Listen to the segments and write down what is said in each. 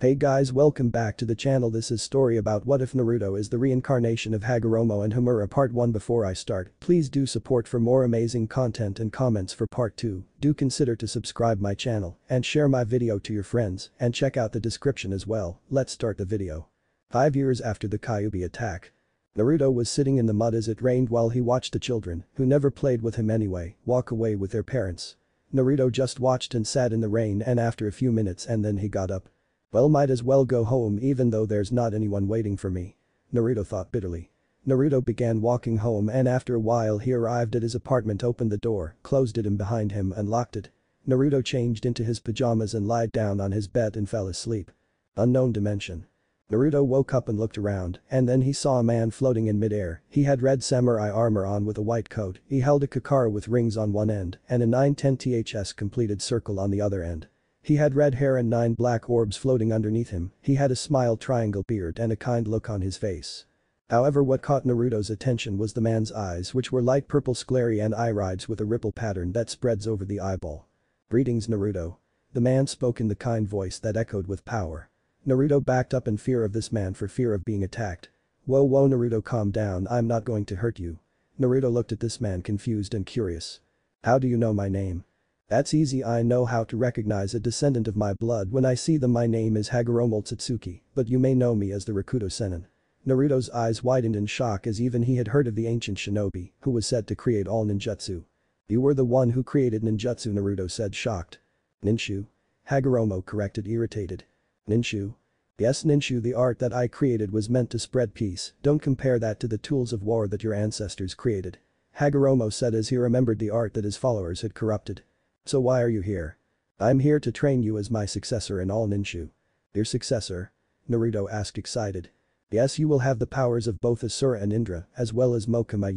Hey guys welcome back to the channel this is story about what if Naruto is the reincarnation of Hagoromo and Hamura part 1 before I start please do support for more amazing content and comments for part 2 do consider to subscribe my channel and share my video to your friends and check out the description as well let's start the video. 5 years after the Kyuubi attack. Naruto was sitting in the mud as it rained while he watched the children, who never played with him anyway, walk away with their parents. Naruto just watched and sat in the rain and after a few minutes and then he got up. Well might as well go home even though there's not anyone waiting for me. Naruto thought bitterly. Naruto began walking home and after a while he arrived at his apartment opened the door, closed it in behind him and locked it. Naruto changed into his pajamas and lied down on his bed and fell asleep. Unknown dimension. Naruto woke up and looked around, and then he saw a man floating in midair, he had red samurai armor on with a white coat, he held a kakara with rings on one end, and a 910 THS completed circle on the other end. He had red hair and nine black orbs floating underneath him, he had a smile triangle beard and a kind look on his face. However what caught Naruto's attention was the man's eyes which were light purple sclery and irides with a ripple pattern that spreads over the eyeball. Greetings Naruto. The man spoke in the kind voice that echoed with power. Naruto backed up in fear of this man for fear of being attacked. Whoa whoa Naruto calm down I'm not going to hurt you. Naruto looked at this man confused and curious. How do you know my name? That's easy I know how to recognize a descendant of my blood when I see them my name is Hagoromo Otsutsuki, but you may know me as the Rikudo Sennin. Naruto's eyes widened in shock as even he had heard of the ancient shinobi, who was said to create all ninjutsu. You were the one who created ninjutsu Naruto said shocked. Ninshu? Hagoromo corrected irritated. Ninshu? Yes Ninshu the art that I created was meant to spread peace, don't compare that to the tools of war that your ancestors created. Hagoromo said as he remembered the art that his followers had corrupted. So why are you here? I'm here to train you as my successor in all Ninshu. Your successor? Naruto asked excited. Yes you will have the powers of both Asura and Indra as well as Moka my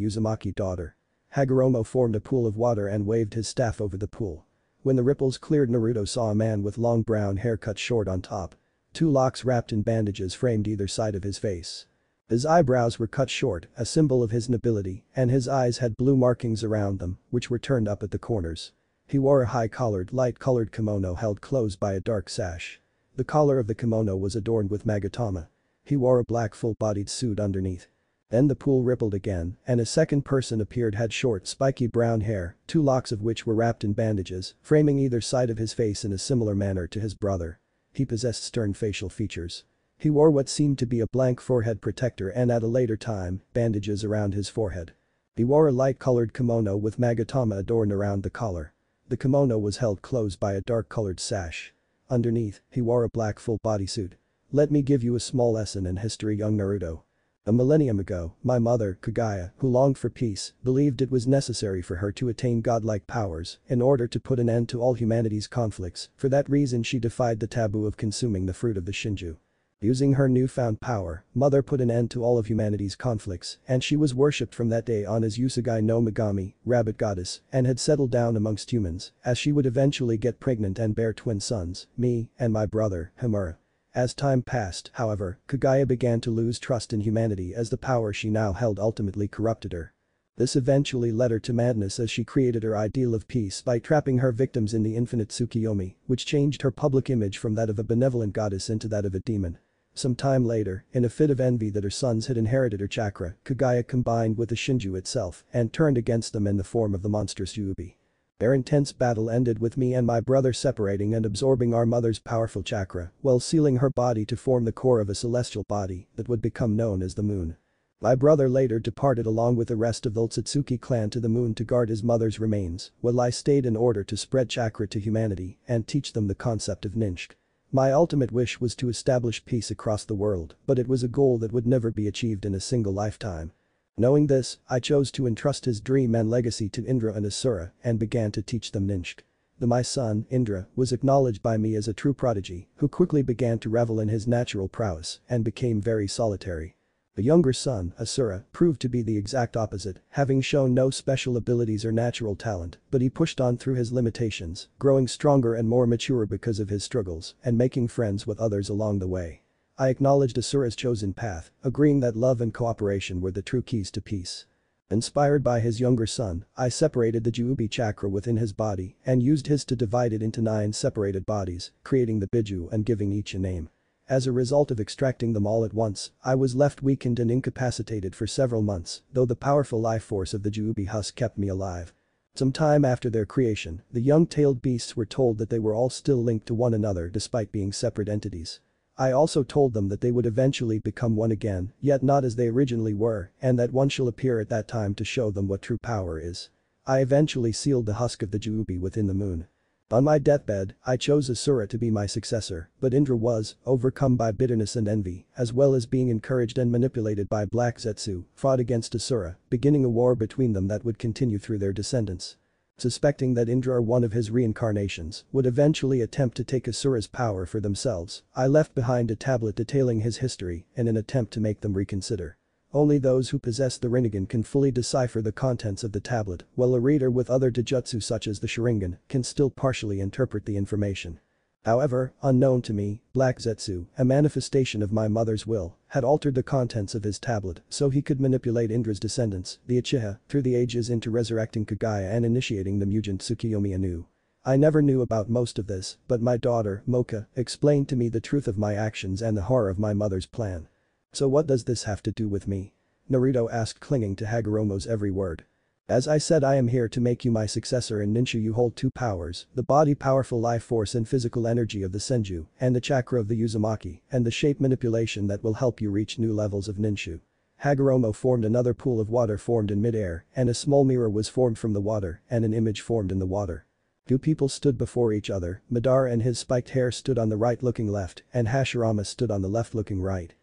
daughter. Hagoromo formed a pool of water and waved his staff over the pool. When the ripples cleared Naruto saw a man with long brown hair cut short on top. Two locks wrapped in bandages framed either side of his face. His eyebrows were cut short, a symbol of his nobility, and his eyes had blue markings around them, which were turned up at the corners. He wore a high-collared, light-colored kimono held closed by a dark sash. The collar of the kimono was adorned with magatama. He wore a black full-bodied suit underneath. Then the pool rippled again, and a second person appeared had short spiky brown hair, two locks of which were wrapped in bandages, framing either side of his face in a similar manner to his brother. He possessed stern facial features. He wore what seemed to be a blank forehead protector and at a later time, bandages around his forehead. He wore a light-colored kimono with magatama adorned around the collar. The kimono was held closed by a dark-colored sash. Underneath, he wore a black full bodysuit. Let me give you a small lesson in history young Naruto. A millennium ago, my mother, Kaguya, who longed for peace, believed it was necessary for her to attain godlike powers in order to put an end to all humanity's conflicts, for that reason she defied the taboo of consuming the fruit of the Shinju. Using her newfound power, Mother put an end to all of humanity's conflicts, and she was worshipped from that day on as Usagi no Megami, rabbit goddess, and had settled down amongst humans, as she would eventually get pregnant and bear twin sons, me, and my brother, Hamura. As time passed, however, Kaguya began to lose trust in humanity as the power she now held ultimately corrupted her. This eventually led her to madness as she created her ideal of peace by trapping her victims in the infinite Tsukiyomi, which changed her public image from that of a benevolent goddess into that of a demon. Some time later, in a fit of envy that her sons had inherited her chakra, Kaguya combined with the Shinju itself and turned against them in the form of the monstrous Juubi. Their intense battle ended with me and my brother separating and absorbing our mother's powerful chakra while sealing her body to form the core of a celestial body that would become known as the moon. My brother later departed along with the rest of the Otsutsuki clan to the moon to guard his mother's remains, while I stayed in order to spread chakra to humanity and teach them the concept of Ninshu. My ultimate wish was to establish peace across the world, but it was a goal that would never be achieved in a single lifetime. Knowing this, I chose to entrust his dream and legacy to Indra and Asura and began to teach them Ninshu. The my son, Indra, was acknowledged by me as a true prodigy who quickly began to revel in his natural prowess and became very solitary. The younger son, Asura, proved to be the exact opposite, having shown no special abilities or natural talent, but he pushed on through his limitations, growing stronger and more mature because of his struggles, and making friends with others along the way. I acknowledged Asura's chosen path, agreeing that love and cooperation were the true keys to peace. Inspired by his younger son, I separated the Juubi chakra within his body and used his to divide it into nine separated bodies, creating the Biju and giving each a name. As a result of extracting them all at once, I was left weakened and incapacitated for several months, though the powerful life force of the Juubi husk kept me alive. Some time after their creation, the young tailed beasts were told that they were all still linked to one another despite being separate entities. I also told them that they would eventually become one again, yet not as they originally were, and that one shall appear at that time to show them what true power is. I eventually sealed the husk of the Juubi within the moon. On my deathbed, I chose Asura to be my successor, but Indra was, overcome by bitterness and envy, as well as being encouraged and manipulated by Black Zetsu, fought against Asura, beginning a war between them that would continue through their descendants. Suspecting that Indra or one of his reincarnations would eventually attempt to take Asura's power for themselves, I left behind a tablet detailing his history in an attempt to make them reconsider. Only those who possess the Rinnegan can fully decipher the contents of the tablet, while a reader with other Taijutsu such as the Sharingan can still partially interpret the information. However, unknown to me, Black Zetsu, a manifestation of my mother's will, had altered the contents of his tablet so he could manipulate Indra's descendants, the Uchiha, through the ages into resurrecting Kaguya and initiating the Mugen Tsukiyomi anew. I never knew about most of this, but my daughter, Mocha, explained to me the truth of my actions and the horror of my mother's plan. So what does this have to do with me? Naruto asked clinging to Hagoromo's every word. As I said I am here to make you my successor in Ninshu you hold two powers, the body powerful life force and physical energy of the Senju, and the chakra of the Uzumaki, and the shape manipulation that will help you reach new levels of Ninshu. Hagoromo formed another pool of water formed in midair, and a small mirror was formed from the water, and an image formed in the water. Two people stood before each other, Madara and his spiked hair stood on the right looking left, and Hashirama stood on the left looking right.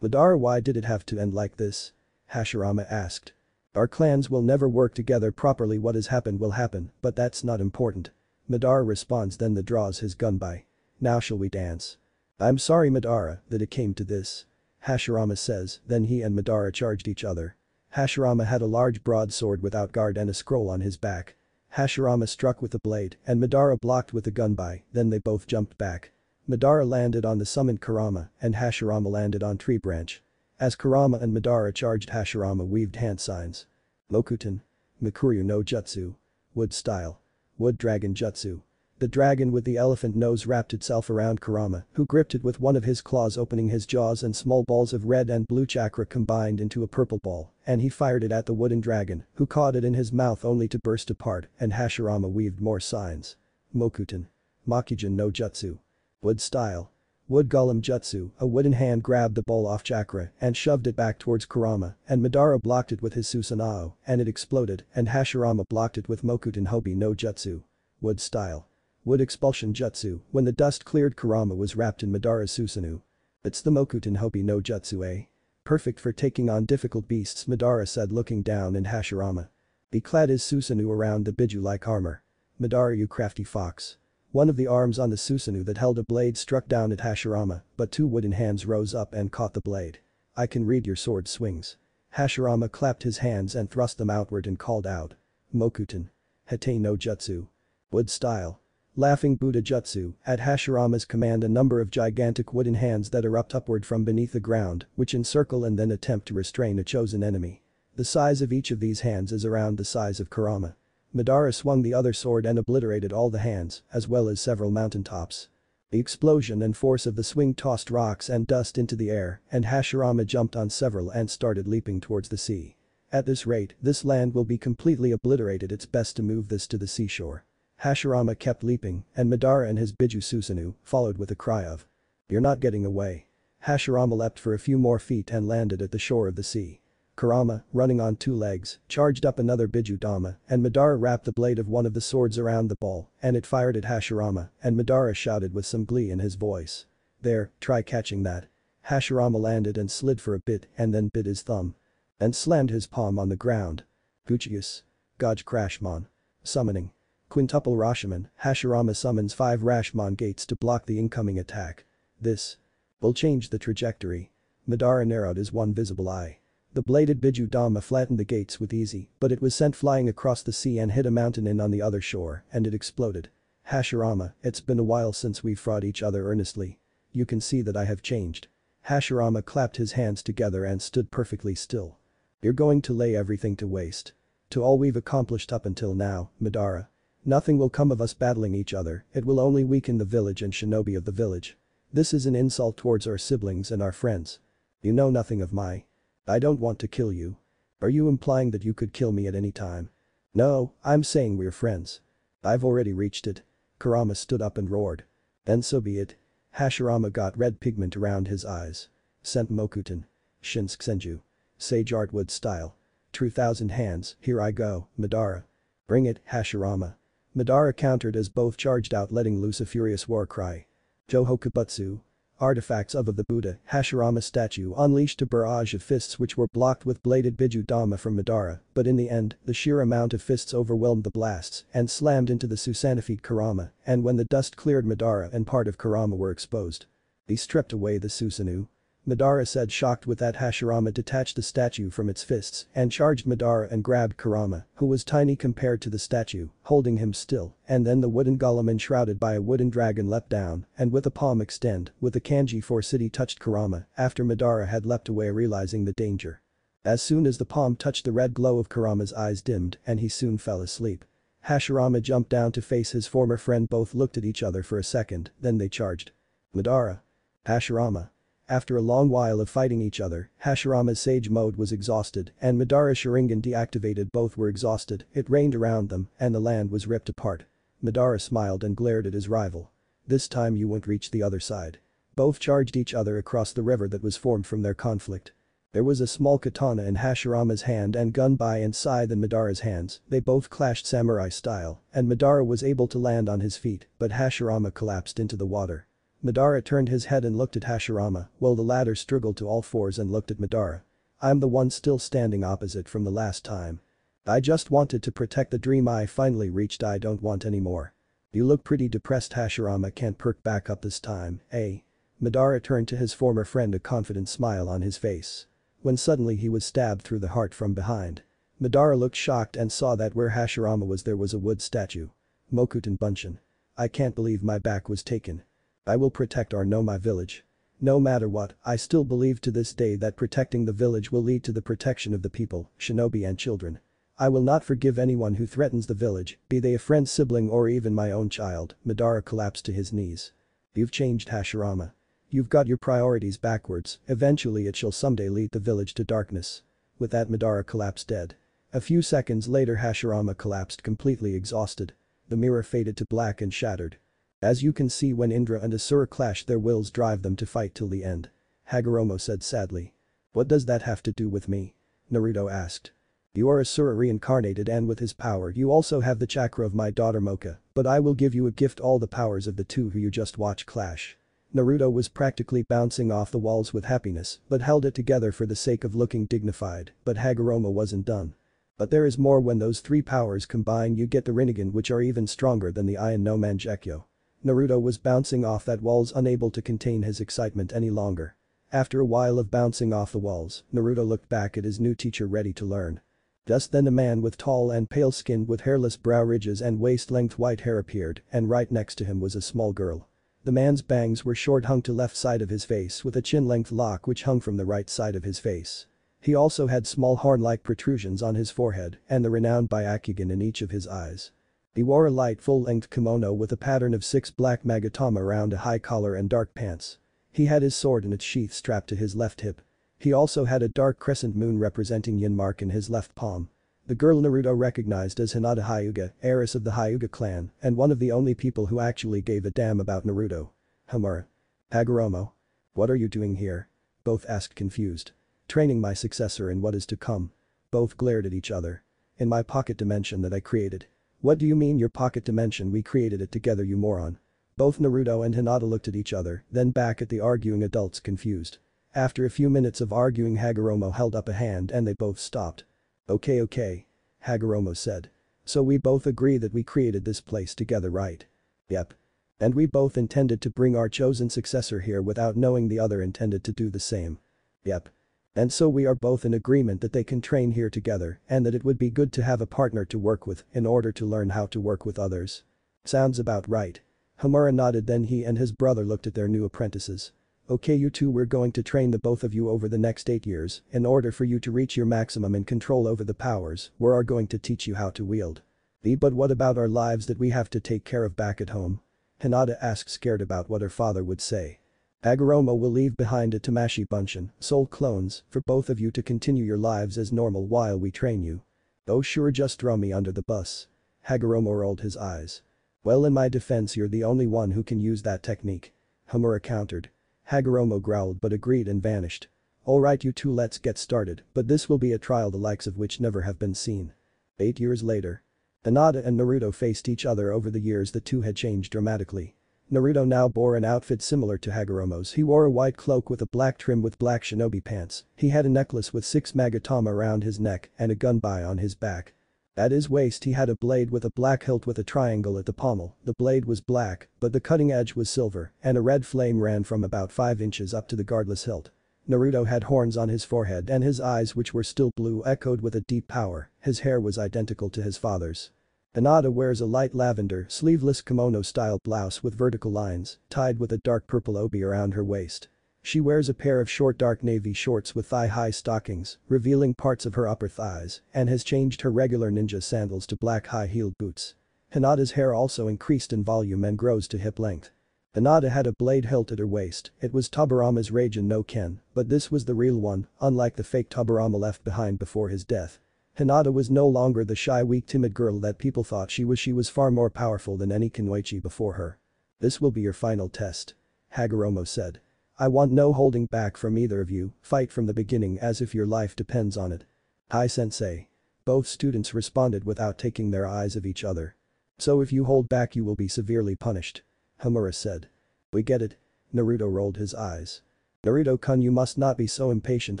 Madara why did it have to end like this? Hashirama asked. Our clans will never work together properly what has happened will happen, but that's not important. Madara responds then the draws his gunbai. Now shall we dance? I'm sorry Madara that it came to this. Hashirama says, then he and Madara charged each other. Hashirama had a large broadsword without guard and a scroll on his back. Hashirama struck with the blade and Madara blocked with the gunbai, then they both jumped back. Madara landed on the summoned Kurama and Hashirama landed on tree branch. As Kurama and Madara charged Hashirama weaved hand signs. Mokuton. Mokuryu no Jutsu. Wood style. Wood dragon jutsu. The dragon with the elephant nose wrapped itself around Kurama, who gripped it with one of his claws opening his jaws and small balls of red and blue chakra combined into a purple ball, and he fired it at the wooden dragon, who caught it in his mouth only to burst apart, and Hashirama weaved more signs. Mokuton. Mokujin no Jutsu. Wood style. Wood Golem Jutsu, a wooden hand grabbed the ball off Chakra and shoved it back towards Kurama and Madara blocked it with his Susanoo and it exploded and Hashirama blocked it with Mokuton Hobi no Jutsu. Wood style. Wood Expulsion Jutsu, when the dust cleared Kurama was wrapped in Madara's Susanoo. It's the Mokuton Hobi no Jutsu eh? Perfect for taking on difficult beasts Madara said looking down in Hashirama. He clad his Susanoo around the Biju-like armor. Madara you crafty fox. One of the arms on the Susanoo that held a blade struck down at Hashirama, but two wooden hands rose up and caught the blade. I can read your sword swings. Hashirama clapped his hands and thrust them outward and called out. Mokuton. Hete no Jutsu. Wood style. Laughing Buddha Jutsu, at Hashirama's command a number of gigantic wooden hands that erupt upward from beneath the ground, which encircle and then attempt to restrain a chosen enemy. The size of each of these hands is around the size of Kurama. Madara swung the other sword and obliterated all the hands, as well as several mountaintops. The explosion and force of the swing tossed rocks and dust into the air, and Hashirama jumped on several and started leaping towards the sea. At this rate, this land will be completely obliterated it's best to move this to the seashore. Hashirama kept leaping, and Madara and his Biju Susanoo followed with a cry of. You're not getting away. Hashirama leapt for a few more feet and landed at the shore of the sea. Kurama, running on two legs, charged up another Biju Dama, and Madara wrapped the blade of one of the swords around the ball, and it fired at Hashirama, and Madara shouted with some glee in his voice. There, try catching that. Hashirama landed and slid for a bit and then bit his thumb. And slammed his palm on the ground. Kuchiyose. Goju Rashomon. Summoning. Quintuple Rashomon, Hashirama summons 5 Rashomon gates to block the incoming attack. This will change the trajectory. Madara narrowed his one visible eye. The bladed Biju Dama flattened the gates with easy, but it was sent flying across the sea and hit a mountain in on the other shore, and it exploded. Hashirama, it's been a while since we fought each other earnestly. You can see that I have changed. Hashirama clapped his hands together and stood perfectly still. You're going to lay everything to waste. To all we've accomplished up until now, Madara. Nothing will come of us battling each other, it will only weaken the village and shinobi of the village. This is an insult towards our siblings and our friends. You know nothing of my. I don't want to kill you. Are you implying that you could kill me at any time? No, I'm saying we're friends. I've already reached it. Kurama stood up and roared. Then so be it. Hashirama got red pigment around his eyes. Sent Mokuton. Shinsu Senju. Sage Artwood style. True thousand hands, here I go, Madara. Bring it, Hashirama. Madara countered as both charged out letting loose a furious war cry. Johokubutsu. Artifacts of, the Buddha, Hashirama statue unleashed a barrage of fists which were blocked with bladed Biju Dama from Madara, but in the end, the sheer amount of fists overwhelmed the blasts and slammed into the Susanoo Kurama, and when the dust cleared Madara and part of Kurama were exposed. He stripped away the Susanoo. Madara said shocked with that Hashirama detached the statue from its fists and charged Madara and grabbed Kurama, who was tiny compared to the statue, holding him still, and then the wooden golem enshrouded by a wooden dragon leapt down and with a palm extend, with the kanji for city touched Kurama after Madara had leapt away realizing the danger. As soon as the palm touched the red glow of Kurama's eyes dimmed and he soon fell asleep. Hashirama jumped down to face his former friend both looked at each other for a second, then they charged. Madara. Hashirama. After a long while of fighting each other, Hashirama's Sage mode was exhausted and Madara's Sharingan deactivated both were exhausted, it rained around them and the land was ripped apart. Madara smiled and glared at his rival. This time you won't reach the other side. Both charged each other across the river that was formed from their conflict. There was a small katana in Hashirama's hand and gunbai and scythe in Madara's hands, they both clashed samurai style, and Madara was able to land on his feet, but Hashirama collapsed into the water. Madara turned his head and looked at Hashirama, while the latter struggled to all fours and looked at Madara. I'm the one still standing opposite from the last time. I just wanted to protect the dream I finally reached I don't want anymore. You look pretty depressed Hashirama can't perk back up this time, eh? Madara turned to his former friend a confident smile on his face. When suddenly he was stabbed through the heart from behind. Madara looked shocked and saw that where Hashirama was there was a wood statue. Mokuton Bunshin. I can't believe my back was taken. I will protect our Nomai village. No matter what, I still believe to this day that protecting the village will lead to the protection of the people, shinobi and children. I will not forgive anyone who threatens the village, be they a friend sibling or even my own child, Madara collapsed to his knees. You've changed Hashirama. You've got your priorities backwards, eventually it shall someday lead the village to darkness. With that Madara collapsed dead. A few seconds later Hashirama collapsed completely exhausted. The mirror faded to black and shattered. As you can see when Indra and Asura clash their wills drive them to fight till the end. Hagoromo said sadly. What does that have to do with me? Naruto asked. You are Asura reincarnated and with his power you also have the chakra of my daughter Mocha, but I will give you a gift all the powers of the two who you just watch clash. Naruto was practically bouncing off the walls with happiness but held it together for the sake of looking dignified, but Hagoromo wasn't done. But there is more when those three powers combine you get the Rinnegan which are even stronger than the Iron no Mangekyo. Naruto was bouncing off that walls unable to contain his excitement any longer. After a while of bouncing off the walls, Naruto looked back at his new teacher ready to learn. Just then a man with tall and pale skin with hairless brow ridges and waist-length white hair appeared and right next to him was a small girl. The man's bangs were short hung to left side of his face with a chin-length lock which hung from the right side of his face. He also had small horn-like protrusions on his forehead and the renowned Byakugan in each of his eyes. He wore a light full-length kimono with a pattern of six black magatama around a high collar and dark pants. He had his sword in its sheath strapped to his left hip. He also had a dark crescent moon representing yin mark in his left palm. The girl Naruto recognized as Hinata Hyuga, heiress of the Hyuga clan and one of the only people who actually gave a damn about Naruto. Hamura. Hagoromo. What are you doing here? Both asked confused. Training my successor in what is to come. Both glared at each other. In my pocket dimension that I created. What do you mean your pocket dimension we created it together you moron. Both Naruto and Hinata looked at each other, then back at the arguing adults confused. After a few minutes of arguing Hagoromo held up a hand and they both stopped. Okay okay. Hagoromo said. So we both agree that we created this place together right? Yep. And we both intended to bring our chosen successor here without knowing the other intended to do the same. Yep. And so we are both in agreement that they can train here together and that it would be good to have a partner to work with in order to learn how to work with others. Sounds about right. Hamura nodded then he and his brother looked at their new apprentices. Okay you two we're going to train the both of you over the next 8 years in order for you to reach your maximum in control over the powers we are going to teach you how to wield. But what about our lives that we have to take care of back at home? Hinata asked scared about what her father would say. Hagoromo will leave behind a Tamashi Bunshin, soul clones, for both of you to continue your lives as normal while we train you. Oh sure just throw me under the bus. Hagoromo rolled his eyes. Well in my defense you're the only one who can use that technique. Hamura countered. Hagoromo growled but agreed and vanished. Alright you two let's get started, but this will be a trial the likes of which never have been seen. Eight years later. Hinata and Naruto faced each other over the years the two had changed dramatically. Naruto now bore an outfit similar to Hagoromo's he wore a white cloak with a black trim with black shinobi pants, he had a necklace with six magatama around his neck and a gunbai on his back. At his waist he had a blade with a black hilt with a triangle at the pommel, the blade was black, but the cutting edge was silver, and a red flame ran from about 5 inches up to the guardless hilt. Naruto had horns on his forehead and his eyes which were still blue echoed with a deep power, his hair was identical to his father's. Hinata wears a light lavender, sleeveless kimono-style blouse with vertical lines, tied with a dark purple obi around her waist. She wears a pair of short dark navy shorts with thigh-high stockings, revealing parts of her upper thighs, and has changed her regular ninja sandals to black high-heeled boots. Hinata's hair also increased in volume and grows to hip length. Hinata had a blade hilt at her waist, it was Tobirama's Raijin no Ken, but this was the real one, unlike the fake Tobirama left behind before his death. Hinata was no longer the shy weak timid girl that people thought she was she was far more powerful than any Kunoichi before her. This will be your final test. Hagoromo said. I want no holding back from either of you, fight from the beginning as if your life depends on it. Hi sensei. Both students responded without taking their eyes of each other. So if you hold back you will be severely punished. Hamura said. We get it. Naruto rolled his eyes. Naruto-kun you must not be so impatient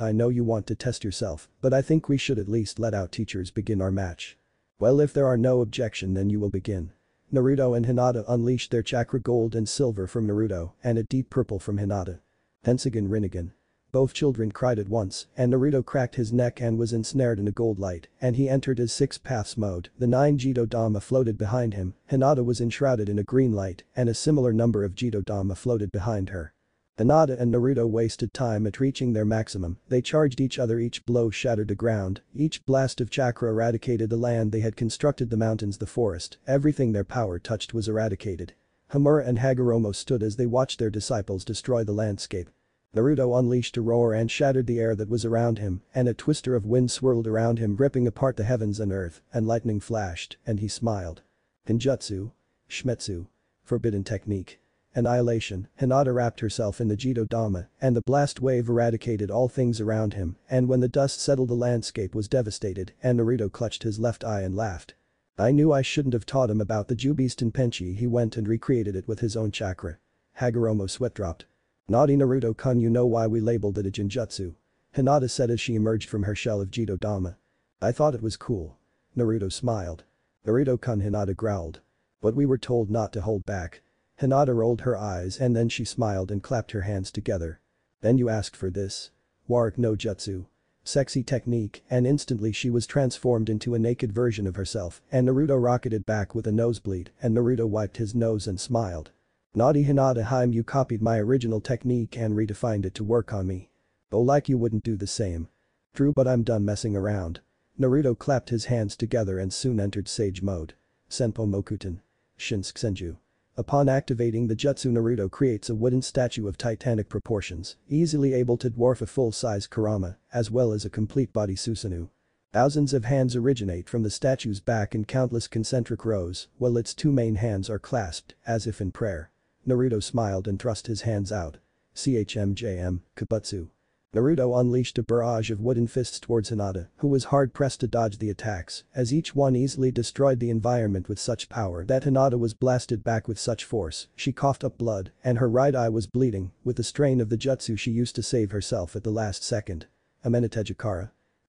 I know you want to test yourself, but I think we should at least let our teachers begin our match. Well if there are no objection then you will begin. Naruto and Hinata unleashed their chakra gold and silver from Naruto and a deep purple from Hinata. Tensogen Rinnegan. Both children cried at once, and Naruto cracked his neck and was ensnared in a gold light, and he entered his six paths mode, the nine Jito Dama floated behind him, Hinata was enshrouded in a green light, and a similar number of Jito Dama floated behind her. Hinata and Naruto wasted time at reaching their maximum, they charged each other each blow shattered the ground, each blast of chakra eradicated the land they had constructed the mountains the forest, everything their power touched was eradicated. Hamura and Hagoromo stood as they watched their disciples destroy the landscape. Naruto unleashed a roar and shattered the air that was around him, and a twister of wind swirled around him ripping apart the heavens and earth, and lightning flashed, and he smiled. Ninjutsu. Shmetsu. Forbidden technique. Annihilation, Hinata wrapped herself in the Jito Dama, and the blast wave eradicated all things around him, and when the dust settled the landscape was devastated, and Naruto clutched his left eye and laughed. I knew I shouldn't have taught him about the Jubi's Tenpenchi he went and recreated it with his own chakra. Hagoromo sweat dropped. Naughty Naruto-kun you know why we labeled it a Genjutsu. Hinata said as she emerged from her shell of Jito Dama. I thought it was cool. Naruto smiled. Naruto-kun Hinata growled. But we were told not to hold back. Hinata rolled her eyes and then she smiled and clapped her hands together. Then you asked for this. Warrick no Jutsu. Sexy technique and instantly she was transformed into a naked version of herself and Naruto rocketed back with a nosebleed and Naruto wiped his nose and smiled. Naughty Hinata hime you copied my original technique and redefined it to work on me. Oh like you wouldn't do the same. True but I'm done messing around. Naruto clapped his hands together and soon entered sage mode. Senpo Mokuton. Shinsu Senju. Upon activating the Jutsu Naruto creates a wooden statue of titanic proportions, easily able to dwarf a full-size Kurama, as well as a complete body Susanoo. Thousands of hands originate from the statue's back in countless concentric rows, while its two main hands are clasped, as if in prayer. Naruto smiled and thrust his hands out. CHMJM, Kabutsu. Naruto unleashed a barrage of wooden fists towards Hinata, who was hard-pressed to dodge the attacks, as each one easily destroyed the environment with such power that Hinata was blasted back with such force, she coughed up blood, and her right eye was bleeding, with the strain of the jutsu she used to save herself at the last second. Amenete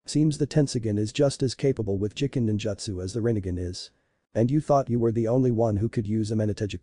Seems the Tensogen is just as capable with Jikin Ninjutsu as the Rinnegan is. And you thought you were the only one who could use Amenete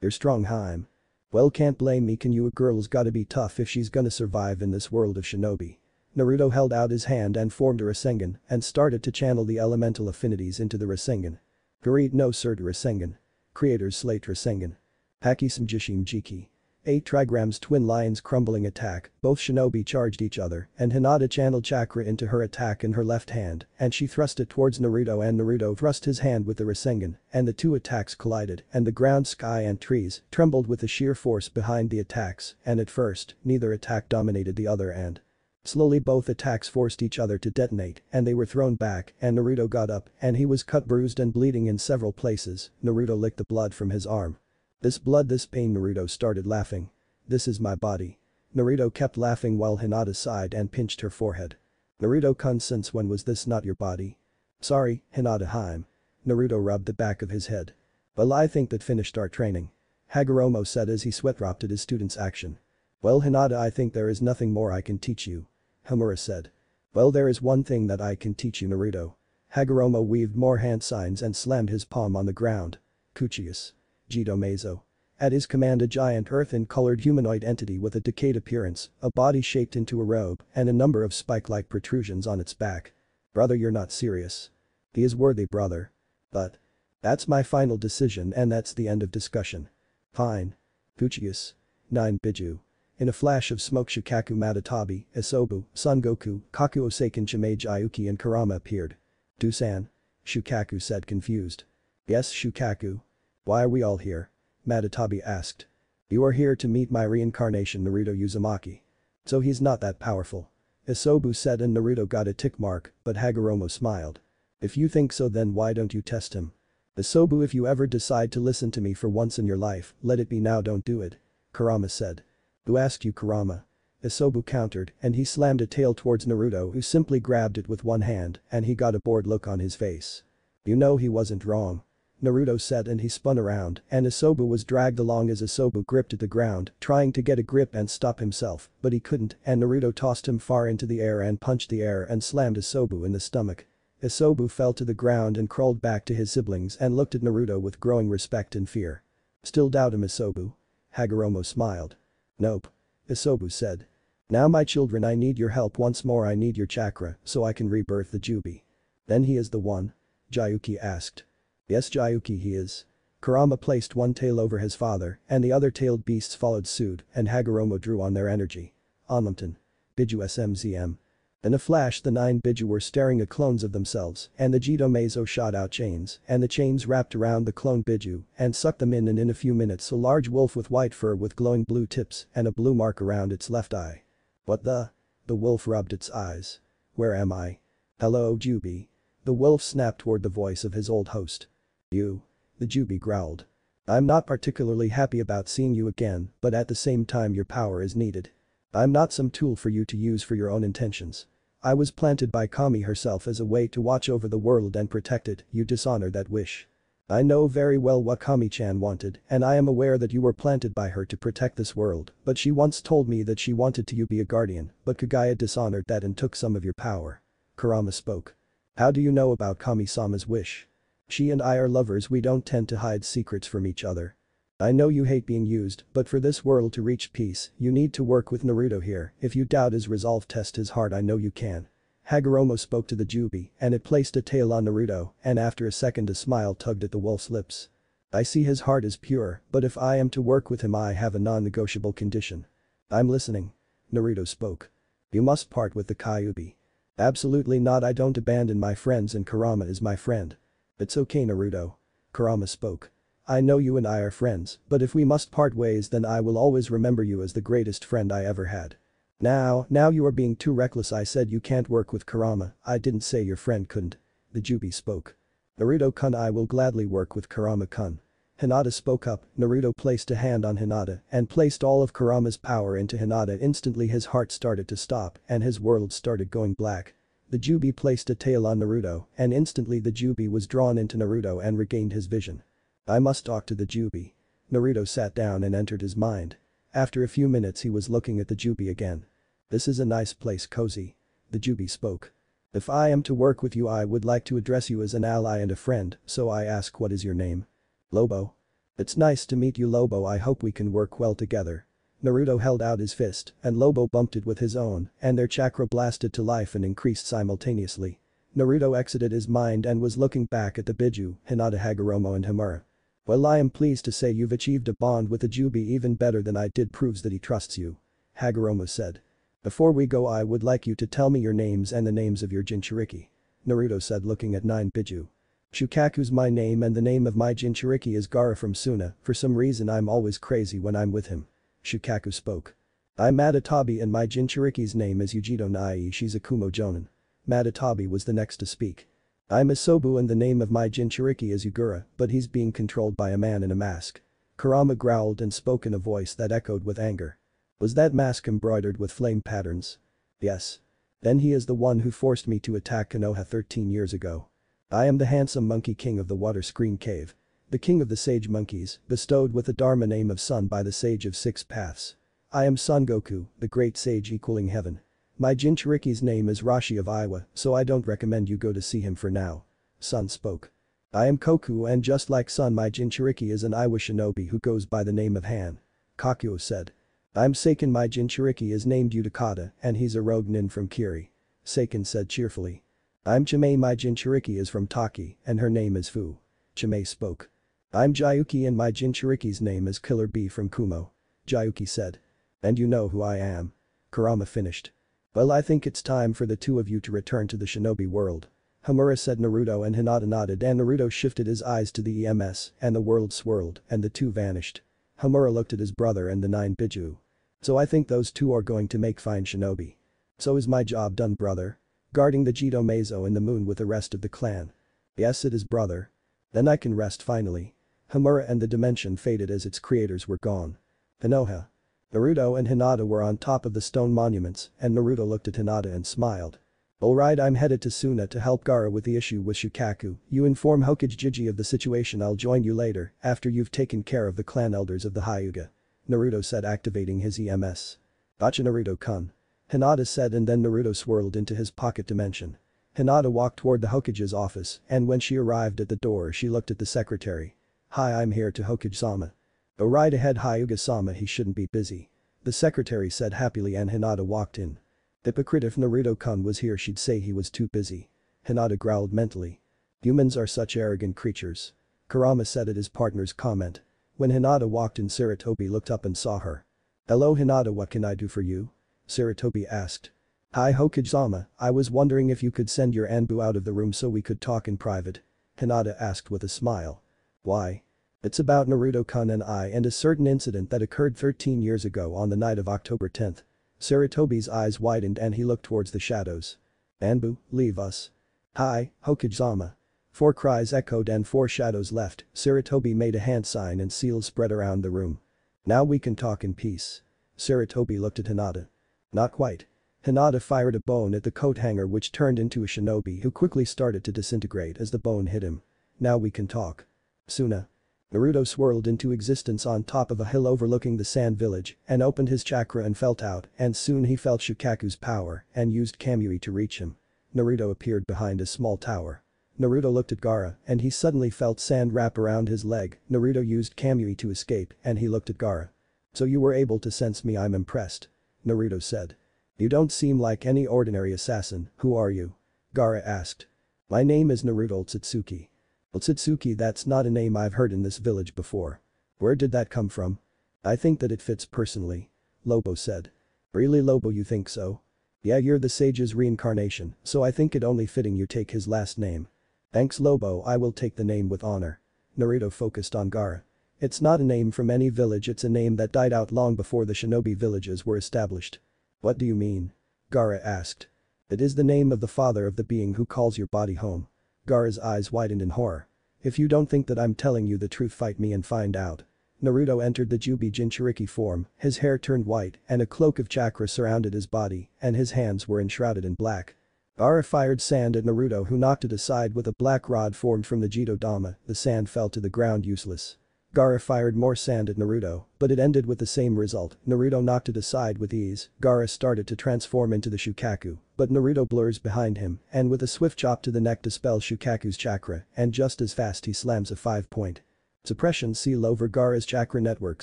You're strong hime. Well can't blame me can you a girl's gotta be tough if she's gonna survive in this world of shinobi. Naruto held out his hand and formed a Rasengan and started to channel the elemental affinities into the Rasengan. Garit no Surt Rasengan. Creators Slate Rasengan. Haki Jishim Jiki. 8 trigrams twin lions crumbling attack, both shinobi charged each other and Hinata channeled chakra into her attack in her left hand and she thrust it towards Naruto and Naruto thrust his hand with the Rasengan and the two attacks collided and the ground sky and trees trembled with the sheer force behind the attacks and at first, neither attack dominated the other and Slowly both attacks forced each other to detonate and they were thrown back and Naruto got up and he was cut bruised and bleeding in several places, Naruto licked the blood from his arm. This blood this pain Naruto started laughing. This is my body. Naruto kept laughing while Hinata sighed and pinched her forehead. Naruto-kun since when was this not your body? Sorry, Hinata hime. Naruto rubbed the back of his head. Well I think that finished our training. Hagoromo said as he sweat dropped at his student's action. Well Hinata I think there is nothing more I can teach you. Hamura said. Well there is one thing that I can teach you Naruto. Hagoromo weaved more hand signs and slammed his palm on the ground. Kuchiyose. Gedo Mazo. At his command a giant earthen-colored humanoid entity with a decayed appearance, a body shaped into a robe, and a number of spike-like protrusions on its back. Brother you're not serious. He is worthy brother. But. That's my final decision and that's the end of discussion. Fine. Fuchius. 9 Biju. In a flash of smoke Shukaku Matatabi, Isobu, Son Goku, Kaku Oseiken Chomei Jayuki and Kurama appeared. Dusan? Shukaku said confused. Yes Shukaku. Why are we all here? Matatabi asked. You are here to meet my reincarnation Naruto Uzumaki. So he's not that powerful. Isobu said and Naruto got a tick mark, but Hagoromo smiled. If you think so then why don't you test him? Isobu if you ever decide to listen to me for once in your life, let it be now don't do it. Kurama said. Who asked you Kurama? Isobu countered and he slammed a tail towards Naruto who simply grabbed it with one hand and he got a bored look on his face. You know he wasn't wrong. Naruto said and he spun around and Isobu was dragged along as Isobu gripped at the ground trying to get a grip and stop himself but he couldn't and Naruto tossed him far into the air and punched the air and slammed Isobu in the stomach. Isobu fell to the ground and crawled back to his siblings and looked at Naruto with growing respect and fear. Still doubt him Isobu? Hagoromo smiled. Nope. Isobu said. Now my children I need your help once more I need your chakra so I can rebirth the Jubi. Then he is the one? Jayuki asked. Yes Jayuki he is. Kurama placed one tail over his father and the other tailed beasts followed suit and Hagoromo drew on their energy. Onlumpton. Biju SMZM. In a flash the nine Biju were staring at clones of themselves and the Meizo shot out chains and the chains wrapped around the clone Biju and sucked them in and in a few minutes a large wolf with white fur with glowing blue tips and a blue mark around its left eye. What the? The wolf rubbed its eyes. Where am I? Hello Jubi. The wolf snapped toward the voice of his old host. You. The Jubi growled. I'm not particularly happy about seeing you again, but at the same time your power is needed. I'm not some tool for you to use for your own intentions. I was planted by Kami herself as a way to watch over the world and protect it, you dishonor that wish. I know very well what Kami-chan wanted and I am aware that you were planted by her to protect this world, but she once told me that she wanted you to you be a guardian, but Kaguya dishonored that and took some of your power. Kurama spoke. How do you know about Kami-sama's wish? She and I are lovers we don't tend to hide secrets from each other. I know you hate being used, but for this world to reach peace, you need to work with Naruto here, if you doubt his resolve test his heart I know you can. Hagoromo spoke to the Jubi and it placed a tail on Naruto and after a second a smile tugged at the wolf's lips. I see his heart is pure, but if I am to work with him I have a non-negotiable condition. I'm listening. Naruto spoke. You must part with the Kyubi. Absolutely not I don't abandon my friends and Kurama is my friend. It's okay Naruto. Kurama spoke. I know you and I are friends, but if we must part ways then I will always remember you as the greatest friend I ever had. Now, now you are being too reckless I said you can't work with Kurama, I didn't say your friend couldn't. The Jubi spoke. Naruto-kun I will gladly work with Kurama-kun. Hinata spoke up, Naruto placed a hand on Hinata and placed all of Kurama's power into Hinata instantly his heart started to stop and his world started going black. The Jubi placed a tail on Naruto and instantly the Jubi was drawn into Naruto and regained his vision. I must talk to the Jubi. Naruto sat down and entered his mind. After a few minutes he was looking at the Jubi again. This is a nice place cozy. The Jubi spoke. If I am to work with you I would like to address you as an ally and a friend, so I ask what is your name? Lobo. It's nice to meet you Lobo I hope we can work well together. Naruto held out his fist and Lobo bumped it with his own and their chakra blasted to life and increased simultaneously. Naruto exited his mind and was looking back at the Biju, Hinata Hagoromo and Hamura. Well I am pleased to say you've achieved a bond with the Jubi even better than I did proves that he trusts you. Hagoromo said. Before we go I would like you to tell me your names and the names of your Jinchuriki. Naruto said looking at Nine Biju. Shukaku's my name and the name of my Jinchuriki is Gaara from Suna, for some reason I'm always crazy when I'm with him. Shukaku spoke. I'm Matatabi and my Jinchuriki's name is Yugito Nii Shizukumo Jonin. Matatabi was the next to speak. I'm Isobu and the name of my Jinchuriki is Yagura, but he's being controlled by a man in a mask. Kurama growled and spoke in a voice that echoed with anger. Was that mask embroidered with flame patterns? Yes. Then he is the one who forced me to attack Konoha 13 years ago. I am the handsome monkey king of the water screen cave. The king of the sage monkeys, bestowed with the dharma name of sun by the sage of six paths. I am Son Goku, the great sage equaling heaven. My Jinchuriki's name is Roshi of Iwa, so I don't recommend you go to see him for now. Sun spoke. I am Koku and just like Sun my Jinchuriki is an Iwa shinobi who goes by the name of Han. Kakuo said. I'm Saiken my Jinchuriki is named Utakata and he's a rogue nin from Kiri. Saiken said cheerfully. I'm Chomei my Jinchuriki is from Taki and her name is Fu. Chomei spoke. I'm Jayuki and my Jinchuriki's name is Killer B from Kumo. Jayuki said. And you know who I am. Kurama finished. Well I think it's time for the two of you to return to the shinobi world. Hamura said Naruto and Hinata nodded and Naruto shifted his eyes to the EMS and the world swirled and the two vanished. Hamura looked at his brother and the nine Biju. So I think those two are going to make fine shinobi. So is my job done brother? Guarding the Gedo Mazo in the moon with the rest of the clan. Yes it is brother. Then I can rest finally. Hamura and the dimension faded as its creators were gone. Konoha. Naruto and Hinata were on top of the stone monuments and Naruto looked at Hinata and smiled. Alright I'm headed to Suna to help Gaara with the issue with Shukaku, you inform Hokage Jiji of the situation I'll join you later after you've taken care of the clan elders of the Hyuga. Naruto said activating his EMS. Gotcha Naruto-kun. Hinata said and then Naruto swirled into his pocket dimension. Hinata walked toward the Hokage's office and when she arrived at the door she looked at the secretary. Hi I'm here to Hokage-sama. Go right ahead Hyuga-sama he shouldn't be busy. The secretary said happily and Hinata walked in. Hypocrite if Naruto-kun was here she'd say he was too busy. Hinata growled mentally. Humans are such arrogant creatures. Kurama said at his partner's comment. When Hinata walked in Sarutobi looked up and saw her. Hello Hinata what can I do for you? Sarutobi asked. Hi Hokage-sama, I was wondering if you could send your Anbu out of the room so we could talk in private. Hinata asked with a smile. Why? It's about Naruto-kun and I and a certain incident that occurred 13 years ago on the night of October 10th. Sarutobi's eyes widened and he looked towards the shadows. Anbu, leave us. Hi, Hokage-sama. Four cries echoed and four shadows left, Sarutobi made a hand sign and seals spread around the room. Now we can talk in peace. Sarutobi looked at Hinata. Not quite. Hinata fired a bone at the coat hanger which turned into a shinobi who quickly started to disintegrate as the bone hit him. Now we can talk. Suna. Naruto swirled into existence on top of a hill overlooking the sand village and opened his chakra and felt out and soon he felt Shukaku's power and used Kamui to reach him. Naruto appeared behind a small tower. Naruto looked at Gaara and he suddenly felt sand wrap around his leg, Naruto used Kamui to escape and he looked at Gaara. So you were able to sense me I'm impressed. Naruto said. You don't seem like any ordinary assassin, who are you? Gaara asked. My name is Naruto Otsutsuki. Otsutsuki that's not a name I've heard in this village before. Where did that come from? I think that it fits personally. Lobo said. Really Lobo you think so? Yeah you're the sage's reincarnation, so I think it only fitting you take his last name. Thanks Lobo I will take the name with honor. Naruto focused on Gaara. It's not a name from any village it's a name that died out long before the shinobi villages were established. What do you mean? Gaara asked. It is the name of the father of the being who calls your body home. Gaara's eyes widened in horror. If you don't think that I'm telling you the truth fight me and find out. Naruto entered the Jubi Jinchuriki form, his hair turned white and a cloak of chakra surrounded his body and his hands were enshrouded in black. Gaara fired sand at Naruto who knocked it aside with a black rod formed from the Jito Dama, the sand fell to the ground useless. Gaara fired more sand at Naruto, but it ended with the same result, Naruto knocked it aside with ease, Gaara started to transform into the Shukaku, but Naruto blurs behind him and with a swift chop to the neck dispels Shukaku's chakra and just as fast he slams a 5 point. Suppression seal over Gaara's chakra network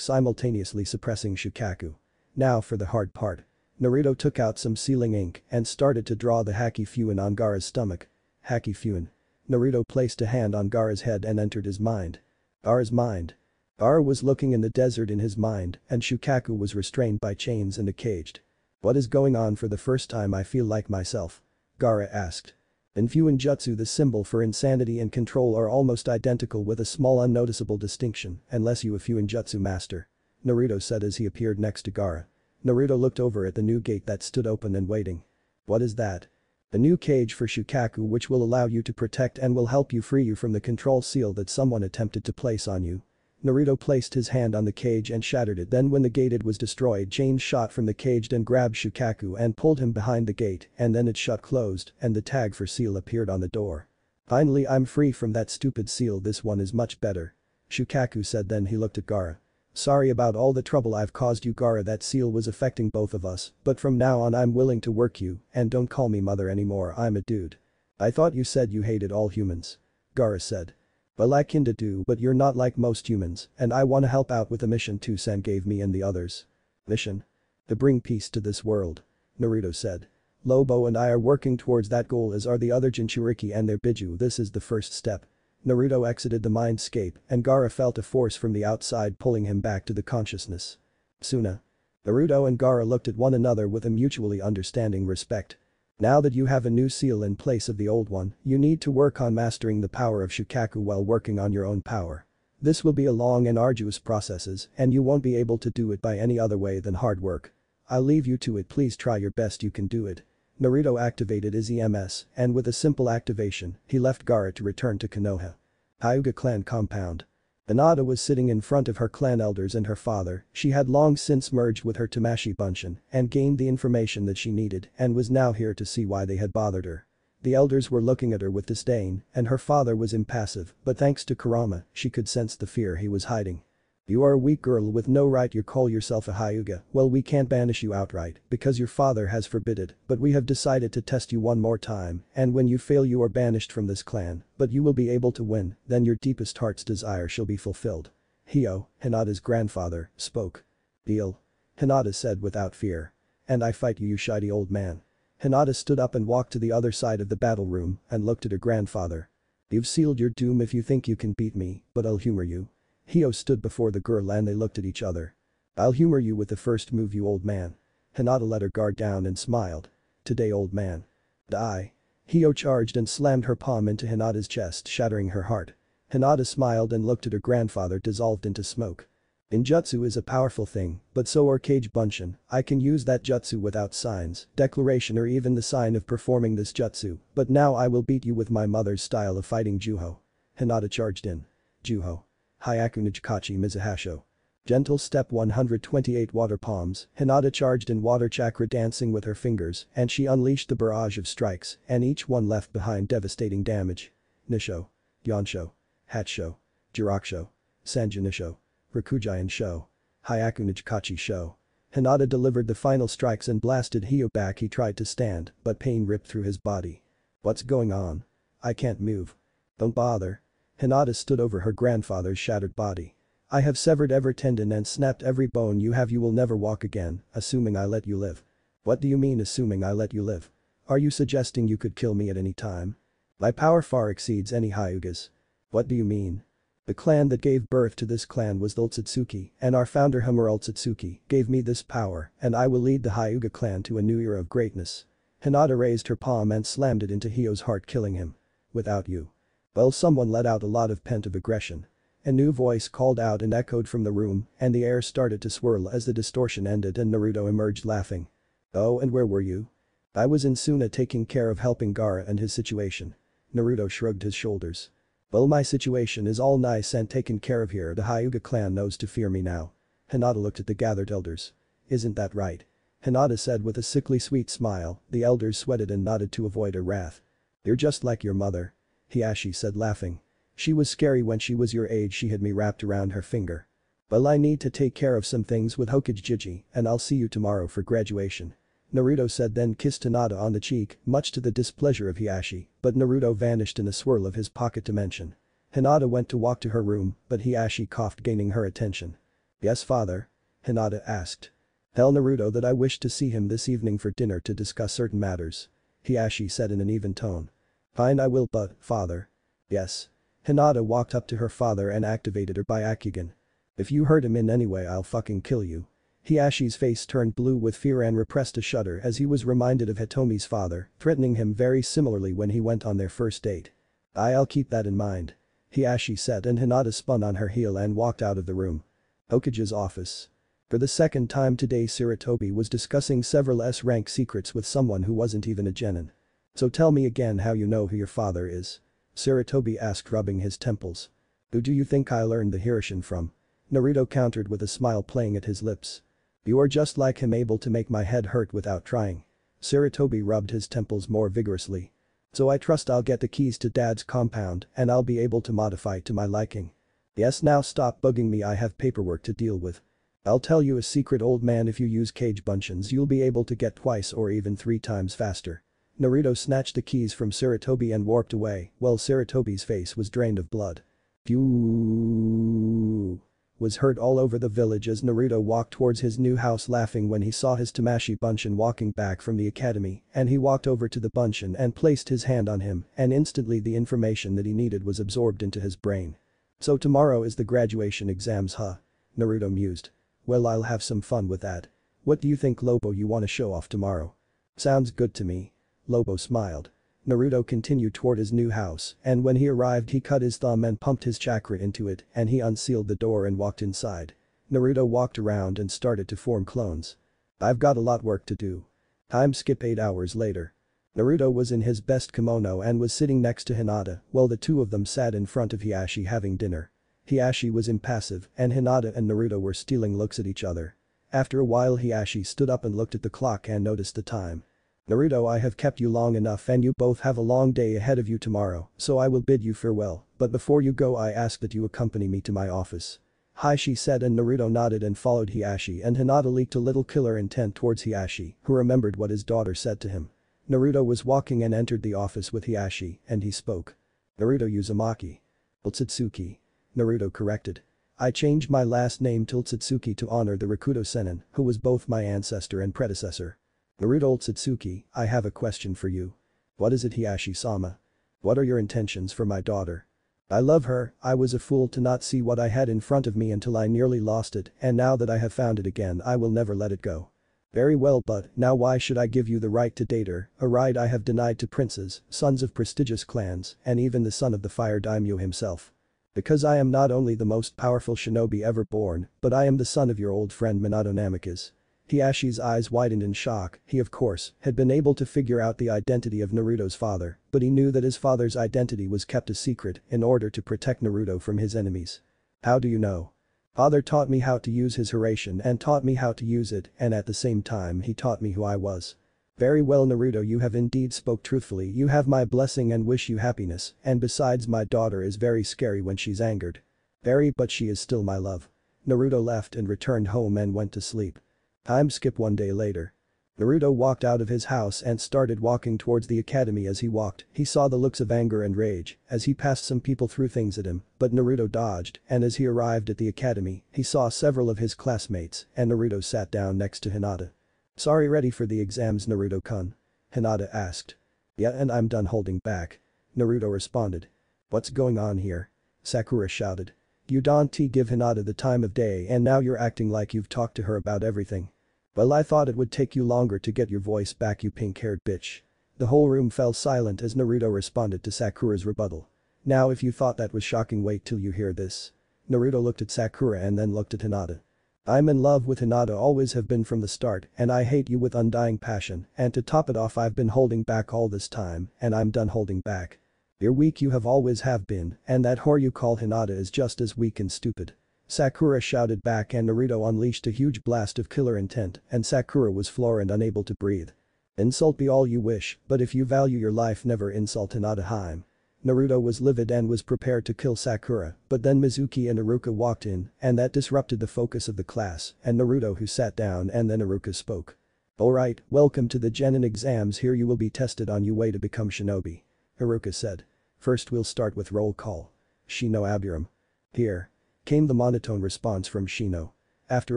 simultaneously suppressing Shukaku. Now for the hard part. Naruto took out some sealing ink and started to draw the Haki Fuin on Gaara's stomach. Haki Fuin. Naruto placed a hand on Gaara's head and entered his mind. Gaara's mind. Gaara was looking in the desert in his mind and Shukaku was restrained by chains and a caged. What is going on for the first time I feel like myself? Gaara asked. In Fuinjutsu the symbol for insanity and control are almost identical with a small unnoticeable distinction unless you a Fuinjutsu master. Naruto said as he appeared next to Gaara. Naruto looked over at the new gate that stood open and waiting. What is that? The new cage for Shukaku which will allow you to protect and will help you free you from the control seal that someone attempted to place on you. Naruto placed his hand on the cage and shattered it then when the gated was destroyed chains shot from the cage and grabbed Shukaku and pulled him behind the gate and then it shut closed and the tag for seal appeared on the door. Finally I'm free from that stupid seal this one is much better. Shukaku said then he looked at Gaara. Sorry about all the trouble I've caused you Gaara that seal was affecting both of us but from now on I'm willing to work you and don't call me mother anymore I'm a dude. I thought you said you hated all humans. Gaara said. I kinda do but you're not like most humans and I wanna help out with a mission Toussaint gave me and the others. Mission? To bring peace to this world. Naruto said. Lobo and I are working towards that goal as are the other Jinchuriki and their Biju this is the first step. Naruto exited the mindscape and Gaara felt a force from the outside pulling him back to the consciousness. Suna. Naruto and Gaara looked at one another with a mutually understanding respect. Now that you have a new seal in place of the old one, you need to work on mastering the power of Shukaku while working on your own power. This will be a long and arduous processes and you won't be able to do it by any other way than hard work. I'll leave you to it please try your best you can do it. Naruto activated his EMS and with a simple activation, he left Gaara to return to Konoha. Hyuga clan compound. Hinata was sitting in front of her clan elders and her father, she had long since merged with her Tamashi Bunshin and gained the information that she needed and was now here to see why they had bothered her. The elders were looking at her with disdain and her father was impassive but thanks to Kurama, she could sense the fear he was hiding. You are a weak girl with no right you call yourself a Hyuga, well we can't banish you outright because your father has forbid it, but we have decided to test you one more time and when you fail you are banished from this clan, but you will be able to win, then your deepest heart's desire shall be fulfilled. Hio, Hinata's grandfather, spoke. Deal. Hinata said without fear. And I fight you you shitey old man. Hinata stood up and walked to the other side of the battle room and looked at her grandfather. You've sealed your doom if you think you can beat me, but I'll humor you. Hio stood before the girl and they looked at each other. I'll humor you with the first move you old man. Hinata let her guard down and smiled. Today old man. Die. Hio charged and slammed her palm into Hinata's chest shattering her heart. Hinata smiled and looked at her grandfather dissolved into smoke. Injutsu is a powerful thing, but so are Kage Bunshin, I can use that jutsu without signs, declaration or even the sign of performing this jutsu, but now I will beat you with my mother's style of fighting Juho. Hinata charged in. Juho. Hyaku Nijikachi Mizuhasho. Gentle step 128 water palms, Hinata charged in water chakra dancing with her fingers and she unleashed the barrage of strikes and each one left behind devastating damage. Nisho. Yonsho. Hatsho. Jirakusho. Sanjunisho. Rakujayan Sho. Hyaku Nijikachi Sho. Hinata delivered the final strikes and blasted Hio back he tried to stand but pain ripped through his body. What's going on? I can't move. Don't bother. Hinata stood over her grandfather's shattered body. I have severed every tendon and snapped every bone you have you will never walk again, assuming I let you live. What do you mean assuming I let you live? Are you suggesting you could kill me at any time? My power far exceeds any Hyuga's. What do you mean? The clan that gave birth to this clan was the Otsutsuki, and our founder Otsutsuki gave me this power and I will lead the Hyuga clan to a new era of greatness. Hinata raised her palm and slammed it into Hio's heart killing him. Without you. Well someone let out a lot of pent of aggression. A new voice called out and echoed from the room and the air started to swirl as the distortion ended and Naruto emerged laughing. Oh and where were you? I was in Suna taking care of helping Gaara and his situation. Naruto shrugged his shoulders. Well my situation is all nice and taken care of here the Hyuga clan knows to fear me now. Hinata looked at the gathered elders. Isn't that right? Hinata said with a sickly sweet smile, the elders sweated and nodded to avoid her wrath. You're just like your mother. Hiashi said laughing. She was scary when she was your age she had me wrapped around her finger. Well I need to take care of some things with Hokage and I'll see you tomorrow for graduation. Naruto said then kissed Hinata on the cheek, much to the displeasure of Hiashi, but Naruto vanished in a swirl of his pocket dimension. Hinata went to walk to her room, but Hiashi coughed gaining her attention. Yes father? Hinata asked. Tell Naruto that I wish to see him this evening for dinner to discuss certain matters. Hiashi said in an even tone. Fine I will but, father. Yes. Hinata walked up to her father and activated her Byakugan. If you hurt him in any way I'll fucking kill you. Hiashi's face turned blue with fear and repressed a shudder as he was reminded of Hitomi's father, threatening him very similarly when he went on their first date. I'll keep that in mind. Hiashi said and Hinata spun on her heel and walked out of the room. Hokage's office. For the second time today Sarutobi was discussing several S-rank secrets with someone who wasn't even a genin. So tell me again how you know who your father is. Sarutobi asked rubbing his temples. Who do you think I learned the Hiraishin from? Naruto countered with a smile playing at his lips. You are just like him able to make my head hurt without trying. Sarutobi rubbed his temples more vigorously. So I trust I'll get the keys to dad's compound and I'll be able to modify to my liking. Yes now stop bugging me I have paperwork to deal with. I'll tell you a secret old man if you use Kage Bunshins you'll be able to get twice or even three times faster. Naruto snatched the keys from Sarutobi and warped away, while Sarutobi's face was drained of blood. Phew was heard all over the village as Naruto walked towards his new house laughing when he saw his Tamashii Bunshin walking back from the academy and he walked over to the Bunshin and placed his hand on him and instantly the information that he needed was absorbed into his brain. So tomorrow is the graduation exams huh? Naruto mused. Well I'll have some fun with that. What do you think Lobo you wanna show off tomorrow? Sounds good to me. Lobo smiled. Naruto continued toward his new house and when he arrived he cut his thumb and pumped his chakra into it and he unsealed the door and walked inside. Naruto walked around and started to form clones. I've got a lot work to do. Time skip 8 hours later. Naruto was in his best kimono and was sitting next to Hinata while the two of them sat in front of Hiashi having dinner. Hiashi was impassive and Hinata and Naruto were stealing looks at each other. After a while Hiashi stood up and looked at the clock and noticed the time. Naruto I have kept you long enough and you both have a long day ahead of you tomorrow, so I will bid you farewell, but before you go I ask that you accompany me to my office. Hiashi said and Naruto nodded and followed Hiashi and Hinata leaked a little killer intent towards Hiashi, who remembered what his daughter said to him. Naruto was walking and entered the office with Hiashi, and he spoke. Naruto Uzumaki. Otsutsuki. Naruto corrected. I changed my last name to Otsutsuki to honor the Rikudo Sennin, who was both my ancestor and predecessor. Naruto Otsutsuki, I have a question for you. What is it Hiashi-sama? What are your intentions for my daughter? I love her, I was a fool to not see what I had in front of me until I nearly lost it and now that I have found it again I will never let it go. Very well but, now why should I give you the right to date her, a right I have denied to princes, sons of prestigious clans, and even the son of the fire daimyo himself. Because I am not only the most powerful shinobi ever born, but I am the son of your old friend Minato Namikaze. Hiashi's eyes widened in shock, he of course, had been able to figure out the identity of Naruto's father, but he knew that his father's identity was kept a secret in order to protect Naruto from his enemies. How do you know? Father taught me how to use his Hiraishin and taught me how to use it and at the same time he taught me who I was. Very well Naruto you have indeed spoke truthfully you have my blessing and wish you happiness and besides my daughter is very scary when she's angered. Very but she is still my love. Naruto left and returned home and went to sleep. Time skip one day later. Naruto walked out of his house and started walking towards the academy as he walked, he saw the looks of anger and rage as he passed some people threw things at him, but Naruto dodged and as he arrived at the academy, he saw several of his classmates and Naruto sat down next to Hinata. Sorry ready for the exams Naruto-kun? Hinata asked. Yeah and I'm done holding back. Naruto responded. What's going on here? Sakura shouted. You don't give Hinata the time of day and now you're acting like you've talked to her about everything. Well I thought it would take you longer to get your voice back you pink-haired bitch. The whole room fell silent as Naruto responded to Sakura's rebuttal. Now if you thought that was shocking wait till you hear this. Naruto looked at Sakura and then looked at Hinata. I'm in love with Hinata always have been from the start and I hate you with undying passion and to top it off I've been holding back all this time and I'm done holding back. You're weak you have always have been and that whore you call Hinata is just as weak and stupid. Sakura shouted back and Naruto unleashed a huge blast of killer intent and Sakura was floored and unable to breathe. Insult be all you wish, but if you value your life never insult Hinata hime. Naruto was livid and was prepared to kill Sakura, but then Mizuki and Iruka walked in and that disrupted the focus of the class and Naruto who sat down and then Iruka spoke. Alright, welcome to the Genin exams here you will be tested on your way to become shinobi. Iruka said. First we'll start with roll call. Shino Aburame. Here. Came the monotone response from Shino. After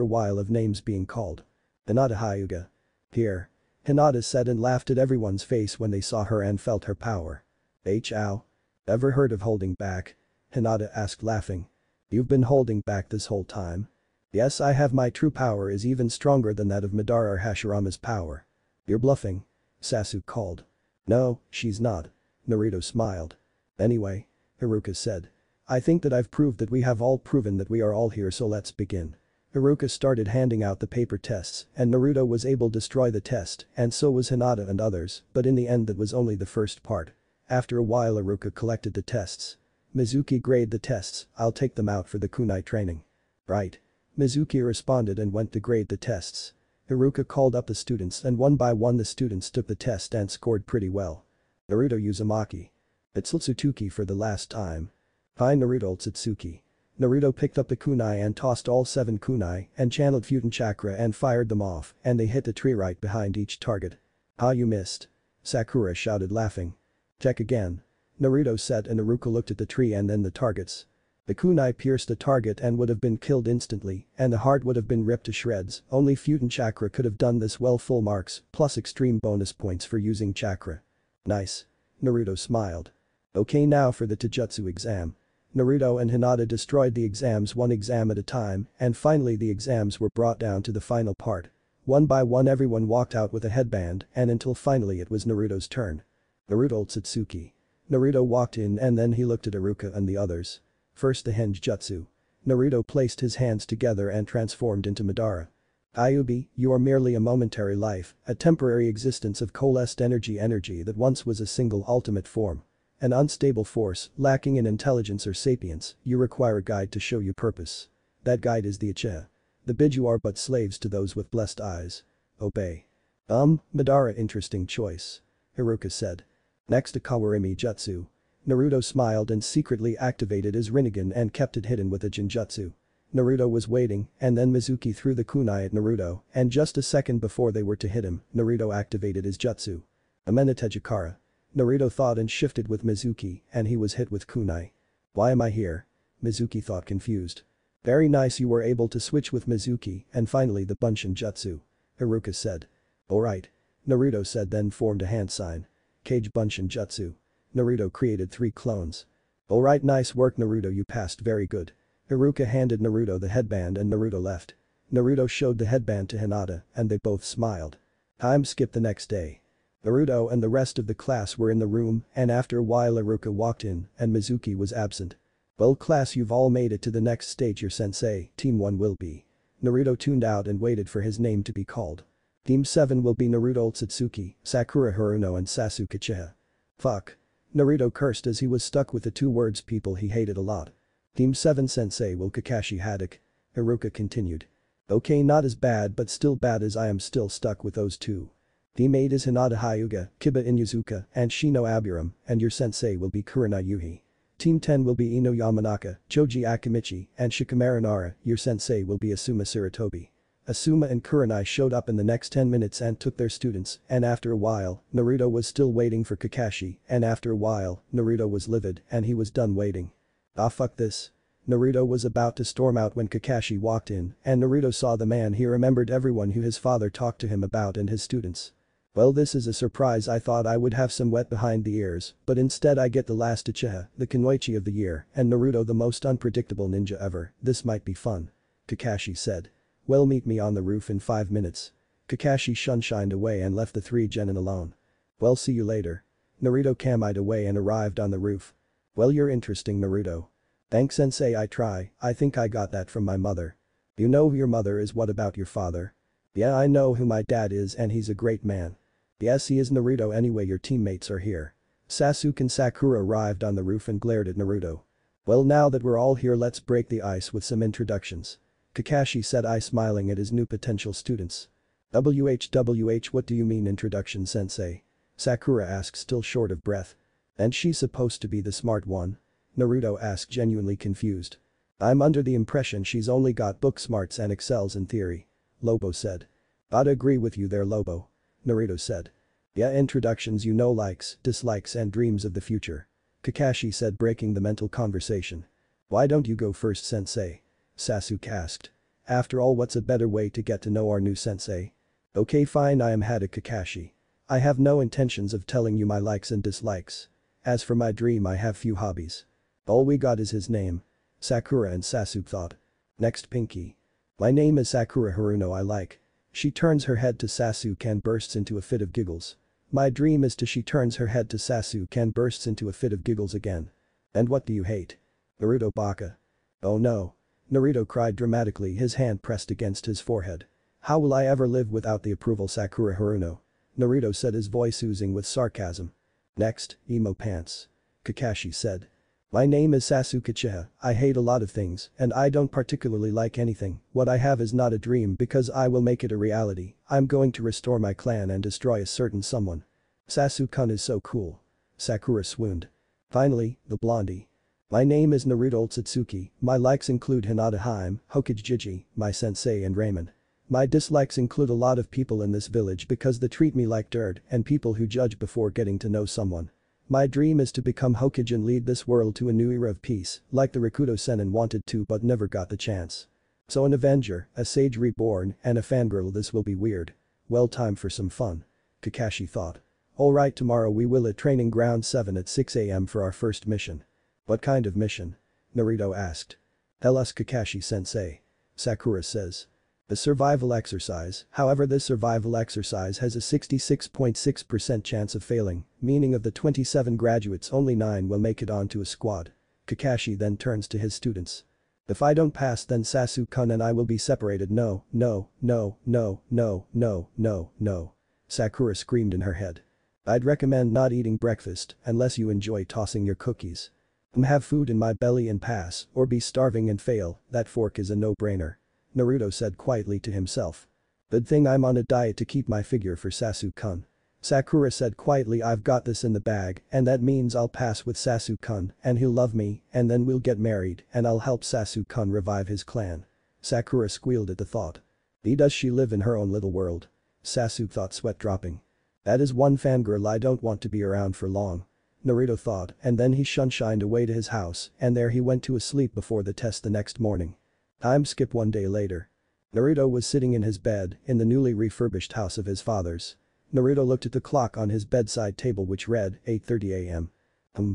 a while of names being called. Hinata Hyuga. Here. Hinata said and laughed at everyone's face when they saw her and felt her power. H. Ow. Ever heard of holding back? Hinata asked laughing. You've been holding back this whole time? Yes I have my true power is even stronger than that of Madara Hashirama's power. You're bluffing. Sasuke called. No, she's not. Naruto smiled. Anyway. Iruka said. I think that I've proved that we have all proven that we are all here so let's begin. Iruka started handing out the paper tests and Naruto was able to destroy the test and so was Hinata and others but in the end that was only the first part. After a while Iruka collected the tests. Mizuki grade the tests, I'll take them out for the kunai training. Right. Mizuki responded and went to grade the tests. Iruka called up the students and one by one the students took the test and scored pretty well. Naruto Uzumaki. It's Tsutsuki for the last time. Fine Naruto Tsutsuki. Naruto picked up the kunai and tossed all seven kunai and channeled Futon chakra and fired them off and they hit the tree right behind each target. Ah you missed. Sakura shouted laughing. Check again. Naruto said and Iruka looked at the tree and then the targets. The kunai pierced the target and would have been killed instantly and the heart would have been ripped to shreds, only Futon chakra could have done this well full marks, plus extreme bonus points for using chakra. Nice. Naruto smiled. Okay now for the Taijutsu exam. Naruto and Hinata destroyed the exams one exam at a time and finally the exams were brought down to the final part. One by one everyone walked out with a headband and until finally it was Naruto's turn. Naruto Tsutsuki. Naruto walked in and then he looked at Iruka and the others. First the Henge Jutsu. Naruto placed his hands together and transformed into Madara. Kyubi, you are merely a momentary life, a temporary existence of coalesced energy energy that once was a single ultimate form. An unstable force, lacking in intelligence or sapience, you require a guide to show you purpose. That guide is the Uchiha. The Biju are but slaves to those with blessed eyes. Obey. Um, Madara interesting choice. Iruka said. Next to Kawarimi Jutsu. Naruto smiled and secretly activated his Rinnegan and kept it hidden with a Genjutsu. Naruto was waiting and then Mizuki threw the kunai at Naruto and just a second before they were to hit him, Naruto activated his jutsu. Amenotejikara. Naruto thought and shifted with Mizuki and he was hit with kunai. Why am I here? Mizuki thought confused. Very nice you were able to switch with Mizuki and finally the Bunshin Jutsu. Iruka said. Alright. Naruto said then formed a hand sign. Kage Bunshin Jutsu. Naruto created three clones. Alright nice work Naruto you passed very good. Iruka handed Naruto the headband and Naruto left. Naruto showed the headband to Hinata and they both smiled. Time skipped the next day. Naruto and the rest of the class were in the room and after a while Iruka walked in and Mizuki was absent. Well class you've all made it to the next stage your sensei, team 1 will be. Naruto tuned out and waited for his name to be called. Team 7 will be Naruto Otsutsuki, Sakura Haruno and Sasuke Uchiha. Fuck. Naruto cursed as he was stuck with the two words people he hated a lot. Team 7 sensei will Kakashi Hatake. Iruka continued. Okay not as bad but still bad as I am still stuck with those two. Team 8 is Hinata Hyuga, Kiba Inuzuka, and Shino Aburame, and your sensei will be Kurenai Yuhi. Team 10 will be Ino Yamanaka, Choji Akimichi, and Shikamaru Nara, your sensei will be Asuma Sarutobi. Asuma and Kurenai showed up in the next 10 minutes and took their students, and after a while, Naruto was still waiting for Kakashi, and after a while, Naruto was livid and he was done waiting. Ah fuck this. Naruto was about to storm out when Kakashi walked in, and Naruto saw the man he remembered everyone who his father talked to him about and his students. Well this is a surprise I thought I would have some wet behind the ears, but instead I get the last Uchiha, uh, the Kunoichi of the year, and Naruto the most unpredictable ninja ever, this might be fun. Kakashi said. Well meet me on the roof in 5 minutes. Kakashi shunshined away and left the three genin alone. Well see you later. Naruto kamied away and arrived on the roof. Well you're interesting Naruto. Thanks sensei I try, I think I got that from my mother. You know your mother is what about your father? Yeah I know who my dad is and he's a great man. Yes he is Naruto anyway your teammates are here. Sasuke and Sakura arrived on the roof and glared at Naruto. Well now that we're all here let's break the ice with some introductions. Kakashi said I smiling at his new potential students. WHWH what do you mean introduction sensei? Sakura asked still short of breath. And she's supposed to be the smart one? Naruto asked genuinely confused. I'm under the impression she's only got book smarts and excels in theory. Lobo said. I'd agree with you there Lobo. Naruto said. Yeah introductions you know likes, dislikes and dreams of the future. Kakashi said breaking the mental conversation. Why don't you go first sensei? Sasuke asked. After all what's a better way to get to know our new sensei? Okay fine I am Hatake Kakashi. I have no intentions of telling you my likes and dislikes. As for my dream I have few hobbies. All we got is his name. Sakura and Sasuke thought. Next Pinky. My name is Sakura Haruno I like. She turns her head to Sasuke and bursts into a fit of giggles. My dream is to she turns her head to Sasuke and bursts into a fit of giggles again. And what do you hate? Naruto Baka. Oh no. Naruto cried dramatically his hand pressed against his forehead. How will I ever live without the approval Sakura Haruno? Naruto said his voice oozing with sarcasm. Next, emo pants. Kakashi said. My name is Sasuke Uchiha, I hate a lot of things, and I don't particularly like anything, what I have is not a dream because I will make it a reality, I'm going to restore my clan and destroy a certain someone. Sasuke-kun is so cool. Sakura swooned. Finally, the blondie. My name is Naruto Otsutsuki, my likes include Hinata hime, Hokage Jiji, my sensei and Raymond. My dislikes include a lot of people in this village because they treat me like dirt and people who judge before getting to know someone. My dream is to become Hokage and lead this world to a new era of peace, like the Rikudo Sennin wanted to but never got the chance. So an Avenger, a Sage Reborn, and a fangirl this will be weird. Well time for some fun. Kakashi thought. Alright tomorrow we will at training ground 7 at 6am for our first mission. What kind of mission? Naruto asked. Tell us Kakashi sensei. Sakura says. A survival exercise, however this survival exercise has a 66.6% chance of failing, meaning of the 27 graduates only 9 will make it onto a squad. Kakashi then turns to his students. If I don't pass then Sasuke-kun and I will be separated no, no, no, no, no, no, no, no. Sakura screamed in her head. I'd recommend not eating breakfast unless you enjoy tossing your cookies. Um have food in my belly and pass or be starving and fail, that fork is a no-brainer. Naruto said quietly to himself. Good thing I'm on a diet to keep my figure for Sasuke-kun. Sakura said quietly I've got this in the bag and that means I'll pass with Sasuke-kun and he'll love me and then we'll get married and I'll help Sasuke-kun revive his clan. Sakura squealed at the thought. He does she live in her own little world. Sasuke thought sweat dropping. That is one fangirl I don't want to be around for long. Naruto thought and then he shunshined away to his house and there he went to sleep before the test the next morning. Time skip one day later. Naruto was sitting in his bed in the newly refurbished house of his father's. Naruto looked at the clock on his bedside table which read 8.30 am. Hmm.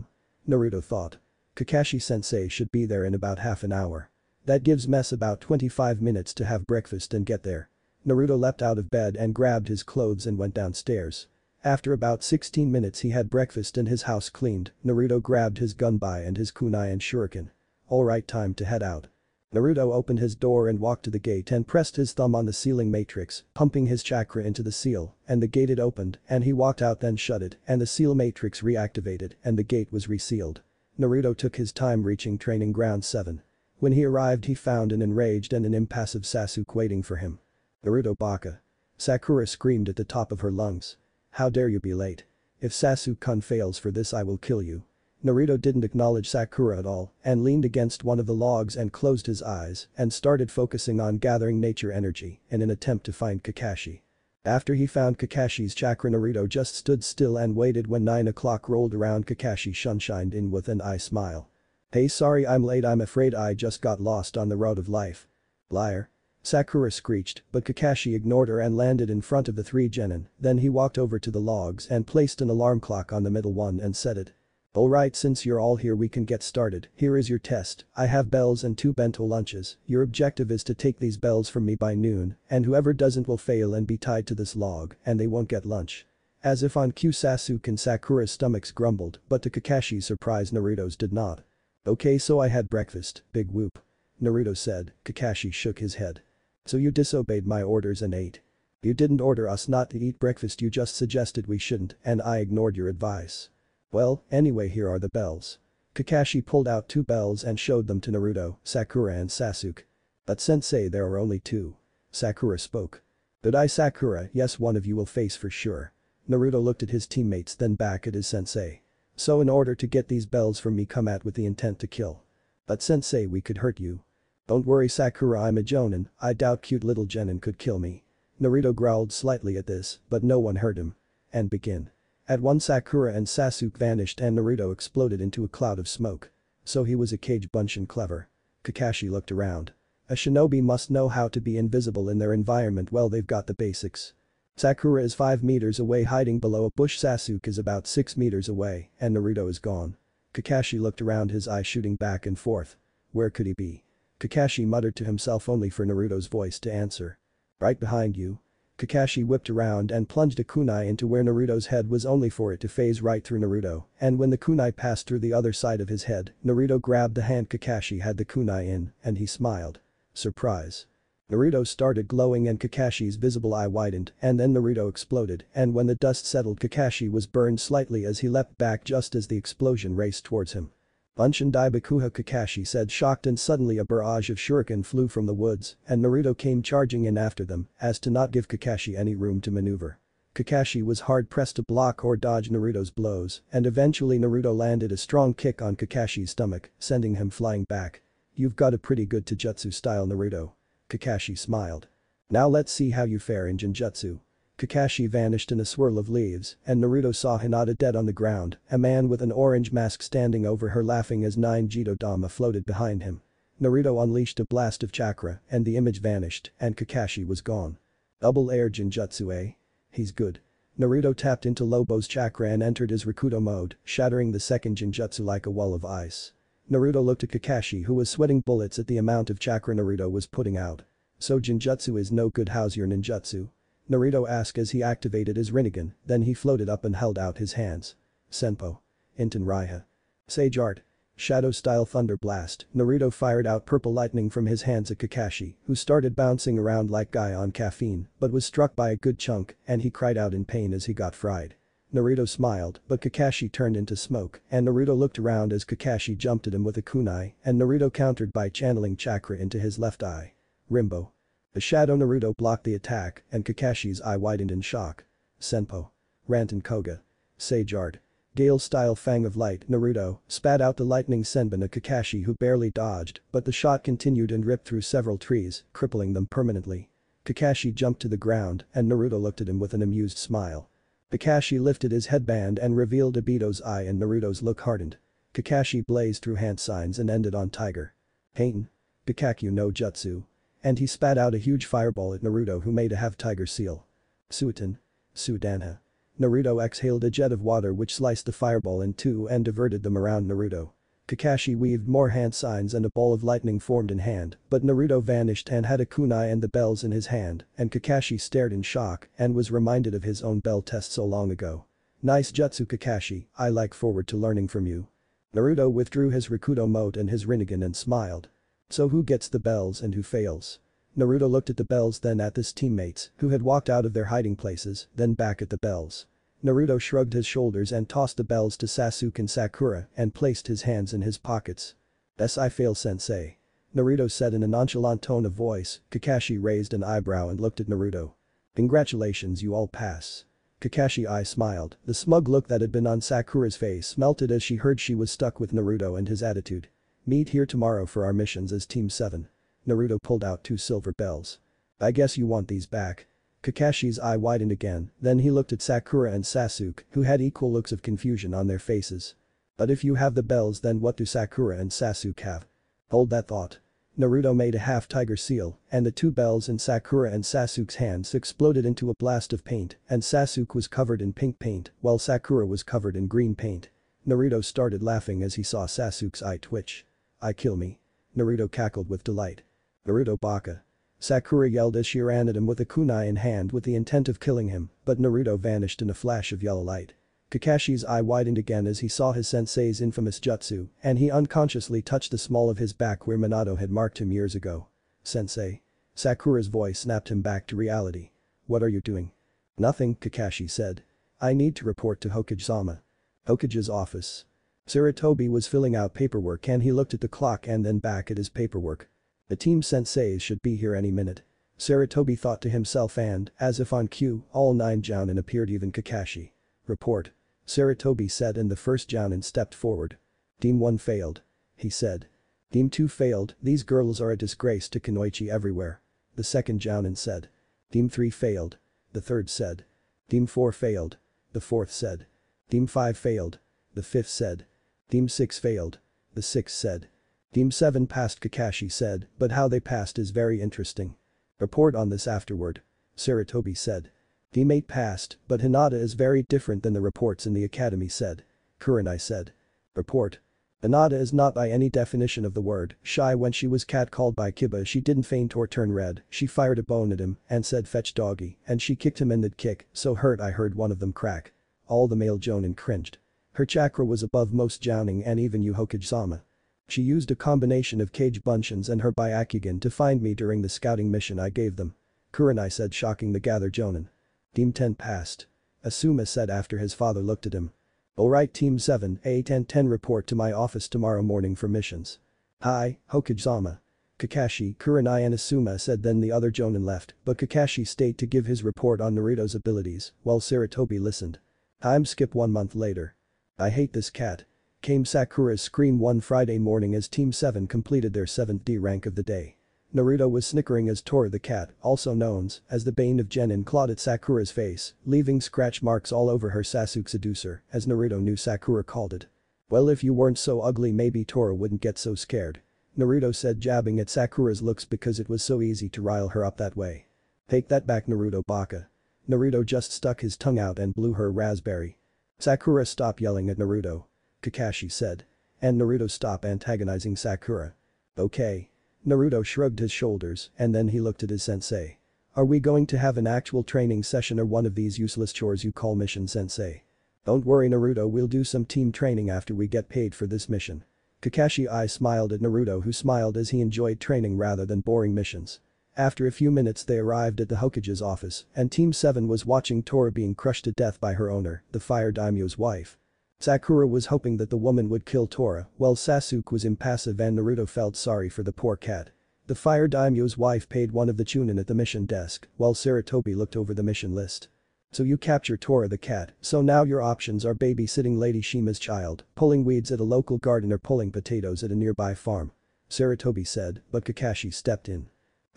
Naruto thought. Kakashi sensei should be there in about half an hour. That gives mess about 25 minutes to have breakfast and get there. Naruto leapt out of bed and grabbed his clothes and went downstairs. After about 16 minutes he had breakfast and his house cleaned, Naruto grabbed his gunbai and his kunai and shuriken. Alright time to head out. Naruto opened his door and walked to the gate and pressed his thumb on the sealing matrix, pumping his chakra into the seal, and the gate it opened, and he walked out then shut it, and the seal matrix reactivated, and the gate was resealed. Naruto took his time reaching training ground 7. When he arrived he found an enraged and an impassive Sasuke waiting for him. Naruto Baka. Sakura screamed at the top of her lungs. How dare you be late. If Sasuke-kun fails for this I will kill you. Naruto didn't acknowledge Sakura at all and leaned against one of the logs and closed his eyes and started focusing on gathering nature energy in an attempt to find Kakashi. After he found Kakashi's chakra Naruto just stood still and waited when 9 o'clock rolled around Kakashi shunshined in with an eye smile. Hey sorry I'm late I'm afraid I just got lost on the road of life. Liar. Sakura screeched, but Kakashi ignored her and landed in front of the three genin, then he walked over to the logs and placed an alarm clock on the middle one and set it. Alright since you're all here we can get started, here is your test, I have bells and two bento lunches, your objective is to take these bells from me by noon, and whoever doesn't will fail and be tied to this log, and they won't get lunch. As if on cue Sasuke and Sakura's stomachs grumbled, but to Kakashi's surprise Naruto's did not. Okay so I had breakfast, big whoop. Naruto said, Kakashi shook his head. So you disobeyed my orders and ate. You didn't order us not to eat breakfast you just suggested we shouldn't and I ignored your advice. Well, anyway here are the bells. Kakashi pulled out two bells and showed them to Naruto, Sakura and Sasuke. But sensei there are only two. Sakura spoke. But I Sakura yes one of you will face for sure. Naruto looked at his teammates then back at his sensei. So in order to get these bells from me come at with the intent to kill. But sensei we could hurt you. Don't worry Sakura I'm a jonin, I doubt cute little genin could kill me. Naruto growled slightly at this, but no one heard him. And begin. At once Sakura and Sasuke vanished and Naruto exploded into a cloud of smoke. So he was a Kage Bunshin and clever. Kakashi looked around. A shinobi must know how to be invisible in their environment well they've got the basics. Sakura is 5 meters away hiding below a bush Sasuke is about 6 meters away and Naruto is gone. Kakashi looked around his eyes shooting back and forth. Where could he be? Kakashi muttered to himself only for Naruto's voice to answer. Right behind you. Kakashi whipped around and plunged a kunai into where Naruto's head was only for it to phase right through Naruto, and when the kunai passed through the other side of his head, Naruto grabbed the hand Kakashi had the kunai in, and he smiled. Surprise. Naruto started glowing and Kakashi's visible eye widened, and then Naruto exploded, and when the dust settled Kakashi was burned slightly as he leapt back just as the explosion raced towards him. Bunshin Daibakuha Kakashi said shocked and suddenly a barrage of shuriken flew from the woods and Naruto came charging in after them as to not give Kakashi any room to maneuver. Kakashi was hard pressed to block or dodge Naruto's blows and eventually Naruto landed a strong kick on Kakashi's stomach, sending him flying back. You've got a pretty good Taijutsu style Naruto. Kakashi smiled. Now let's see how you fare in Genjutsu. Kakashi vanished in a swirl of leaves, and Naruto saw Hinata dead on the ground, a man with an orange mask standing over her laughing as nine Jito Dama floated behind him. Naruto unleashed a blast of chakra, and the image vanished, and Kakashi was gone. Double air Genjutsu eh? He's good. Naruto tapped into Lobo's chakra and entered his Rikudo mode, shattering the second Genjutsu like a wall of ice. Naruto looked at Kakashi who was sweating bullets at the amount of chakra Naruto was putting out. So Genjutsu is no good how's your ninjutsu? Naruto asked as he activated his Rinnegan, then he floated up and held out his hands. Senpo. Inton Raiha. Sage Art. Shadow Style Thunder Blast, Naruto fired out purple lightning from his hands at Kakashi, who started bouncing around like guy on caffeine, but was struck by a good chunk, and he cried out in pain as he got fried. Naruto smiled, but Kakashi turned into smoke, and Naruto looked around as Kakashi jumped at him with a kunai, and Naruto countered by channeling chakra into his left eye. Rimbo. The shadow Naruto blocked the attack and Kakashi's eye widened in shock. Senpo. Ranten Koga. Sage Art. Gale-style Fang of Light Naruto spat out the lightning senbon at Kakashi who barely dodged but the shot continued and ripped through several trees, crippling them permanently. Kakashi jumped to the ground and Naruto looked at him with an amused smile. Kakashi lifted his headband and revealed Obito's eye and Naruto's look hardened. Kakashi blazed through hand signs and ended on Tiger. Pain. Pikaku no Jutsu. And he spat out a huge fireball at Naruto who made a half-tiger seal. Suiton. Suidanha. Naruto exhaled a jet of water which sliced the fireball in two and diverted them around Naruto. Kakashi weaved more hand signs and a ball of lightning formed in hand, but Naruto vanished and had a kunai and the bells in his hand, and Kakashi stared in shock and was reminded of his own bell test so long ago. Nice jutsu Kakashi, I like forward to learning from you. Naruto withdrew his Rikudo mode and his Rinnegan and smiled. So who gets the bells and who fails? Naruto looked at the bells then at his teammates, who had walked out of their hiding places, then back at the bells. Naruto shrugged his shoulders and tossed the bells to Sasuke and Sakura and placed his hands in his pockets. Yes I fail sensei. Naruto said in a nonchalant tone of voice, Kakashi raised an eyebrow and looked at Naruto. Congratulations you all pass. Kakashi I smiled, the smug look that had been on Sakura's face melted as she heard she was stuck with Naruto and his attitude. Meet here tomorrow for our missions as Team 7. Naruto pulled out two silver bells. I guess you want these back. Kakashi's eye widened again, then he looked at Sakura and Sasuke who had equal looks of confusion on their faces. But if you have the bells then what do Sakura and Sasuke have? Hold that thought. Naruto made a half-tiger seal, and the two bells in Sakura and Sasuke's hands exploded into a blast of paint, and Sasuke was covered in pink paint, while Sakura was covered in green paint. Naruto started laughing as he saw Sasuke's eye twitch. I kill me. Naruto cackled with delight. Naruto baka. Sakura yelled as she ran at him with a kunai in hand with the intent of killing him, but Naruto vanished in a flash of yellow light. Kakashi's eye widened again as he saw his sensei's infamous jutsu, and he unconsciously touched the small of his back where Minato had marked him years ago. Sensei. Sakura's voice snapped him back to reality. What are you doing? Nothing, Kakashi said. I need to report to Hokage-sama. Hokage's office. Sarutobi was filling out paperwork and he looked at the clock and then back at his paperwork. The team senseis should be here any minute. Sarutobi thought to himself and, as if on cue, all nine Jounin appeared even Kakashi. Report. Sarutobi said and the first Jounin stepped forward. Team 1 failed. He said. Team 2 failed, these girls are a disgrace to Kunoichi everywhere. The second Jounin said. Team 3 failed. The third said. Team 4 failed. The fourth said. Team 5 failed. The fifth said. Team 6 failed. The 6 said. Team 7 passed Kakashi said, but how they passed is very interesting. Report on this afterward. Sarutobi said. Team 8 passed, but Hinata is very different than the reports in the academy said. Kurenai said. Report. Hinata is not by any definition of the word shy when she was catcalled by Kiba she didn't faint or turn red, she fired a bone at him and said fetch doggy and she kicked him in the kick so hurt I heard one of them crack. All the male jonin cringed. Her chakra was above most Jouning and even Yu Hokage-sama. She used a combination of Kage Bunshins and her Byakugan to find me during the scouting mission I gave them. Kurenai said shocking the gather jonin. Team 10 passed. Asuma said after his father looked at him. Alright Team 7, 8 and 10 report to my office tomorrow morning for missions. Hi, Hokage-sama. Kakashi, Kurenai and Asuma said then the other Jonin left, but Kakashi stayed to give his report on Naruto's abilities, while Sarutobi listened. Time skip one month later. I hate this cat. Came Sakura's scream one Friday morning as Team 7 completed their 7th D rank of the day. Naruto was snickering as Tora the cat, also known as the Bane of Genin clawed at Sakura's face, leaving scratch marks all over her Sasuke seducer, as Naruto knew Sakura called it. Well if you weren't so ugly maybe Tora wouldn't get so scared. Naruto said jabbing at Sakura's looks because it was so easy to rile her up that way. Take that back Naruto baka. Naruto just stuck his tongue out and blew her raspberry. Sakura stop yelling at Naruto. Kakashi said. And Naruto stop antagonizing Sakura. Okay. Naruto shrugged his shoulders and then he looked at his sensei. Are we going to have an actual training session or one of these useless chores you call mission sensei? Don't worry Naruto we'll do some team training after we get paid for this mission. Kakashi I smiled at Naruto who smiled as he enjoyed training rather than boring missions. After a few minutes they arrived at the Hokage's office and Team 7 was watching Tora being crushed to death by her owner, the fire daimyo's wife. Sakura was hoping that the woman would kill Tora, while Sasuke was impassive and Naruto felt sorry for the poor cat. The fire daimyo's wife paid one of the chunin at the mission desk, while Sarutobi looked over the mission list. So you capture Tora the cat, so now your options are babysitting Lady Shima's child, pulling weeds at a local garden or pulling potatoes at a nearby farm. Sarutobi said, but Kakashi stepped in.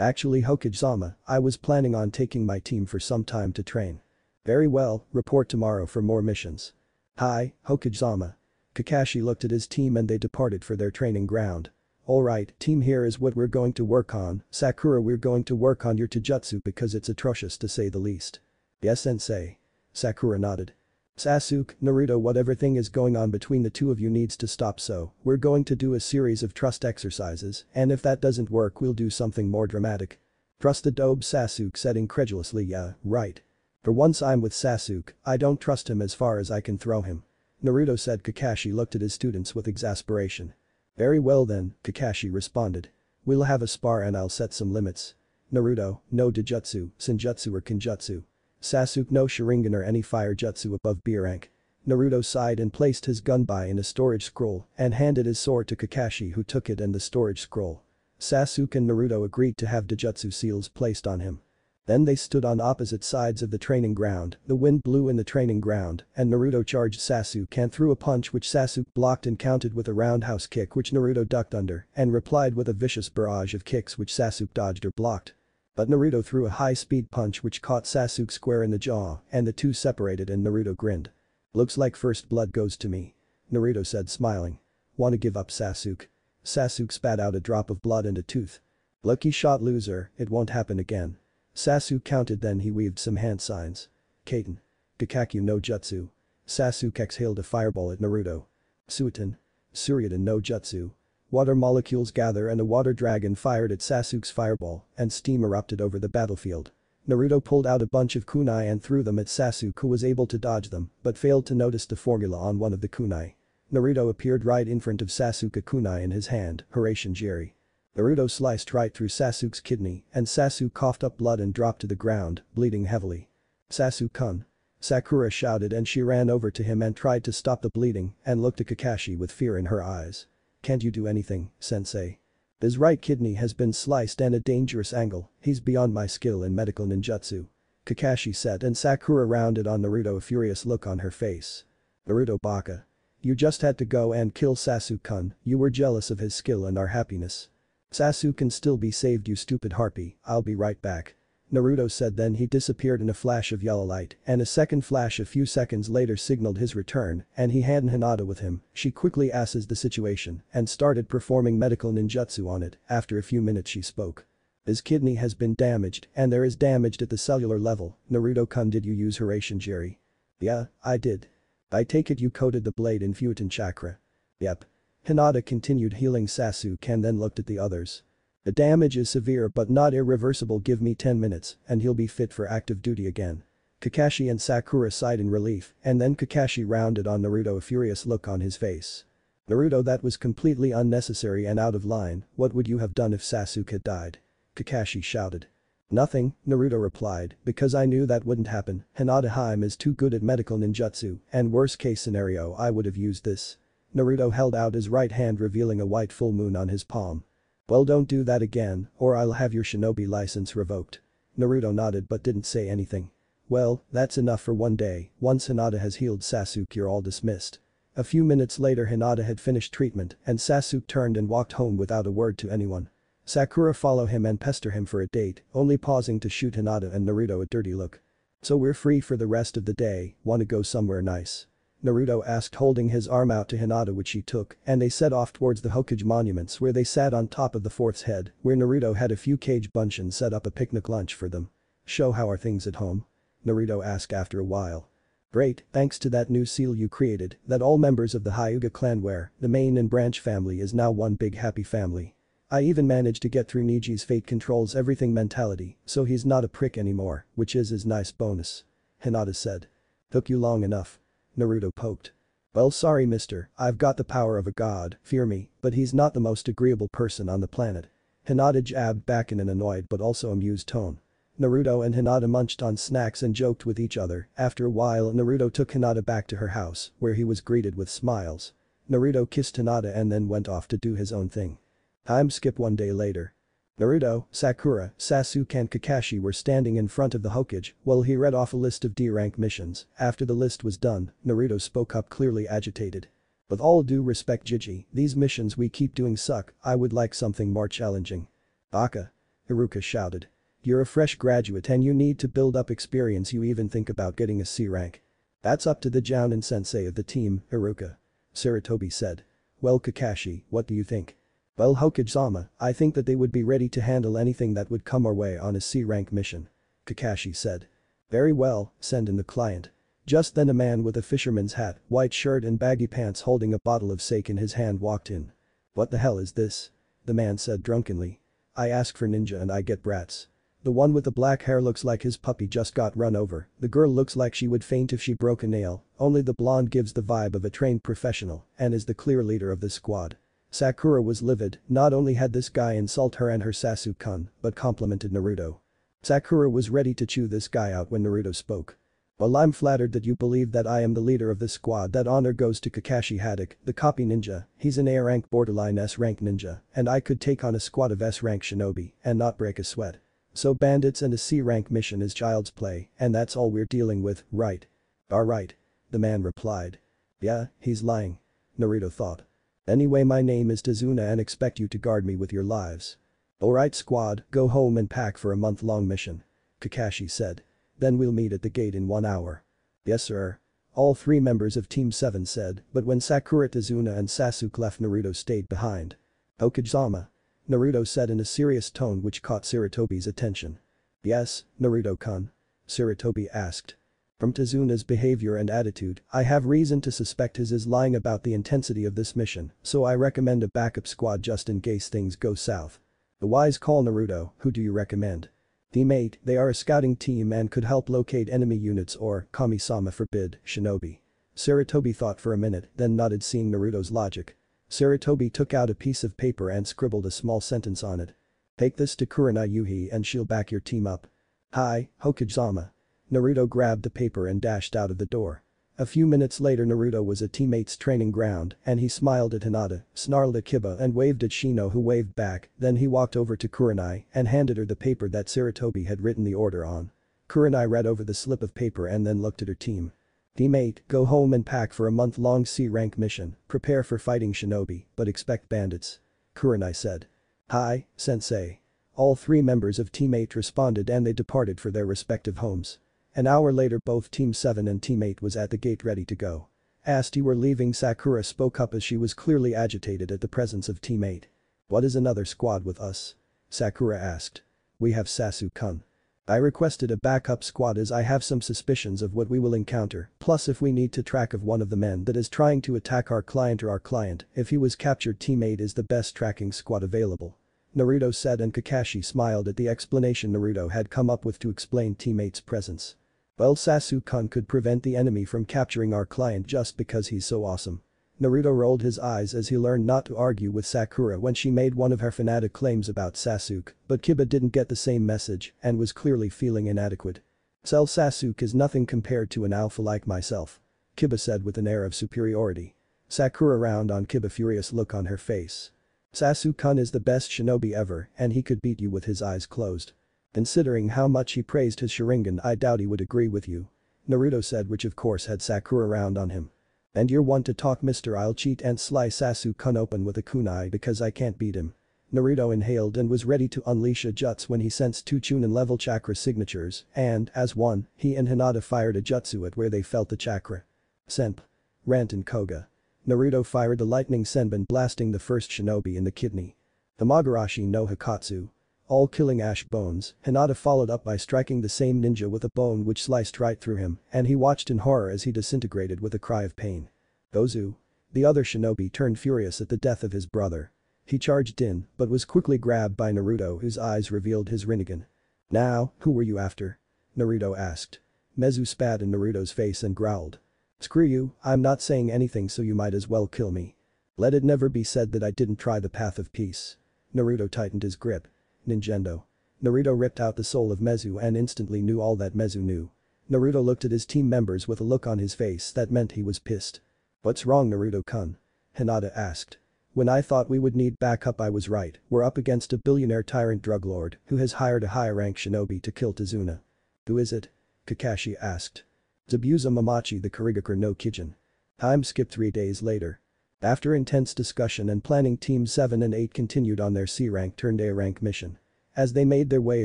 Actually Hokage-sama, I was planning on taking my team for some time to train. Very well, report tomorrow for more missions. Hi, Hokage-sama. Kakashi looked at his team and they departed for their training ground. Alright, team here is what we're going to work on, Sakura we're going to work on your Taijutsu because it's atrocious to say the least. Yes sensei. Sakura nodded. Sasuke, Naruto whatever thing is going on between the two of you needs to stop so, we're going to do a series of trust exercises, and if that doesn't work we'll do something more dramatic. Trust the dobe Sasuke said incredulously yeah, right. For once I'm with Sasuke, I don't trust him as far as I can throw him. Naruto said Kakashi looked at his students with exasperation. Very well then, Kakashi responded. We'll have a spar and I'll set some limits. Naruto, no Dojutsu, Senjutsu or Kenjutsu. Sasuke no Sharingan or any fire jutsu above B rank. Naruto sighed and placed his gunbai in a storage scroll and handed his sword to Kakashi who took it and the storage scroll. Sasuke and Naruto agreed to have Dojutsu seals placed on him. Then they stood on opposite sides of the training ground, the wind blew in the training ground, and Naruto charged Sasuke and threw a punch which Sasuke blocked and countered with a roundhouse kick which Naruto ducked under and replied with a vicious barrage of kicks which Sasuke dodged or blocked. But Naruto threw a high-speed punch which caught Sasuke square in the jaw and the two separated and Naruto grinned. Looks like first blood goes to me. Naruto said smiling. Wanna give up Sasuke? Sasuke spat out a drop of blood and a tooth. Lucky shot loser, it won't happen again. Sasuke counted then he weaved some hand signs. Kaiten. Kakaku no Jutsu. Sasuke exhaled a fireball at Naruto. Suiton. Suiryudan no Jutsu. Water molecules gather and a water dragon fired at Sasuke's fireball and steam erupted over the battlefield. Naruto pulled out a bunch of kunai and threw them at Sasuke who was able to dodge them but failed to notice the formula on one of the kunai. Naruto appeared right in front of Sasuke kunai in his hand, Hiraishingiri. Naruto sliced right through Sasuke's kidney and Sasuke coughed up blood and dropped to the ground, bleeding heavily. Sasuke-kun. Sakura shouted and she ran over to him and tried to stop the bleeding and looked at Kakashi with fear in her eyes. Can't you do anything, sensei? His right kidney has been sliced and a dangerous angle, he's beyond my skill in medical ninjutsu. Kakashi said and Sakura rounded on Naruto a furious look on her face. Naruto baka. You just had to go and kill Sasuke-kun, you were jealous of his skill and our happiness. Sasuke can still be saved you stupid harpy, I'll be right back. Naruto said then he disappeared in a flash of yellow light and a second flash a few seconds later signaled his return and he had Hinata with him, she quickly assessed the situation and started performing medical ninjutsu on it, after a few minutes she spoke. His kidney has been damaged and there is damaged at the cellular level, Naruto-kun did you use Hiraishingiri? Yeah, I did. I take it you coated the blade in Futon chakra. Yep. Hinata continued healing Sasuke and then looked at the others. The damage is severe but not irreversible give me 10 minutes and he'll be fit for active duty again. Kakashi and Sakura sighed in relief and then Kakashi rounded on Naruto a furious look on his face. Naruto that was completely unnecessary and out of line, what would you have done if Sasuke had died? Kakashi shouted. Nothing, Naruto replied, because I knew that wouldn't happen, Hinata hime is too good at medical ninjutsu, and worst case scenario I would have used this. Naruto held out his right hand revealing a white full moon on his palm. Well don't do that again, or I'll have your shinobi license revoked. Naruto nodded but didn't say anything. Well, that's enough for one day, once Hinata has healed Sasuke you're all dismissed. A few minutes later Hinata had finished treatment and Sasuke turned and walked home without a word to anyone. Sakura follow him and pester him for a date, only pausing to shoot Hinata and Naruto a dirty look. So we're free for the rest of the day, wanna go somewhere nice? Naruto asked holding his arm out to Hinata which she took and they set off towards the Hokage monuments where they sat on top of the fourth's head where Naruto had a few Kage Bunshin set up a picnic lunch for them. Show how are things at home? Naruto asked after a while. Great, thanks to that new seal you created, that all members of the Hyuga clan wear, the main and branch family is now one big happy family. I even managed to get through Neji's fate controls everything mentality, so he's not a prick anymore, which is his nice bonus. Hinata said. Took you long enough. Naruto poked. Well sorry mister, I've got the power of a god, fear me, but he's not the most agreeable person on the planet. Hinata jabbed back in an annoyed but also amused tone. Naruto and Hinata munched on snacks and joked with each other, after a while Naruto took Hinata back to her house, where he was greeted with smiles. Naruto kissed Hinata and then went off to do his own thing. Time skip one day later. Naruto, Sakura, Sasuke and Kakashi were standing in front of the Hokage while he read off a list of D-rank missions. After the list was done, Naruto spoke up clearly agitated. With all due respect Jiji, these missions we keep doing suck, I would like something more challenging. Baka. Iruka shouted. You're a fresh graduate and you need to build up experience you even think about getting a C rank. That's up to the Jounin sensei of the team, Iruka. Sarutobi said. Well Kakashi, what do you think? Well Hokage-sama, I think that they would be ready to handle anything that would come our way on a C-rank mission. Kakashi said. Very well, send in the client. Just then a man with a fisherman's hat, white shirt and baggy pants holding a bottle of sake in his hand walked in. What the hell is this? The man said drunkenly. I ask for ninja and I get brats. The one with the black hair looks like his puppy just got run over, the girl looks like she would faint if she broke a nail, only the blonde gives the vibe of a trained professional and is the clear leader of the squad. Sakura was livid, not only had this guy insult her and her Sasuke-kun, but complimented Naruto. Sakura was ready to chew this guy out when Naruto spoke. Well I'm flattered that you believe that I am the leader of this squad that honor goes to Kakashi Hatake, the copy ninja, he's an A-rank borderline S-rank ninja, and I could take on a squad of S-rank shinobi and not break a sweat. So bandits and a C-rank mission is child's play, and that's all we're dealing with, right? Alright. The man replied. Yeah, he's lying. Naruto thought. Anyway my name is Tazuna and expect you to guard me with your lives. Alright squad, go home and pack for a month-long mission. Kakashi said. Then we'll meet at the gate in one hour. Yes sir. All three members of Team 7 said, but when Sakura Tazuna and Sasuke left Naruto stayed behind. Hokage-sama. Naruto said in a serious tone which caught Sarutobi's attention. Yes, Naruto-kun. Sarutobi asked. From Tazuna's behavior and attitude, I have reason to suspect his is lying about the intensity of this mission, so I recommend a backup squad just in case things go south. The wise call Naruto, who do you recommend? Team 8, they are a scouting team and could help locate enemy units or, Kami-sama forbid, shinobi. Sarutobi thought for a minute, then nodded seeing Naruto's logic. Sarutobi took out a piece of paper and scribbled a small sentence on it. Take this to Kurenai Yuhi and she'll back your team up. Hi, Hokage-sama. Naruto grabbed the paper and dashed out of the door. A few minutes later Naruto was at Team 8's training ground and he smiled at Hinata, snarled at Kiba and waved at Shino who waved back, then he walked over to Kurenai and handed her the paper that Sarutobi had written the order on. Kurenai read over the slip of paper and then looked at her team. Teammate, go home and pack for a month-long C-rank mission, prepare for fighting shinobi, but expect bandits. Kurenai said. Hi, sensei. All three members of Team 8 responded and they departed for their respective homes. An hour later both Team 7 and Team 8 was at the gate ready to go. Asked you were leaving Sakura spoke up as she was clearly agitated at the presence of Team 8. What is another squad with us? Sakura asked. We have Sasuke-kun. I requested a backup squad as I have some suspicions of what we will encounter, plus if we need to track of one of the men that is trying to attack our client or our client, if he was captured Team 8 is the best tracking squad available. Naruto said and Kakashi smiled at the explanation Naruto had come up with to explain Team 8's presence. Well Sasuke-kun could prevent the enemy from capturing our client just because he's so awesome. Naruto rolled his eyes as he learned not to argue with Sakura when she made one of her fanatic claims about Sasuke, but Kiba didn't get the same message and was clearly feeling inadequate. Cell Sasuke is nothing compared to an alpha like myself. Kiba said with an air of superiority. Sakura round on Kiba furious look on her face. Sasuke-kun is the best shinobi ever and he could beat you with his eyes closed. Considering how much he praised his Sharingan I doubt he would agree with you. Naruto said which of course had Sakura round on him. And you're one to talk mister I'll cheat and slice Sasuke-kun open with a kunai because I can't beat him. Naruto inhaled and was ready to unleash a jutsu when he sensed two Chunin level chakra signatures and, as one, he and Hinata fired a jutsu at where they felt the chakra. Senp. Ranton Koga. Naruto fired the lightning senbon blasting the first shinobi in the kidney. Tomogoroshi no Haikotsu. All killing ash bones, Hinata followed up by striking the same ninja with a bone which sliced right through him and he watched in horror as he disintegrated with a cry of pain. Gozu. The other shinobi turned furious at the death of his brother. He charged in but was quickly grabbed by Naruto whose eyes revealed his Rinnegan. Now, who were you after? Naruto asked. Mezu spat in Naruto's face and growled. Screw you, I'm not saying anything so you might as well kill me. Let it never be said that I didn't try the path of peace. Naruto tightened his grip. Ningendo. Naruto ripped out the soul of Mezu and instantly knew all that Mezu knew. Naruto looked at his team members with a look on his face that meant he was pissed. What's wrong Naruto-kun? Hinata asked. When I thought we would need backup I was right, we're up against a billionaire tyrant drug lord who has hired a high-rank shinobi to kill Tazuna. Who is it? Kakashi asked. Zabuza Momochi the Kirigakure no Kijin. Time skipped three days later. After intense discussion and planning Team 7 and 8 continued on their C-rank turned A-rank mission. As they made their way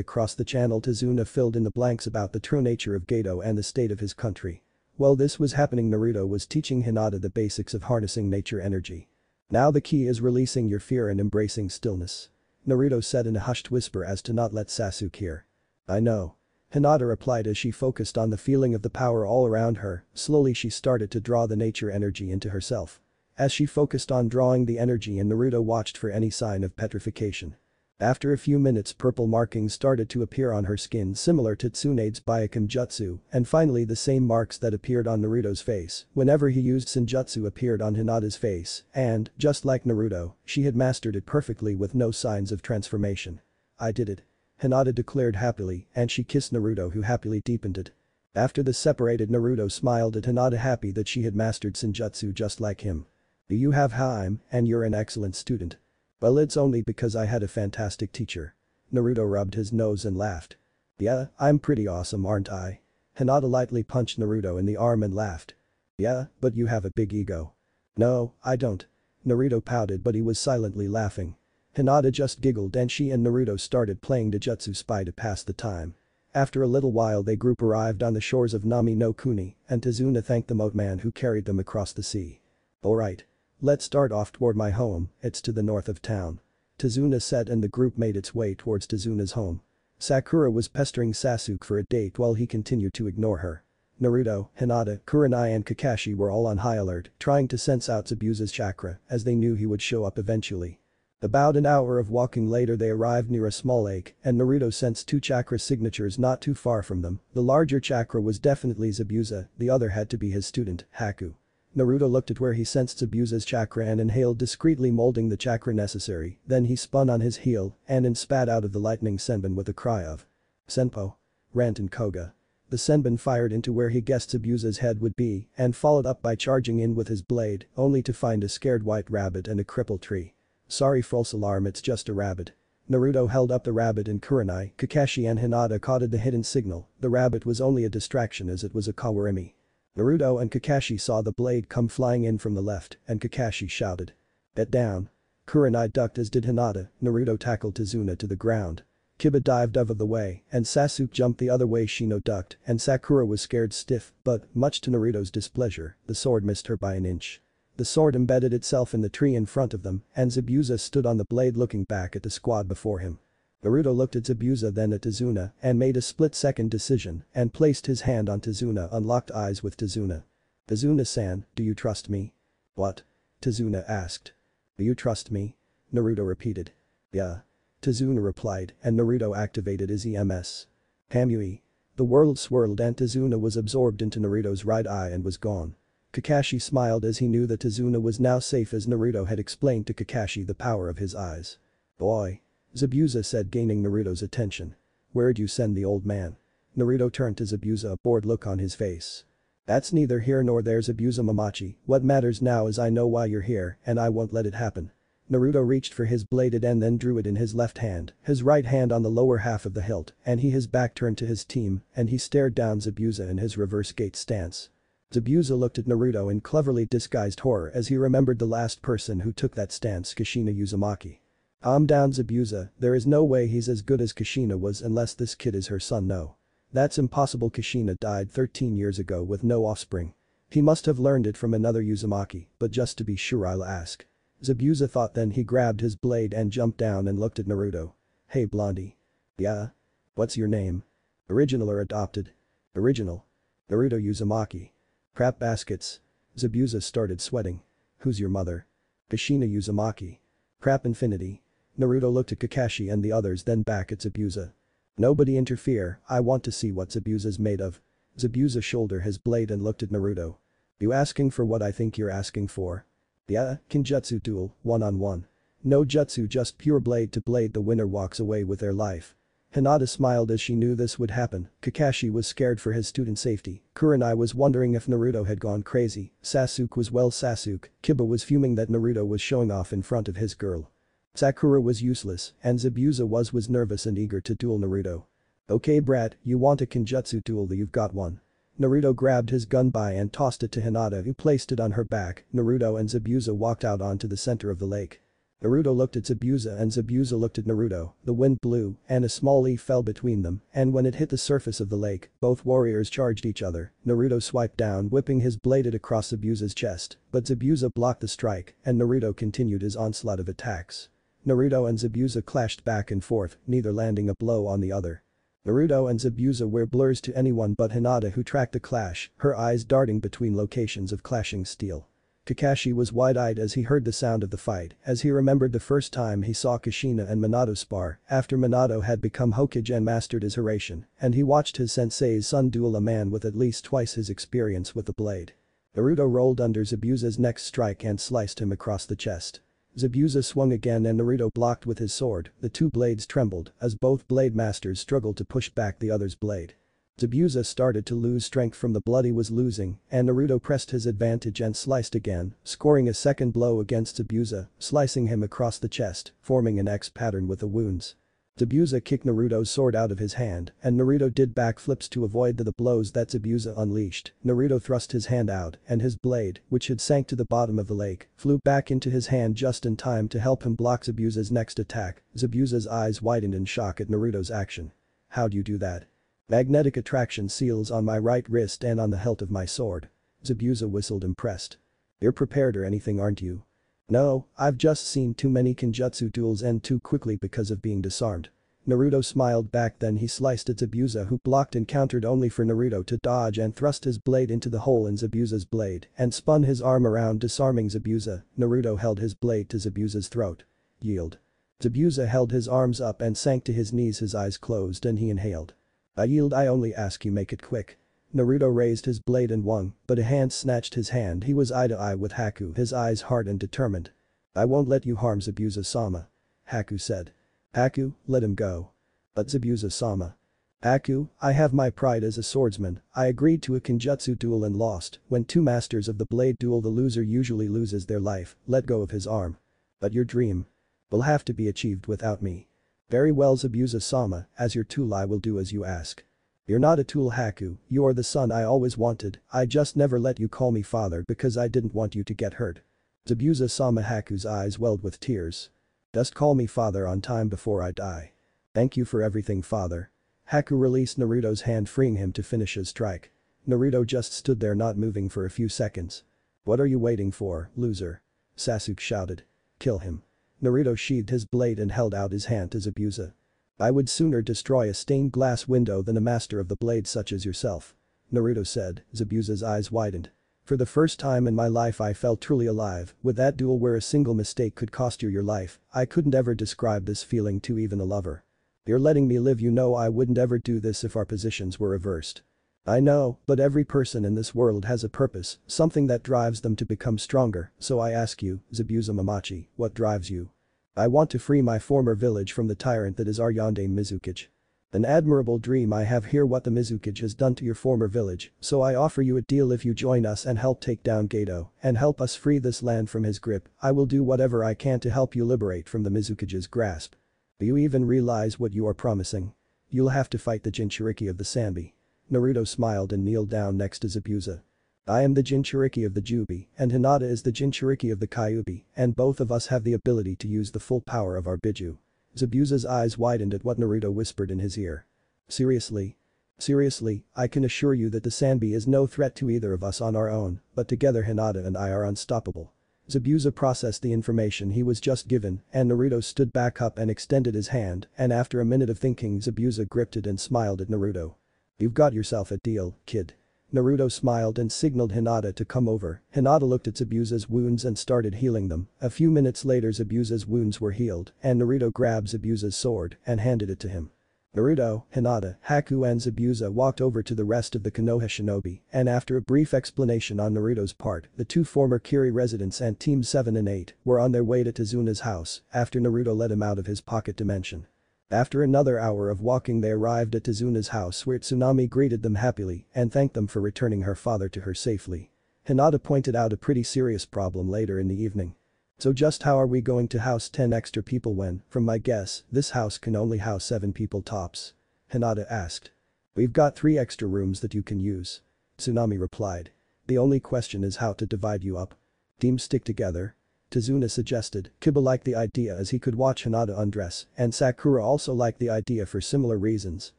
across the channel Tazuna filled in the blanks about the true nature of Gato and the state of his country. While this was happening Naruto was teaching Hinata the basics of harnessing nature energy. Now the key is releasing your fear and embracing stillness. Naruto said in a hushed whisper as to not let Sasuke hear. I know. Hinata replied as she focused on the feeling of the power all around her, slowly she started to draw the nature energy into herself. As she focused on drawing the energy and Naruto watched for any sign of petrification. After a few minutes purple markings started to appear on her skin similar to Tsunade's Byakume Jutsu and finally the same marks that appeared on Naruto's face whenever he used Senjutsu appeared on Hinata's face and, just like Naruto, she had mastered it perfectly with no signs of transformation. I did it. Hinata declared happily and she kissed Naruto who happily deepened it. After the separated Naruto smiled at Hinata happy that she had mastered Senjutsu just like him. Do you have Haim, and you're an excellent student. Well it's only because I had a fantastic teacher. Naruto rubbed his nose and laughed. Yeah, I'm pretty awesome aren't I? Hinata lightly punched Naruto in the arm and laughed. Yeah, but you have a big ego. No, I don't. Naruto pouted but he was silently laughing. Hinata just giggled and she and Naruto started playing Dojutsu Spy to pass the time. After a little while they group arrived on the shores of Nami no Kuni and Tazuna thanked the moat man who carried them across the sea. Alright. Let's start off toward my home, it's to the north of town. Tazuna said and the group made its way towards Tazuna's home. Sakura was pestering Sasuke for a date while he continued to ignore her. Naruto, Hinata, Kurenai and Kakashi were all on high alert, trying to sense out Zabuza's chakra as they knew he would show up eventually. About an hour of walking later they arrived near a small lake and Naruto sensed two chakra signatures not too far from them. The larger chakra was definitely Zabuza, the other had to be his student, Haku. Naruto looked at where he sensed Zabuza's chakra and inhaled discreetly molding the chakra necessary, then he spun on his heel and spat out of the lightning senbon with a cry of Senpo. Ranton Koga. The senbon fired into where he guessed Zabuza's head would be and followed up by charging in with his blade, only to find a scared white rabbit and a crippled tree. Sorry false alarm it's just a rabbit. Naruto held up the rabbit and Kurenai, Kakashi and Hinata caught the hidden signal, the rabbit was only a distraction as it was a Kawarimi. Naruto and Kakashi saw the blade come flying in from the left and Kakashi shouted. Bet down. Kurenai ducked as did Hinata, Naruto tackled Tazuna to the ground. Kiba dived out of the way and Sasuke jumped the other way Shino ducked and Sakura was scared stiff but, much to Naruto's displeasure, the sword missed her by an inch. The sword embedded itself in the tree in front of them and Zabuza stood on the blade looking back at the squad before him. Naruto looked at Zabuza then at Tazuna and made a split-second decision and placed his hand on Tazuna unlocked eyes with Tazuna. Tazuna-san, do you trust me? What? Tazuna asked. Do you trust me? Naruto repeated. Yeah. Tazuna replied and Naruto activated his EMS. Kamui. The world swirled and Tazuna was absorbed into Naruto's right eye and was gone. Kakashi smiled as he knew that Tazuna was now safe as Naruto had explained to Kakashi the power of his eyes. Boy. Zabuza said gaining Naruto's attention. Where'd you send the old man? Naruto turned to Zabuza a bored look on his face. That's neither here nor there Zabuza Momochi, what matters now is I know why you're here and I won't let it happen. Naruto reached for his bladed end then drew it in his left hand, his right hand on the lower half of the hilt, and he his back turned to his team, and he stared down Zabuza in his reverse gate stance. Zabuza looked at Naruto in cleverly disguised horror as he remembered the last person who took that stance Kushina Uzumaki. Calm down Zabuza, there is no way he's as good as Kushina was unless this kid is her son no. That's impossible Kushina died 13 years ago with no offspring. He must have learned it from another Uzumaki, but just to be sure I'll ask. Zabuza thought then he grabbed his blade and jumped down and looked at Naruto. Hey blondie. Yeah? What's your name? Original or adopted? Original. Naruto Uzumaki. Crap baskets. Zabuza started sweating. Who's your mother? Kushina Uzumaki. Crap infinity. Naruto looked at Kakashi and the others then back at Zabuza. Nobody interfere, I want to see what Zabuza's made of. Zabuza shouldered his blade and looked at Naruto. You asking for what I think you're asking for? Yeah, uh, Kenjutsu duel, one-on-one. -on -one. No jutsu just pure blade to blade the winner walks away with their life. Hinata smiled as she knew this would happen, Kakashi was scared for his student safety, Kurenai was wondering if Naruto had gone crazy, Sasuke was well Sasuke, Kiba was fuming that Naruto was showing off in front of his girl. Sakura was useless, and Zabuza was was nervous and eager to duel Naruto. Okay brat, you want a Kenjutsu duel you've got one. Naruto grabbed his gunbai and tossed it to Hinata who placed it on her back, Naruto and Zabuza walked out onto the center of the lake. Naruto looked at Zabuza and Zabuza looked at Naruto, the wind blew, and a small leaf fell between them, and when it hit the surface of the lake, both warriors charged each other, Naruto swiped down whipping his bladed across Zabuza's chest, but Zabuza blocked the strike, and Naruto continued his onslaught of attacks. Naruto and Zabuza clashed back and forth, neither landing a blow on the other. Naruto and Zabuza were blurs to anyone but Hinata who tracked the clash, her eyes darting between locations of clashing steel. Kakashi was wide-eyed as he heard the sound of the fight, as he remembered the first time he saw Kushina and Minato spar after Minato had become Hokage and mastered his Hiraishin, and he watched his sensei's son duel a man with at least twice his experience with the blade. Naruto rolled under Zabuza's next strike and sliced him across the chest. Zabuza swung again and Naruto blocked with his sword, the two blades trembled as both blade masters struggled to push back the other's blade. Zabuza started to lose strength from the blood he was losing, and Naruto pressed his advantage and sliced again, scoring a second blow against Zabuza, slicing him across the chest, forming an X pattern with the wounds. Zabuza kicked Naruto's sword out of his hand, and Naruto did backflips to avoid the blows that Zabuza unleashed. Naruto thrust his hand out, and his blade, which had sank to the bottom of the lake, flew back into his hand just in time to help him block Zabuza's next attack. Zabuza's eyes widened in shock at Naruto's action. How'd you do that? Magnetic attraction seals on my right wrist and on the hilt of my sword. Zabuza whistled impressed. You're prepared or anything aren't you? No, I've just seen too many Kenjutsu duels end too quickly because of being disarmed. Naruto smiled back then he sliced at Zabuza who blocked and countered only for Naruto to dodge and thrust his blade into the hole in Zabuza's blade and spun his arm around disarming Zabuza, Naruto held his blade to Zabuza's throat. Yield. Zabuza held his arms up and sank to his knees his eyes closed and he inhaled. I yield I only ask you make it quick. Naruto raised his blade and won, but a hand snatched his hand he was eye to eye with Haku his eyes hard and determined. I won't let you harm Zabuza-sama. Haku said. Haku, let him go. But Zabuza-sama. Haku, I have my pride as a swordsman, I agreed to a Kenjutsu duel and lost, when two masters of the blade duel the loser usually loses their life, let go of his arm. But your dream. Will have to be achieved without me. Very well Zabuza-sama, as your tool I will do as you ask. You're not a tool Haku, you're the son I always wanted, I just never let you call me father because I didn't want you to get hurt. Zabuza Sama Haku's eyes welled with tears. Just call me father on time before I die. Thank you for everything father. Haku released Naruto's hand freeing him to finish his strike. Naruto just stood there not moving for a few seconds. What are you waiting for, loser? Sasuke shouted. Kill him. Naruto sheathed his blade and held out his hand to Zabuza. I would sooner destroy a stained glass window than a master of the blade such as yourself. Naruto said, Zabuza's eyes widened. For the first time in my life I felt truly alive, with that duel where a single mistake could cost you your life, I couldn't ever describe this feeling to even a lover. You're letting me live you know I wouldn't ever do this if our positions were reversed. I know, but every person in this world has a purpose, something that drives them to become stronger, so I ask you, Zabuza Momochi, what drives you? I want to free my former village from the tyrant that is Yondaime Mizukage. An admirable dream I have here what the Mizukage has done to your former village, so I offer you a deal if you join us and help take down Gato, and help us free this land from his grip, I will do whatever I can to help you liberate from the Mizukage's grasp. Do you even realize what you are promising? You'll have to fight the Jinchuriki of the Sanbi. Naruto smiled and kneeled down next to Zabuza. I am the Jinchuriki of the Jubi, and Hinata is the Jinchuriki of the Kyubi, and both of us have the ability to use the full power of our Biju. Zabuza's eyes widened at what Naruto whispered in his ear. Seriously? Seriously, I can assure you that the Sanbi is no threat to either of us on our own, but together Hinata and I are unstoppable. Zabuza processed the information he was just given, and Naruto stood back up and extended his hand, and after a minute of thinking Zabuza gripped it and smiled at Naruto. You've got yourself a deal, kid. Naruto smiled and signaled Hinata to come over. Hinata looked at Zabuza's wounds and started healing them. A few minutes later Zabuza's wounds were healed and Naruto grabbed Zabuza's sword and handed it to him. Naruto, Hinata, Haku and Zabuza walked over to the rest of the Konoha shinobi and after a brief explanation on Naruto's part, the two former Kiri residents and Team 7 and 8 were on their way to Tazuna's house after Naruto let him out of his pocket dimension. After another hour of walking they arrived at Tazuna's house where Tsunami greeted them happily and thanked them for returning her father to her safely. Hinata pointed out a pretty serious problem later in the evening. So just how are we going to house 10 extra people when, from my guess, this house can only house 7 people tops? Hinata asked. We've got 3 extra rooms that you can use. Tsunami replied. The only question is how to divide you up. Teams stick together, Tazuna suggested, Kiba liked the idea as he could watch Hinata undress, and Sakura also liked the idea for similar reasons,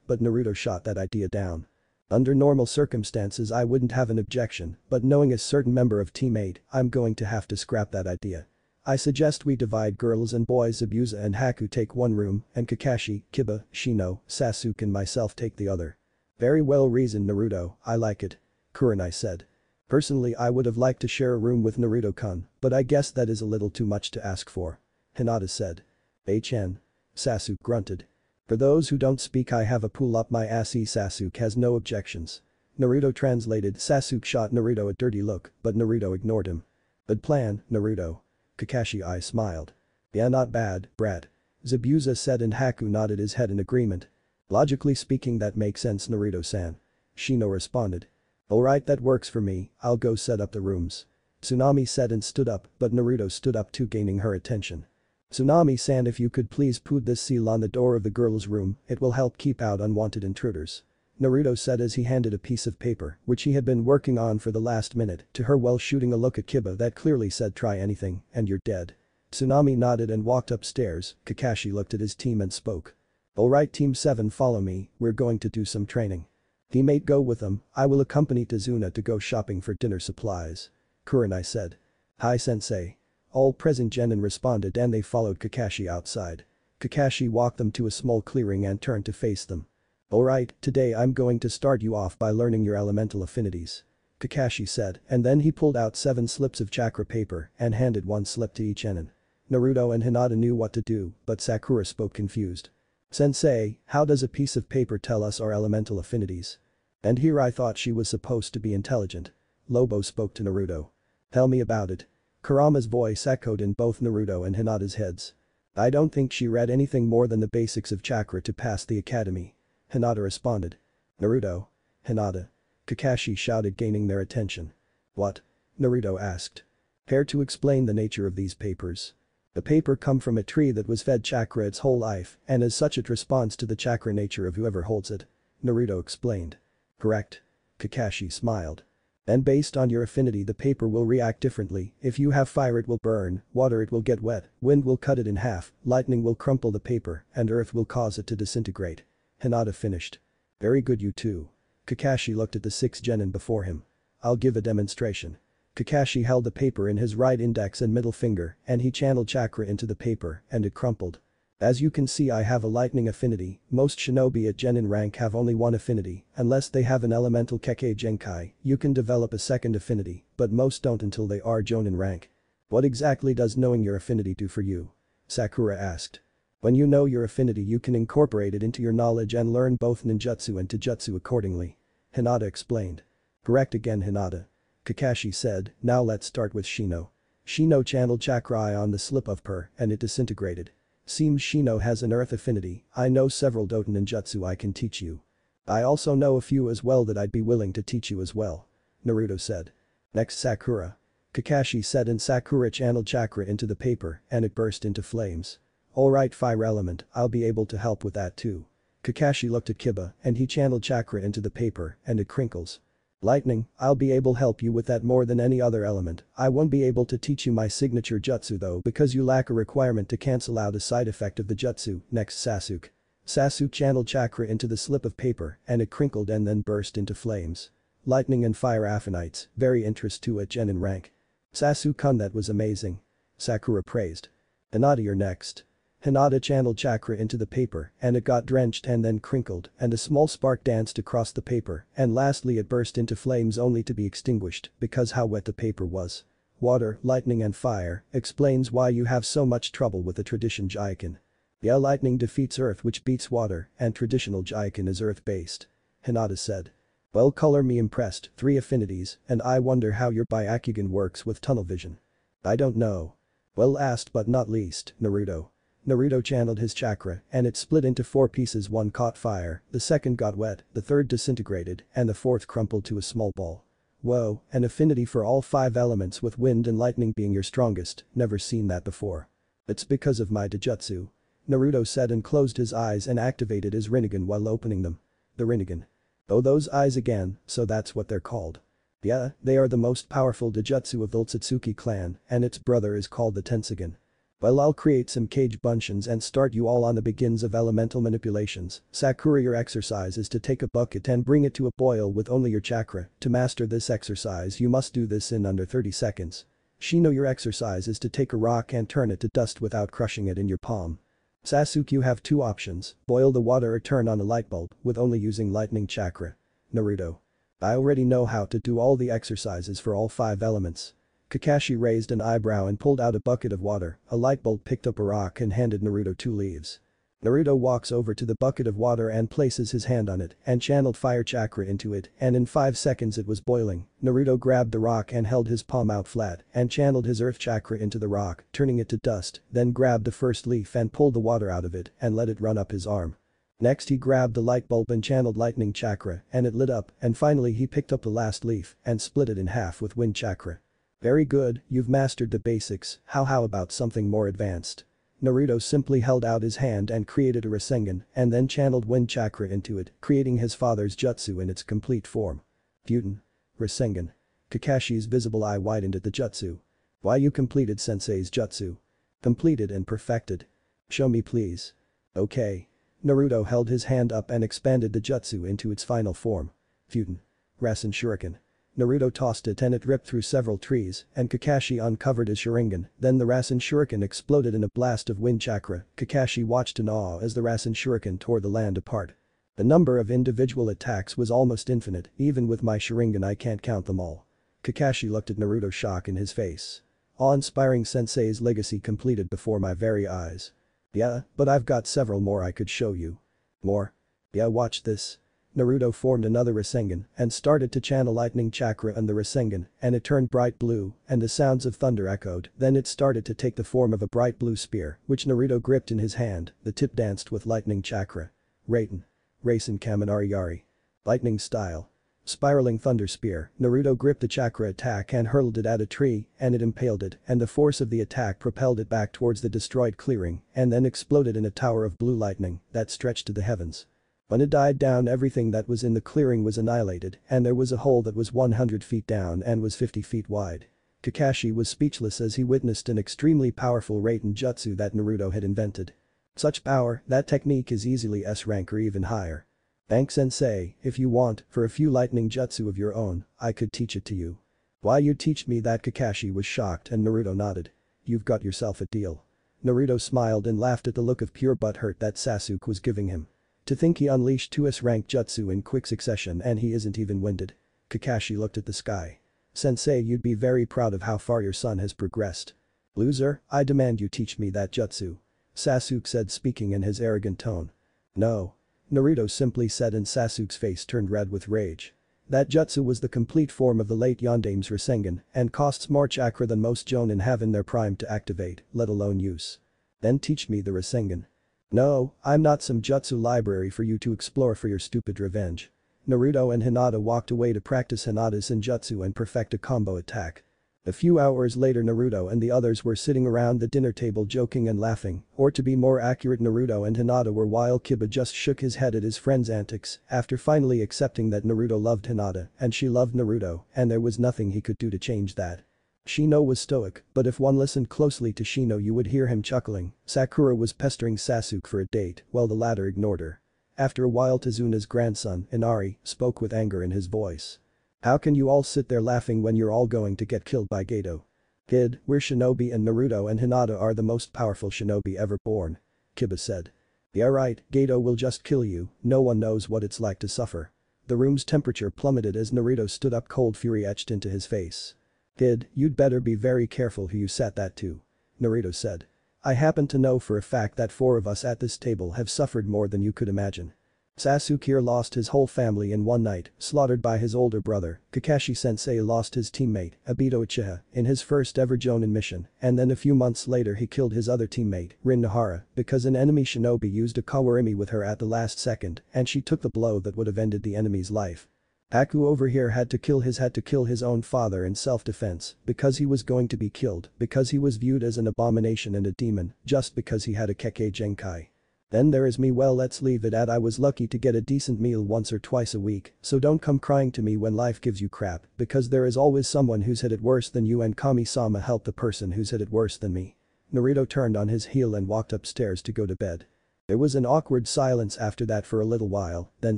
but Naruto shot that idea down. Under normal circumstances I wouldn't have an objection, but knowing a certain member of Team 8, I'm going to have to scrap that idea. I suggest we divide girls and boys Zabuza and Haku take one room, and Kakashi, Kiba, Shino, Sasuke and myself take the other. Very well reasoned Naruto, I like it. Kurenai said. Personally I would have liked to share a room with Naruto-kun, but I guess that is a little too much to ask for. Hinata said. HN. Sasuke grunted. For those who don't speak I have a pull up my assy Sasuke has no objections. Naruto translated Sasuke shot Naruto a dirty look, but Naruto ignored him. Good plan, Naruto. Kakashi I smiled. Yeah not bad, brat. Zabuza said and Haku nodded his head in agreement. Logically speaking that makes sense Naruto-san. Shino responded. Alright that works for me, I'll go set up the rooms. Tsunami said and stood up, but Naruto stood up too gaining her attention. Tsunami-san if you could please put this seal on the door of the girl's room, it will help keep out unwanted intruders. Naruto said as he handed a piece of paper, which he had been working on for the last minute, to her while shooting a look at Kiba that clearly said try anything, and you're dead. Tsunami nodded and walked upstairs, Kakashi looked at his team and spoke. Alright team 7 follow me, we're going to do some training. Team 8 go with them, I will accompany Tazuna to go shopping for dinner supplies. Kurenai said. Hi sensei. All present genin responded and they followed Kakashi outside. Kakashi walked them to a small clearing and turned to face them. Alright, today I'm going to start you off by learning your elemental affinities. Kakashi said and then he pulled out seven slips of chakra paper and handed one slip to each genin. Naruto and Hinata knew what to do, but Sakura spoke confused. Sensei, how does a piece of paper tell us our elemental affinities? And here I thought she was supposed to be intelligent. Lobo spoke to Naruto. Tell me about it. Kurama's voice echoed in both Naruto and Hinata's heads. I don't think she read anything more than the basics of chakra to pass the academy. Hinata responded. Naruto. Hinata. Kakashi shouted gaining their attention. What? Naruto asked. Care to explain the nature of these papers? The paper come from a tree that was fed chakra its whole life and as such it responds to the chakra nature of whoever holds it. Naruto explained. Correct. Kakashi smiled. And based on your affinity the paper will react differently, if you have fire it will burn, water it will get wet, wind will cut it in half, lightning will crumple the paper, and earth will cause it to disintegrate. Hinata finished. Very good you too. Kakashi looked at the six genin before him. I'll give a demonstration. Kakashi held the paper in his right index and middle finger and he channeled chakra into the paper and it crumpled. As you can see I have a lightning affinity, most shinobi at genin rank have only one affinity, unless they have an elemental Kekkei Genkai, you can develop a second affinity, but most don't until they are jonin rank. What exactly does knowing your affinity do for you? Sakura asked. When you know your affinity you can incorporate it into your knowledge and learn both ninjutsu and taijutsu accordingly. Hinata explained. Correct again Hinata. Kakashi said, now let's start with Shino. Shino channeled chakra on the slip of per and it disintegrated. Seems Shino has an earth affinity, I know several Doton ninjutsu I can teach you. I also know a few as well that I'd be willing to teach you as well. Naruto said. Next Sakura. Kakashi said and Sakura channeled chakra into the paper and it burst into flames. Alright fire element, I'll be able to help with that too. Kakashi looked at Kiba and he channeled chakra into the paper and it crinkles. Lightning, I'll be able help you with that more than any other element, I won't be able to teach you my signature jutsu though because you lack a requirement to cancel out a side effect of the jutsu, next Sasuke. Sasuke channeled chakra into the slip of paper and it crinkled and then burst into flames. Lightning and fire affinites, very interest to at genin rank. Sasuke that was amazing. Sakura praised. Hinata you're next. Hinata channeled chakra into the paper and it got drenched and then crinkled and a small spark danced across the paper and lastly it burst into flames only to be extinguished because how wet the paper was. Water, lightning and fire explains why you have so much trouble with the tradition Juken. Yeah lightning defeats earth which beats water and traditional Juken is earth based. Hinata said. Well color me impressed, 3 affinities and I wonder how your Byakugan works with tunnel vision. I don't know. Well last but not least, Naruto. Naruto channeled his chakra and it split into four pieces one caught fire, the second got wet, the third disintegrated, and the fourth crumpled to a small ball. Whoa, an affinity for all five elements with wind and lightning being your strongest, never seen that before. It's because of my Taijutsu. Naruto said and closed his eyes and activated his Rinnegan while opening them. The Rinnegan. Oh those eyes again, so that's what they're called. Yeah, they are the most powerful Taijutsu of the Otsutsuki clan and its brother is called the Tenseigan. Well I'll create some Kage Bunshins and start you all on the begins of elemental manipulations, Sakura your exercise is to take a bucket and bring it to a boil with only your chakra, to master this exercise you must do this in under 30 seconds. Shino your exercise is to take a rock and turn it to dust without crushing it in your palm. Sasuke you have two options, boil the water or turn on a light bulb with only using lightning chakra. Naruto. I already know how to do all the exercises for all five elements. Kakashi raised an eyebrow and pulled out a bucket of water, a light bulb picked up a rock and handed Naruto two leaves. Naruto walks over to the bucket of water and places his hand on it and channeled fire chakra into it and in 5 seconds it was boiling. Naruto grabbed the rock and held his palm out flat and channeled his earth chakra into the rock, turning it to dust, then grabbed the first leaf and pulled the water out of it and let it run up his arm. Next he grabbed the light bulb and channeled lightning chakra and it lit up and finally he picked up the last leaf and split it in half with wind chakra. Very good, you've mastered the basics, how how about something more advanced? Naruto simply held out his hand and created a Rasengan and then channeled wind chakra into it, creating his father's jutsu in its complete form. Gyuten. Rasengan. Kakashi's visible eye widened at the jutsu. Why you completed sensei's jutsu? Completed and perfected. Show me please. Okay. Naruto held his hand up and expanded the jutsu into its final form. Futon. Rasen Shuriken. Naruto tossed it and it ripped through several trees, and Kakashi uncovered his Sharingan, then the Rasen Shuriken exploded in a blast of wind chakra, Kakashi watched in awe as the Rasen Shuriken tore the land apart. The number of individual attacks was almost infinite, even with my Sharingan I can't count them all. Kakashi looked at Naruto shock in his face. Awe-inspiring sensei's legacy completed before my very eyes. Yeah, but I've got several more I could show you. More? Yeah watch this. Naruto formed another Rasengan and started to channel lightning chakra on the Rasengan and it turned bright blue and the sounds of thunder echoed then it started to take the form of a bright blue spear which Naruto gripped in his hand, the tip danced with lightning chakra. Raiton. Rasen Kaminari Yari. Lightning style. Spiraling thunder spear, Naruto gripped the chakra attack and hurled it at a tree and it impaled it and the force of the attack propelled it back towards the destroyed clearing and then exploded in a tower of blue lightning that stretched to the heavens. When it died down everything that was in the clearing was annihilated and there was a hole that was 100 feet down and was 50 feet wide. Kakashi was speechless as he witnessed an extremely powerful Raiton Jutsu that Naruto had invented. Such power, that technique is easily S rank or even higher. Thanks sensei, if you want, for a few lightning jutsu of your own, I could teach it to you. Why you teach me that Kakashi was shocked and Naruto nodded. You've got yourself a deal. Naruto smiled and laughed at the look of pure butt hurt that Sasuke was giving him. To think he unleashed two S-rank jutsu in quick succession and he isn't even winded. Kakashi looked at the sky. Sensei you'd be very proud of how far your son has progressed. Loser, I demand you teach me that jutsu. Sasuke said speaking in his arrogant tone. No. Naruto simply said and Sasuke's face turned red with rage. That jutsu was the complete form of the late Yondaime's Rasengan and costs more chakra than most jonin have in their prime to activate, let alone use. Then teach me the Rasengan. No, I'm not some jutsu library for you to explore for your stupid revenge. Naruto and Hinata walked away to practice Hinata's senjutsu and perfect a combo attack. A few hours later Naruto and the others were sitting around the dinner table joking and laughing, or to be more accurate Naruto and Hinata were while Kiba just shook his head at his friend's antics after finally accepting that Naruto loved Hinata and she loved Naruto and there was nothing he could do to change that. Shino was stoic, but if one listened closely to Shino you would hear him chuckling, Sakura was pestering Sasuke for a date while the latter ignored her. After a while Tazuna's grandson, Inari, spoke with anger in his voice. How can you all sit there laughing when you're all going to get killed by Gato? Kid, we're shinobi and Naruto and Hinata are the most powerful shinobi ever born. Kiba said. Yeah right, Gato will just kill you, no one knows what it's like to suffer. The room's temperature plummeted as Naruto stood up cold fury etched into his face. Kid, you'd better be very careful who you sat that to. Naruto said. I happen to know for a fact that four of us at this table have suffered more than you could imagine. Sasuke lost his whole family in one night, slaughtered by his older brother, Kakashi-sensei lost his teammate, Obito Uchiha, in his first ever Jonin mission, and then a few months later he killed his other teammate, Rin Nohara, because an enemy shinobi used a Kawarimi with her at the last second and she took the blow that would have ended the enemy's life. Haku over here had to kill his had to kill his own father in self-defense because he was going to be killed because he was viewed as an abomination and a demon just because he had a Kekkei Genkai. Then there is me well let's leave it at I was lucky to get a decent meal once or twice a week so don't come crying to me when life gives you crap because there is always someone who's hit it worse than you and Kami-sama helped the person who's hit it worse than me. Naruto turned on his heel and walked upstairs to go to bed. There was an awkward silence after that for a little while, then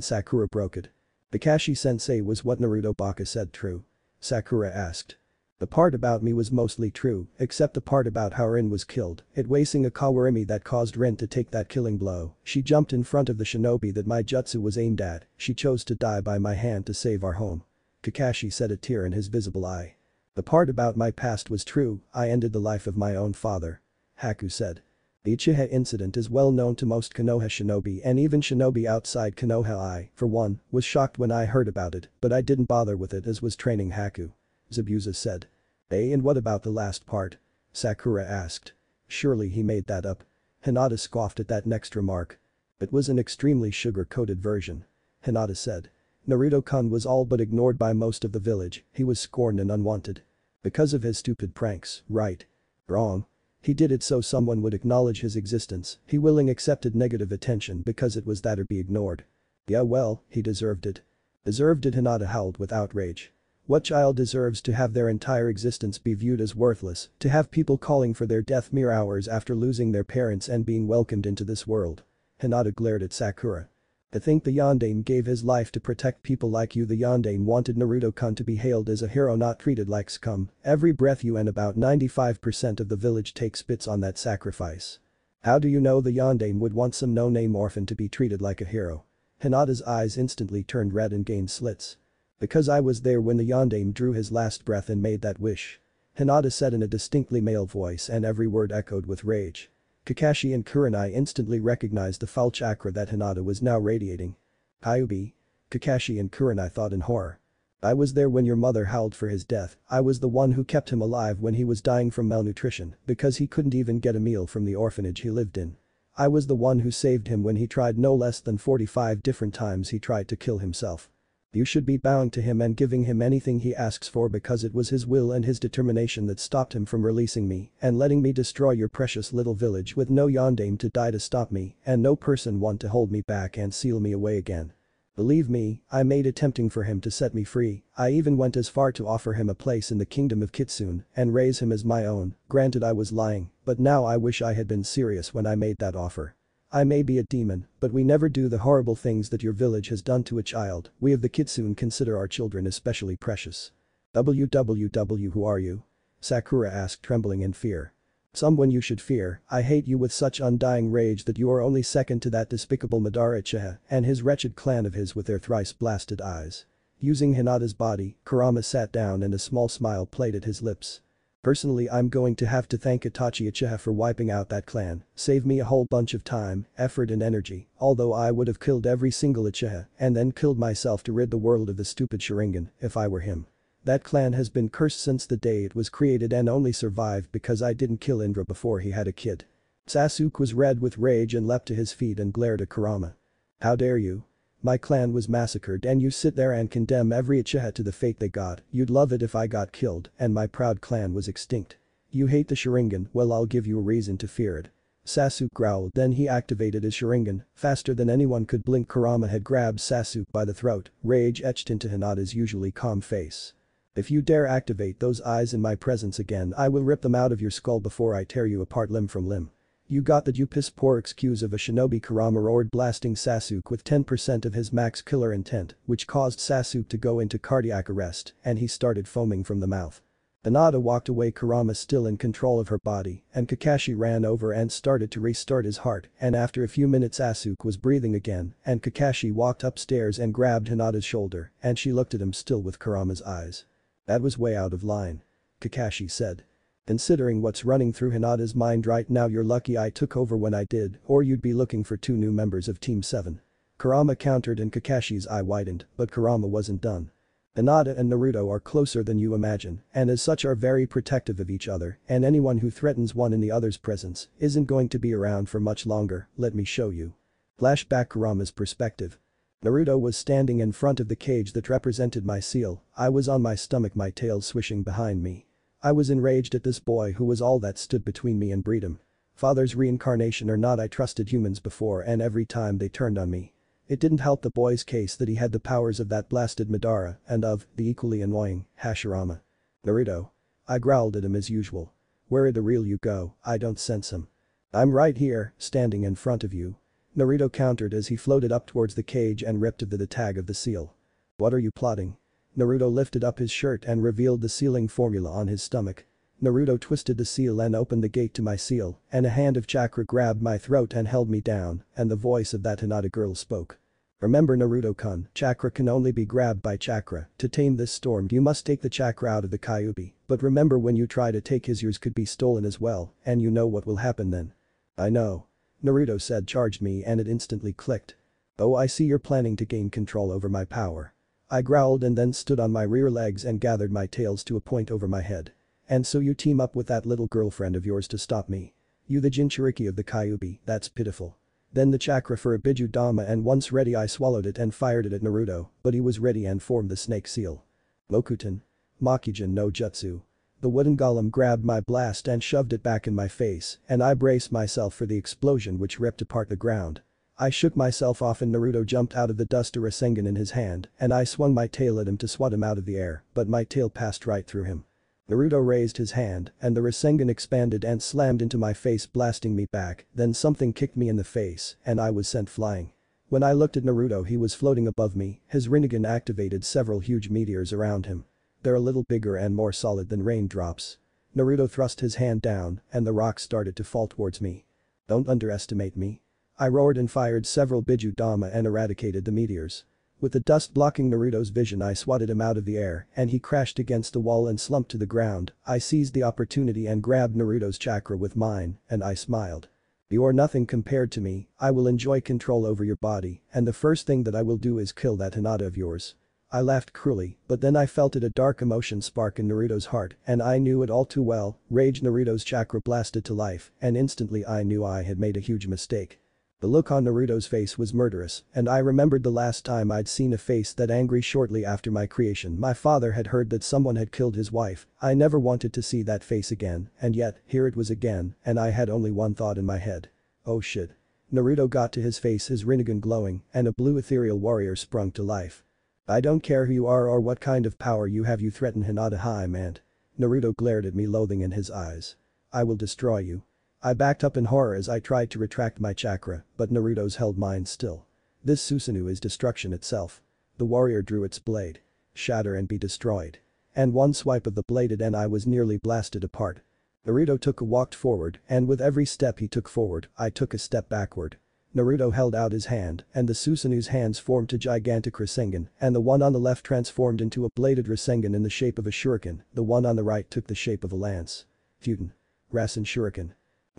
Sakura broke it. Kakashi-sensei was what Naruto Baka said true? Sakura asked. The part about me was mostly true, except the part about how Rin was killed, it wasting a Kawarimi that caused Rin to take that killing blow, she jumped in front of the shinobi that my jutsu was aimed at, she chose to die by my hand to save our home. Kakashi said a tear in his visible eye. The part about my past was true, I ended the life of my own father. Haku said. The Uchiha incident is well known to most Konoha shinobi and even shinobi outside Konoha I, for one, was shocked when I heard about it, but I didn't bother with it as was training Haku. Zabuza said. Hey and what about the last part? Sakura asked. Surely he made that up. Hinata scoffed at that next remark. It was an extremely sugar-coated version. Hinata said. Naruto-kun was all but ignored by most of the village, he was scorned and unwanted. Because of his stupid pranks, right? Wrong. He did it so someone would acknowledge his existence, he willing accepted negative attention because it was that or be ignored. Yeah well, he deserved it. Deserved it Hinata howled with outrage. What child deserves to have their entire existence be viewed as worthless, to have people calling for their death mere hours after losing their parents and being welcomed into this world? Hinata glared at Sakura. I think the Yondaime gave his life to protect people like you the Yondaime wanted Naruto-kun to be hailed as a hero not treated like scum, every breath you and about 95% of the village take spits on that sacrifice. How do you know the Yondaime would want some no-name orphan to be treated like a hero? Hinata's eyes instantly turned red and gained slits. Because I was there when the Yondaime drew his last breath and made that wish. Hinata said in a distinctly male voice and every word echoed with rage. Kakashi and Kurenai instantly recognized the foul chakra that Hinata was now radiating. Kyuubi. Kakashi and Kurenai thought in horror. I was there when your mother howled for his death, I was the one who kept him alive when he was dying from malnutrition because he couldn't even get a meal from the orphanage he lived in. I was the one who saved him when he tried no less than 45 different times he tried to kill himself. You should be bowing to him and giving him anything he asks for because it was his will and his determination that stopped him from releasing me and letting me destroy your precious little village with no yondaime to die to stop me and no person want to hold me back and seal me away again. Believe me, I made it tempting for him to set me free, I even went as far to offer him a place in the kingdom of Kitsune and raise him as my own, granted I was lying, but now I wish I had been serious when I made that offer. I may be a demon, but we never do the horrible things that your village has done to a child, we of the Kitsune consider our children especially precious. WWW who are you? Sakura asked trembling in fear. Someone you should fear, I hate you with such undying rage that you are only second to that despicable Madara Uchiha and his wretched clan of his with their thrice blasted eyes. Using Hinata's body, Kurama sat down and a small smile played at his lips. Personally I'm going to have to thank Itachi Uchiha for wiping out that clan, save me a whole bunch of time, effort and energy, although I would have killed every single Uchiha and then killed myself to rid the world of the stupid Sharingan, if I were him. That clan has been cursed since the day it was created and only survived because I didn't kill Indra before he had a kid. Sasuke was red with rage and leapt to his feet and glared at Kurama. How dare you? My clan was massacred and you sit there and condemn every Uchiha to the fate they got, you'd love it if I got killed and my proud clan was extinct. You hate the Sharingan, well I'll give you a reason to fear it. Sasuke growled then he activated his Sharingan, faster than anyone could blink Kurama had grabbed Sasuke by the throat, rage etched into Hinata's usually calm face. If you dare activate those eyes in my presence again I will rip them out of your skull before I tear you apart limb from limb. You got that you piss poor excuse of a shinobi Kurama roared blasting Sasuke with 10% of his max killer intent, which caused Sasuke to go into cardiac arrest, and he started foaming from the mouth. Hinata walked away Kurama still in control of her body, and Kakashi ran over and started to restart his heart, and after a few minutes Sasuke was breathing again, and Kakashi walked upstairs and grabbed Hinata's shoulder, and she looked at him still with Kurama's eyes. That was way out of line. Kakashi said. Considering what's running through Hinata's mind right now you're lucky I took over when I did or you'd be looking for two new members of Team 7. Kurama countered and Kakashi's eye widened, but Kurama wasn't done. Hinata and Naruto are closer than you imagine and as such are very protective of each other and anyone who threatens one in the other's presence isn't going to be around for much longer, let me show you. Flashback Kurama's perspective. Naruto was standing in front of the cage that represented my seal, I was on my stomach my tail swishing behind me. I was enraged at this boy who was all that stood between me and freedom. Father's reincarnation or not I trusted humans before and every time they turned on me. It didn't help the boy's case that he had the powers of that blasted Madara and of the equally annoying Hashirama. Naruto. I growled at him as usual. Where the real you go, I don't sense him. I'm right here, standing in front of you. Naruto countered as he floated up towards the cage and ripped at the tag of the seal. What are you plotting? Naruto lifted up his shirt and revealed the sealing formula on his stomach. Naruto twisted the seal and opened the gate to my seal, and a hand of chakra grabbed my throat and held me down, and the voice of that Hinata girl spoke. Remember Naruto-kun, chakra can only be grabbed by chakra, to tame this storm you must take the chakra out of the Kyuubi, but remember when you try to take his yours could be stolen as well, and you know what will happen then. I know. Naruto said charged me and it instantly clicked. Oh I see you're planning to gain control over my power. I growled and then stood on my rear legs and gathered my tails to a point over my head. And so you team up with that little girlfriend of yours to stop me. You the Jinchuriki of the Kyuubi, that's pitiful. Then the chakra for a Biju Dama and once ready I swallowed it and fired it at Naruto, but he was ready and formed the snake seal. Mokuton. Mokujin no Jutsu. The wooden golem grabbed my blast and shoved it back in my face, and I braced myself for the explosion which ripped apart the ground. I shook myself off and Naruto jumped out of the dust to Rasengan in his hand and I swung my tail at him to swat him out of the air, but my tail passed right through him. Naruto raised his hand and the Rasengan expanded and slammed into my face blasting me back, then something kicked me in the face and I was sent flying. When I looked at Naruto he was floating above me, his Rinnegan activated several huge meteors around him. They're a little bigger and more solid than raindrops. Naruto thrust his hand down and the rocks started to fall towards me. Don't underestimate me. I roared and fired several Biju Dama and eradicated the meteors. With the dust blocking Naruto's vision I swatted him out of the air and he crashed against the wall and slumped to the ground, I seized the opportunity and grabbed Naruto's chakra with mine, and I smiled. You're nothing compared to me, I will enjoy control over your body, and the first thing that I will do is kill that Hinata of yours. I laughed cruelly, but then I felt it a dark emotion spark in Naruto's heart and I knew it all too well, rage Naruto's chakra blasted to life and instantly I knew I had made a huge mistake. The look on Naruto's face was murderous, and I remembered the last time I'd seen a face that angry shortly after my creation my father had heard that someone had killed his wife, I never wanted to see that face again, and yet, here it was again, and I had only one thought in my head. Oh shit. Naruto got to his face his Rinnegan glowing, and a blue ethereal warrior sprung to life. I don't care who you are or what kind of power you have you threaten Hinata High man. Naruto glared at me loathing in his eyes. I will destroy you. I backed up in horror as I tried to retract my chakra, but Naruto's held mine still. This Susanoo is destruction itself. The warrior drew its blade. Shatter and be destroyed. And one swipe of the bladed and I was nearly blasted apart. Naruto took a walked forward and with every step he took forward, I took a step backward. Naruto held out his hand and the Susanoo's hands formed a gigantic Rasengan and the one on the left transformed into a bladed Rasengan in the shape of a shuriken, the one on the right took the shape of a lance. Futon. Rasen Shuriken.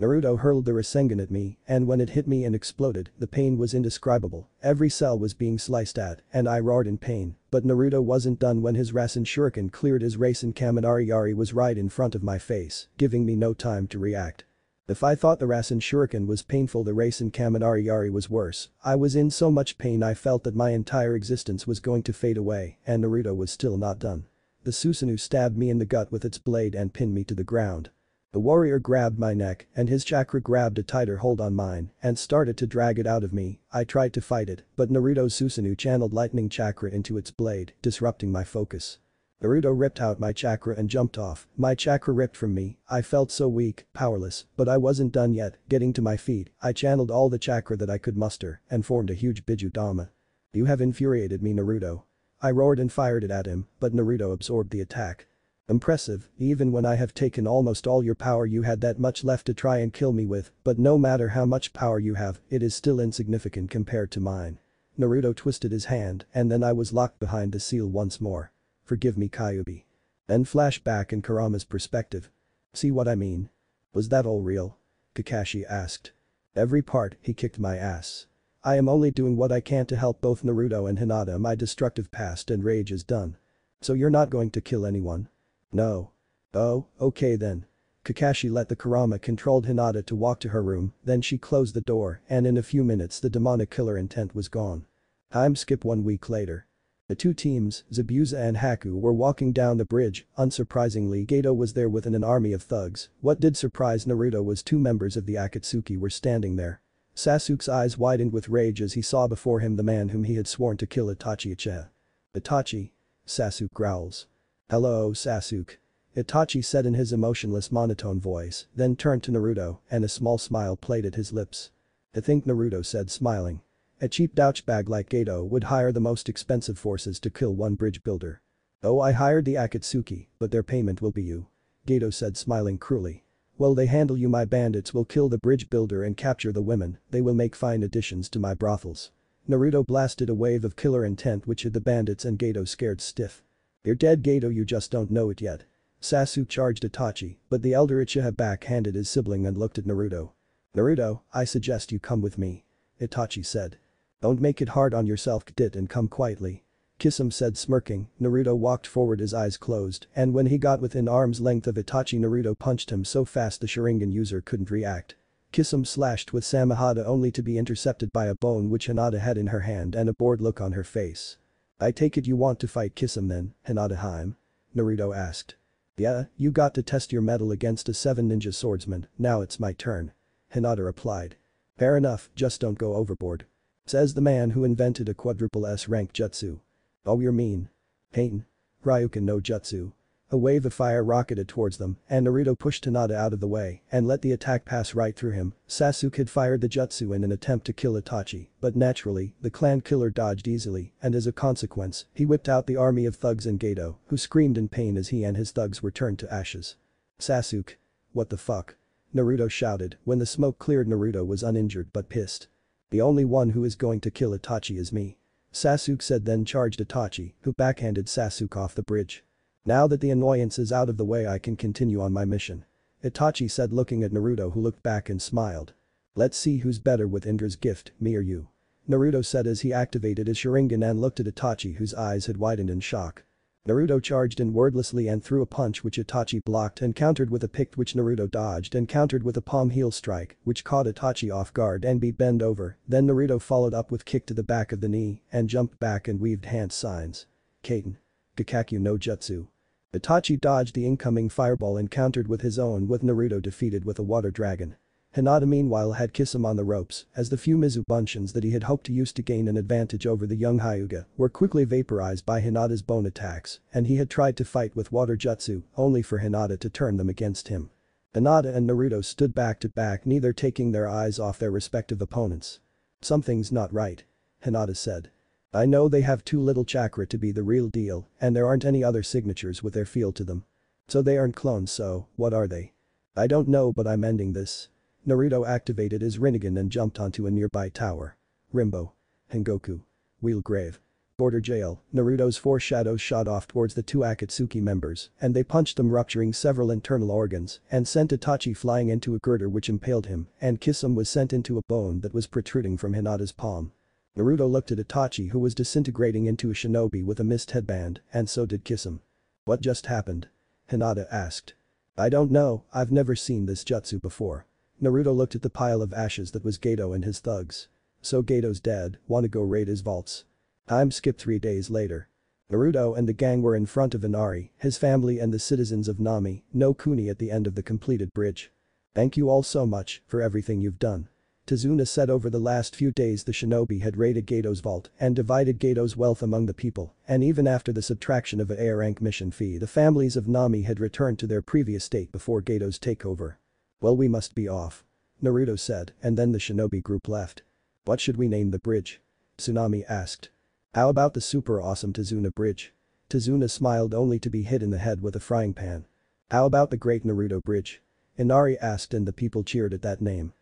Naruto hurled the Rasengan at me, and when it hit me and exploded, the pain was indescribable, every cell was being sliced at, and I roared in pain, but Naruto wasn't done when his Rasen Shuriken cleared his Rasen Kaminari Yari was right in front of my face, giving me no time to react. If I thought the Rasen Shuriken was painful the Rasen Kaminari Yari was worse, I was in so much pain I felt that my entire existence was going to fade away, and Naruto was still not done. The Susanoo stabbed me in the gut with its blade and pinned me to the ground. The warrior grabbed my neck and his chakra grabbed a tighter hold on mine and started to drag it out of me, I tried to fight it, but Naruto's Susanoo channeled lightning chakra into its blade, disrupting my focus. Naruto ripped out my chakra and jumped off, my chakra ripped from me, I felt so weak, powerless, but I wasn't done yet, getting to my feet, I channeled all the chakra that I could muster and formed a huge Biju Dama. You have infuriated me Naruto. I roared and fired it at him, but Naruto absorbed the attack. Impressive, even when I have taken almost all your power you had that much left to try and kill me with, but no matter how much power you have, it is still insignificant compared to mine. Naruto twisted his hand and then I was locked behind the seal once more. Forgive me Kyuubi. Then flashback in Kurama's perspective. See what I mean? Was that all real? Kakashi asked. Every part, he kicked my ass. I am only doing what I can to help both Naruto and Hinata my destructive past and rage is done. So you're not going to kill anyone? No. Oh, okay then. Kakashi let the Kurama-controlled Hinata to walk to her room, then she closed the door and in a few minutes the demonic killer intent was gone. Time skip one week later. The two teams, Zabuza and Haku were walking down the bridge, unsurprisingly Gato was there within an army of thugs, what did surprise Naruto was two members of the Akatsuki were standing there. Sasuke's eyes widened with rage as he saw before him the man whom he had sworn to kill Itachi Uchiha. Itachi? Sasuke growls. Hello Sasuke. Itachi said in his emotionless monotone voice, then turned to Naruto and a small smile played at his lips. I think Naruto said smiling. A cheap douchebag like Gato would hire the most expensive forces to kill one bridge builder. Oh I hired the Akatsuki, but their payment will be you. Gato said smiling cruelly. Well they handle you my bandits will kill the bridge builder and capture the women, they will make fine additions to my brothels. Naruto blasted a wave of killer intent which had the bandits and Gato scared stiff. You're dead Gato you just don't know it yet. Sasuke charged Itachi, but the elder Uchiha backhanded his sibling and looked at Naruto. Naruto, I suggest you come with me. Itachi said. Don't make it hard on yourself Kdit and come quietly. Kisame said smirking, Naruto walked forward his eyes closed and when he got within arm's length of Itachi Naruto punched him so fast the Sharingan user couldn't react. Kisame slashed with Samehada only to be intercepted by a bone which Hinata had in her hand and a bored look on her face. I take it you want to fight Kisame then, Hinata? Naruto asked. Yeah, you got to test your mettle against a 7 ninja swordsman, now it's my turn. Hinata replied. Fair enough, just don't go overboard. Says the man who invented a quadruple S rank jutsu. Oh you're mean. Pain. Ryuken no jutsu. A wave of fire rocketed towards them, and Naruto pushed Hinata out of the way and let the attack pass right through him. Sasuke had fired the jutsu in an attempt to kill Itachi, but naturally, the clan killer dodged easily, and as a consequence, he whipped out the army of thugs and Gato, who screamed in pain as he and his thugs were turned to ashes. Sasuke. What the fuck? Naruto shouted, when the smoke cleared Naruto was uninjured but pissed. The only one who is going to kill Itachi is me. Sasuke said then charged Itachi, who backhanded Sasuke off the bridge. Now that the annoyance is out of the way I can continue on my mission. Itachi said looking at Naruto who looked back and smiled. Let's see who's better with Indra's gift, me or you. Naruto said as he activated his Sharingan and looked at Itachi whose eyes had widened in shock. Naruto charged in wordlessly and threw a punch which Itachi blocked and countered with a pick which Naruto dodged and countered with a palm heel strike which caught Itachi off guard and beat bend over, then Naruto followed up with kick to the back of the knee and jumped back and weaved hand signs. Katon. Gokakyu no Jutsu. Itachi dodged the incoming fireball and countered with his own with Naruto defeated with a water dragon. Hinata meanwhile had Kisame on the ropes as the few Mizu Bunshins that he had hoped to use to gain an advantage over the young Hyuga were quickly vaporized by Hinata's bone attacks and he had tried to fight with water jutsu only for Hinata to turn them against him. Hinata and Naruto stood back to back neither taking their eyes off their respective opponents. Something's not right. Hinata said. I know they have too little chakra to be the real deal and there aren't any other signatures with their feel to them. So they aren't clones so, what are they? I don't know but I'm ending this. Naruto activated his Rinnegan and jumped onto a nearby tower. Rimbo. Hengoku. Wheelgrave. Border jail, Naruto's four shadows shot off towards the two Akatsuki members, and they punched them rupturing several internal organs, and sent Itachi flying into a girder which impaled him, and Kisame was sent into a bone that was protruding from Hinata's palm. Naruto looked at Itachi who was disintegrating into a shinobi with a mist headband, and so did Kisame. What just happened? Hinata asked. I don't know, I've never seen this jutsu before. Naruto looked at the pile of ashes that was Gato and his thugs. So Gato's dead, wanna go raid his vaults. Time skipped three days later. Naruto and the gang were in front of Inari, his family and the citizens of Nami, no Kuni at the end of the completed bridge. Thank you all so much for everything you've done. Tazuna said over the last few days the shinobi had raided Gato's vault and divided Gato's wealth among the people, and even after the subtraction of a A rank mission fee the families of Nami had returned to their previous state before Gato's takeover. Well we must be off. Naruto said, and then the shinobi group left. What should we name the bridge? Tsunami asked. How about the super awesome Tazuna bridge? Tazuna smiled only to be hit in the head with a frying pan. How about the Great Naruto Bridge? Inari asked and the people cheered at that name.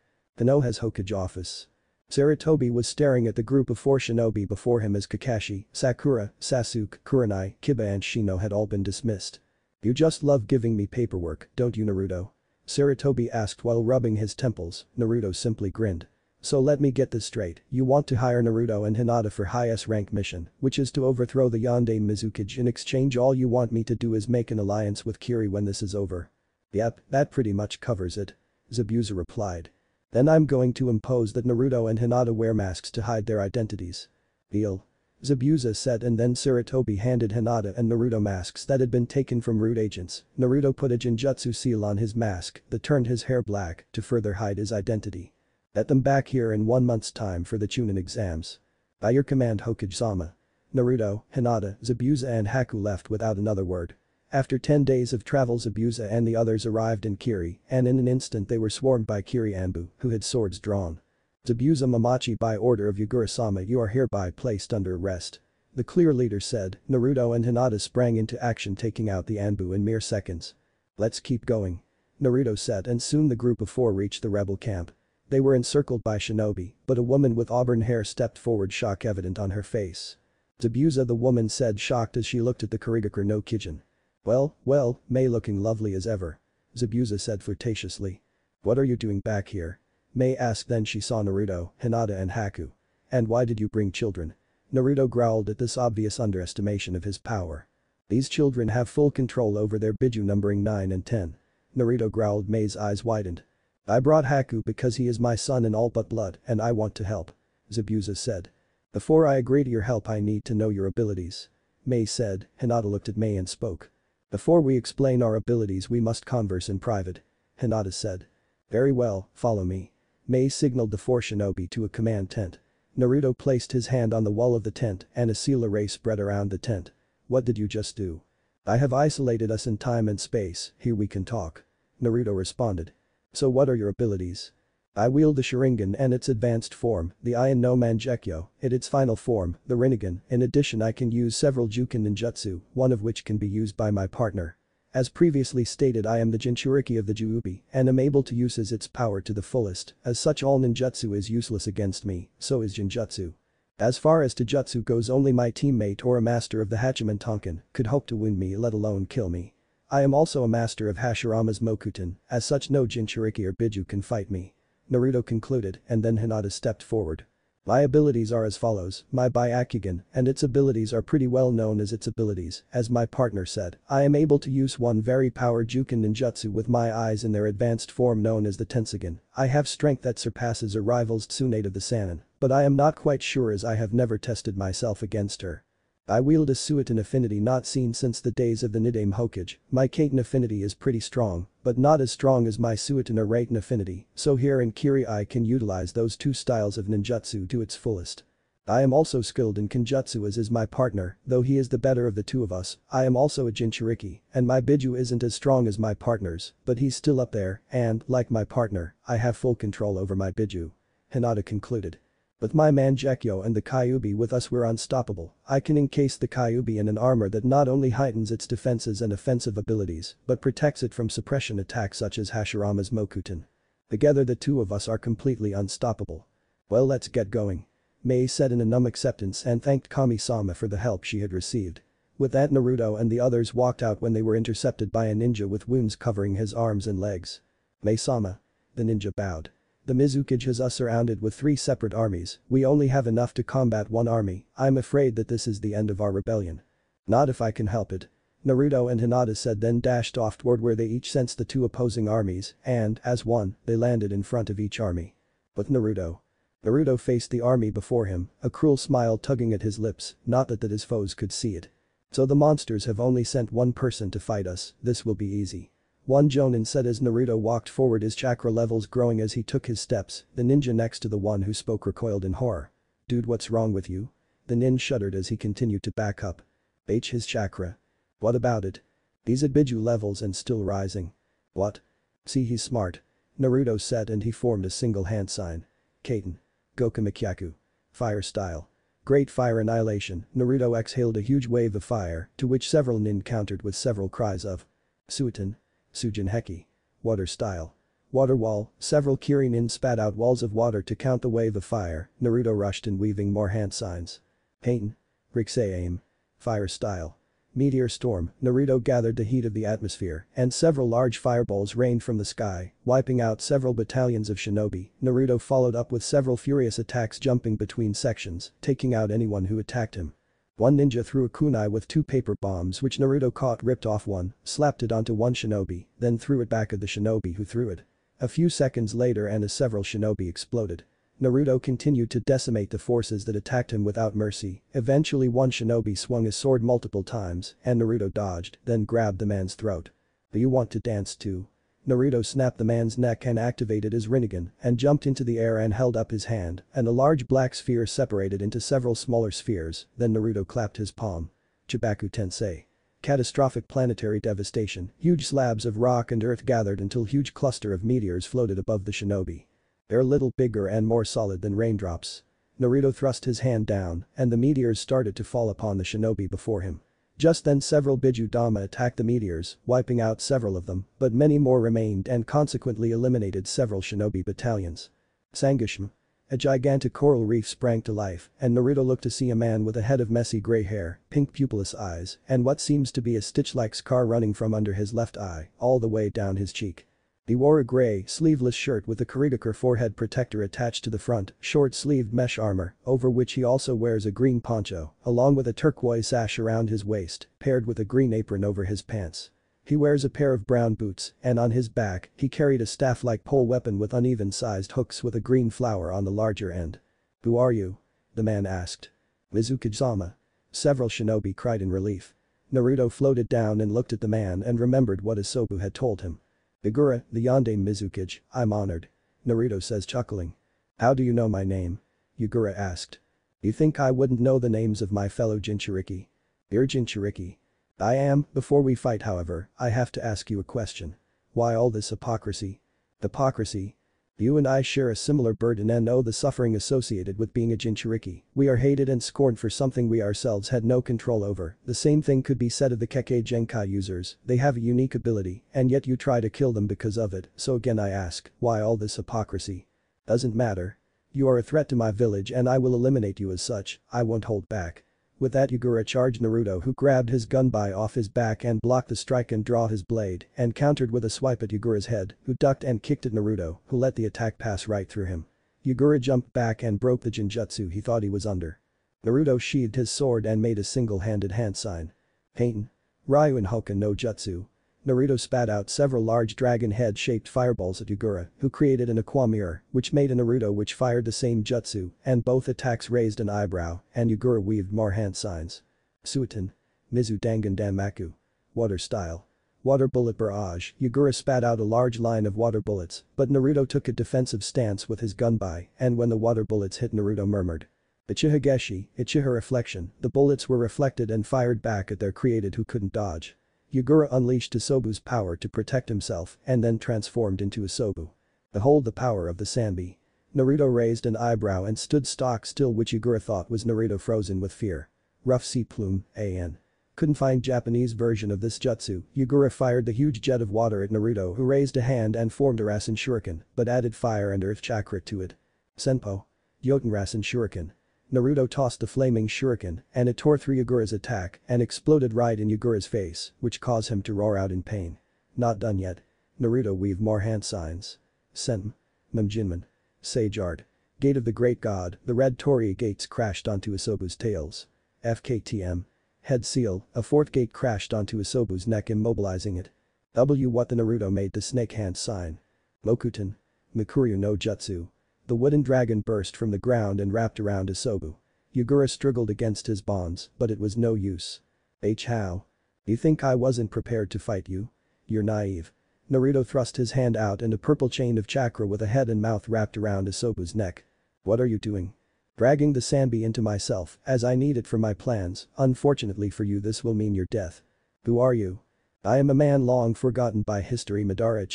Kano has Hokage office. Sarutobi was staring at the group of four shinobi before him as Kakashi, Sakura, Sasuke, Kurenai, Kiba and Shino had all been dismissed. You just love giving me paperwork, don't you Naruto? Sarutobi asked while rubbing his temples, Naruto simply grinned. So let me get this straight, you want to hire Naruto and Hinata for highest rank mission, which is to overthrow the Yondaime Mizukage in exchange all you want me to do is make an alliance with Kiri when this is over. Yep, that pretty much covers it. Zabuza replied. Then I'm going to impose that Naruto and Hinata wear masks to hide their identities. Deal. Zabuza said and then Sarutobi handed Hinata and Naruto masks that had been taken from root agents. Naruto put a Genjutsu seal on his mask that turned his hair black to further hide his identity. Let them back here in one month's time for the Chunin exams. By your command Hokage-sama. Naruto, Hinata, Zabuza and Haku left without another word. After 10 days of travel Zabuza and the others arrived in Kiri and in an instant they were swarmed by Kiri Anbu who had swords drawn. Zabuza Momochi by order of Yagura-sama you are hereby placed under arrest. The clear leader said, Naruto and Hinata sprang into action taking out the Anbu in mere seconds. Let's keep going. Naruto said and soon the group of four reached the rebel camp. They were encircled by shinobi, but a woman with auburn hair stepped forward shock evident on her face. Zabuza the woman said shocked as she looked at the Kirigakure no Kijin. Well, well, Mei looking lovely as ever. Zabuza said flirtatiously. What are you doing back here? Mei asked then she saw Naruto, Hinata and Haku. And why did you bring children? Naruto growled at this obvious underestimation of his power. These children have full control over their Biju numbering 9 and 10. Naruto growled Mei's eyes widened. I brought Haku because he is my son in all but blood and I want to help. Zabuza said. Before I agree to your help I need to know your abilities. Mei said, Hinata looked at Mei and spoke. Before we explain our abilities we must converse in private. Hinata said. Very well, follow me. Mei signaled the four shinobi to a command tent. Naruto placed his hand on the wall of the tent and a seal array spread around the tent. What did you just do? I have isolated us in time and space, here we can talk. Naruto responded. So what are your abilities? I wield the Sharingan and its advanced form, the Eien no Mangekyo, in its final form, the Rinnegan, in addition I can use several Juken ninjutsu, one of which can be used by my partner. As previously stated I am the Jinchuriki of the Juubi and am able to use its power to the fullest, as such all ninjutsu is useless against me, so is Genjutsu. As far as Taijutsu goes only my teammate or a master of the Hachimon Tonko could hope to win me let alone kill me. I am also a master of Hashirama's Mokuton, as such no Jinchuriki or Biju can fight me. Naruto concluded and then Hinata stepped forward. My abilities are as follows, my Byakugan and its abilities are pretty well known as its abilities, as my partner said, I am able to use one very power Juken ninjutsu with my eyes in their advanced form known as the Tenseigan, I have strength that surpasses a rival's Tsunade of the Sannin, but I am not quite sure as I have never tested myself against her. I wield a Suiton affinity not seen since the days of the Nidaime Hokage, my Katon affinity is pretty strong, but not as strong as my Suiton or Raiton affinity, so here in Kiri I can utilize those two styles of ninjutsu to its fullest. I am also skilled in Kenjutsu as is my partner, though he is the better of the two of us, I am also a Jinchuriki, and my Biju isn't as strong as my partner's, but he's still up there, and, like my partner, I have full control over my Biju. Hinata concluded. With my Mangekyo and the Kyuubi with us we're unstoppable, I can encase the Kyuubi in an armor that not only heightens its defenses and offensive abilities, but protects it from suppression attacks such as Hashirama's Mokuton. Together the two of us are completely unstoppable. Well let's get going. Mei said in a numb acceptance and thanked Kami-sama for the help she had received. With that Naruto and the others walked out when they were intercepted by a ninja with wounds covering his arms and legs. Mei-sama. The ninja bowed. The Mizukage has us surrounded with three separate armies, we only have enough to combat one army, I'm afraid that this is the end of our rebellion. Not if I can help it. Naruto and Hinata said then dashed off toward where they each sensed the two opposing armies and, as one, they landed in front of each army. But Naruto. Naruto faced the army before him, a cruel smile tugging at his lips, not that that his foes could see it. So the monsters have only sent one person to fight us, this will be easy. One Jonin said as Naruto walked forward his chakra levels growing as he took his steps, the ninja next to the one who spoke recoiled in horror. Dude what's wrong with you? The nin shuddered as he continued to back up. H his chakra. What about it? These Ibiju levels and still rising. What? See he's smart. Naruto said and he formed a single hand sign. Katon. Goka Mekkyaku. Fire style. Great fire annihilation, Naruto exhaled a huge wave of fire, to which several nin countered with several cries of Suiton. Suijin Heki. Water style. Water wall, several Kirin spat out walls of water to count the wave of fire, Naruto rushed in weaving more hand signs. Pain. Rixei aim. Fire style. Meteor storm, Naruto gathered the heat of the atmosphere, and several large fireballs rained from the sky, wiping out several battalions of shinobi. Naruto followed up with several furious attacks jumping between sections, taking out anyone who attacked him. One ninja threw a kunai with two paper bombs which Naruto caught ripped off one, slapped it onto one shinobi, then threw it back at the shinobi who threw it. A few seconds later and as several shinobi exploded. Naruto continued to decimate the forces that attacked him without mercy, eventually one shinobi swung his sword multiple times and Naruto dodged, then grabbed the man's throat. Do you want to dance too? Naruto snapped the man's neck and activated his Rinnegan and jumped into the air and held up his hand and the large black sphere separated into several smaller spheres, then Naruto clapped his palm. Chibaku Tensei. Catastrophic planetary devastation, huge slabs of rock and earth gathered until huge cluster of meteors floated above the shinobi. They're little bigger and more solid than raindrops. Naruto thrust his hand down, and the meteors started to fall upon the shinobi before him. Just then several Biju Dama attacked the meteors, wiping out several of them, but many more remained and consequently eliminated several shinobi battalions. Sangoshima. A gigantic coral reef sprang to life, and Naruto looked to see a man with a head of messy gray hair, pink pupilless eyes, and what seems to be a stitch-like scar running from under his left eye, all the way down his cheek. He wore a grey, sleeveless shirt with a Kirigakure forehead protector attached to the front, short-sleeved mesh armor, over which he also wears a green poncho, along with a turquoise sash around his waist, paired with a green apron over his pants. He wears a pair of brown boots, and on his back, he carried a staff-like pole weapon with uneven-sized hooks with a green flower on the larger end. Who are you? The man asked. Mizukage-sama. Several shinobi cried in relief. Naruto floated down and looked at the man and remembered what Isobu had told him. Yagura, the Yondaime Mizukage, I'm honored. Naruto says chuckling. How do you know my name? Yagura asked. You think I wouldn't know the names of my fellow Jinchuriki? You're Jinchuriki. I am, before we fight however, I have to ask you a question. Why all this hypocrisy? The hypocrisy? You and I share a similar burden and know the suffering associated with being a Jinchuriki. We are hated and scorned for something we ourselves had no control over. The same thing could be said of the Kekkei Genkai users, they have a unique ability, and yet you try to kill them because of it, so again I ask, why all this hypocrisy? Doesn't matter. You are a threat to my village and I will eliminate you as such, I won't hold back. With that Yagura charged Naruto who grabbed his gunbai off his back and blocked the strike and draw his blade and countered with a swipe at Yagura's head who ducked and kicked at Naruto who let the attack pass right through him. Yagura jumped back and broke the genjutsu he thought he was under. Naruto sheathed his sword and made a single-handed hand sign. Pain. Ryu and Hoken no Jutsu. Naruto spat out several large dragon head-shaped fireballs at Yagura, who created an aqua mirror, which made a Naruto which fired the same jutsu, and both attacks raised an eyebrow, and Yagura weaved more hand signs. Suiton. Mizu Dangan Danmaku. Water style. Water bullet barrage, Yagura spat out a large line of water bullets, but Naruto took a defensive stance with his gunbai, and when the water bullets hit Naruto murmured. Uchiha Gaeshi, Uchiha reflection, the bullets were reflected and fired back at their created who couldn't dodge. Yagura unleashed Isobu's power to protect himself and then transformed into Isobu. Behold the power of the Sanbi. Naruto raised an eyebrow and stood stock still which Yagura thought was Naruto frozen with fear. Rough sea plume, an. Couldn't find Japanese version of this jutsu, Yagura fired the huge jet of water at Naruto who raised a hand and formed a Rasen Shuriken, but added fire and earth chakra to it. Senpo. Yoton Rasen Shuriken. Naruto tossed the flaming shuriken and it tore through Yagura's attack and exploded right in Yagura's face, which caused him to roar out in pain. Not done yet. Naruto weaved more hand signs. Senm. Myojinmon. Sage Art. Gate of the Great God, the red torii gates crashed onto Isobu's tails. FKTM. Head seal, a fourth gate crashed onto Isobu's neck immobilizing it. W what the Naruto made the snake hand sign. Mokuton. Mokuryu no Jutsu. The wooden dragon burst from the ground and wrapped around Isobu. Yagura struggled against his bonds, but it was no use. H how? You think I wasn't prepared to fight you? You're naive. Naruto thrust his hand out and a purple chain of chakra with a head and mouth wrapped around Isobu's neck. What are you doing? Dragging the Sanbi into myself, as I need it for my plans, unfortunately for you this will mean your death. Who are you? I am a man long forgotten by history Madara.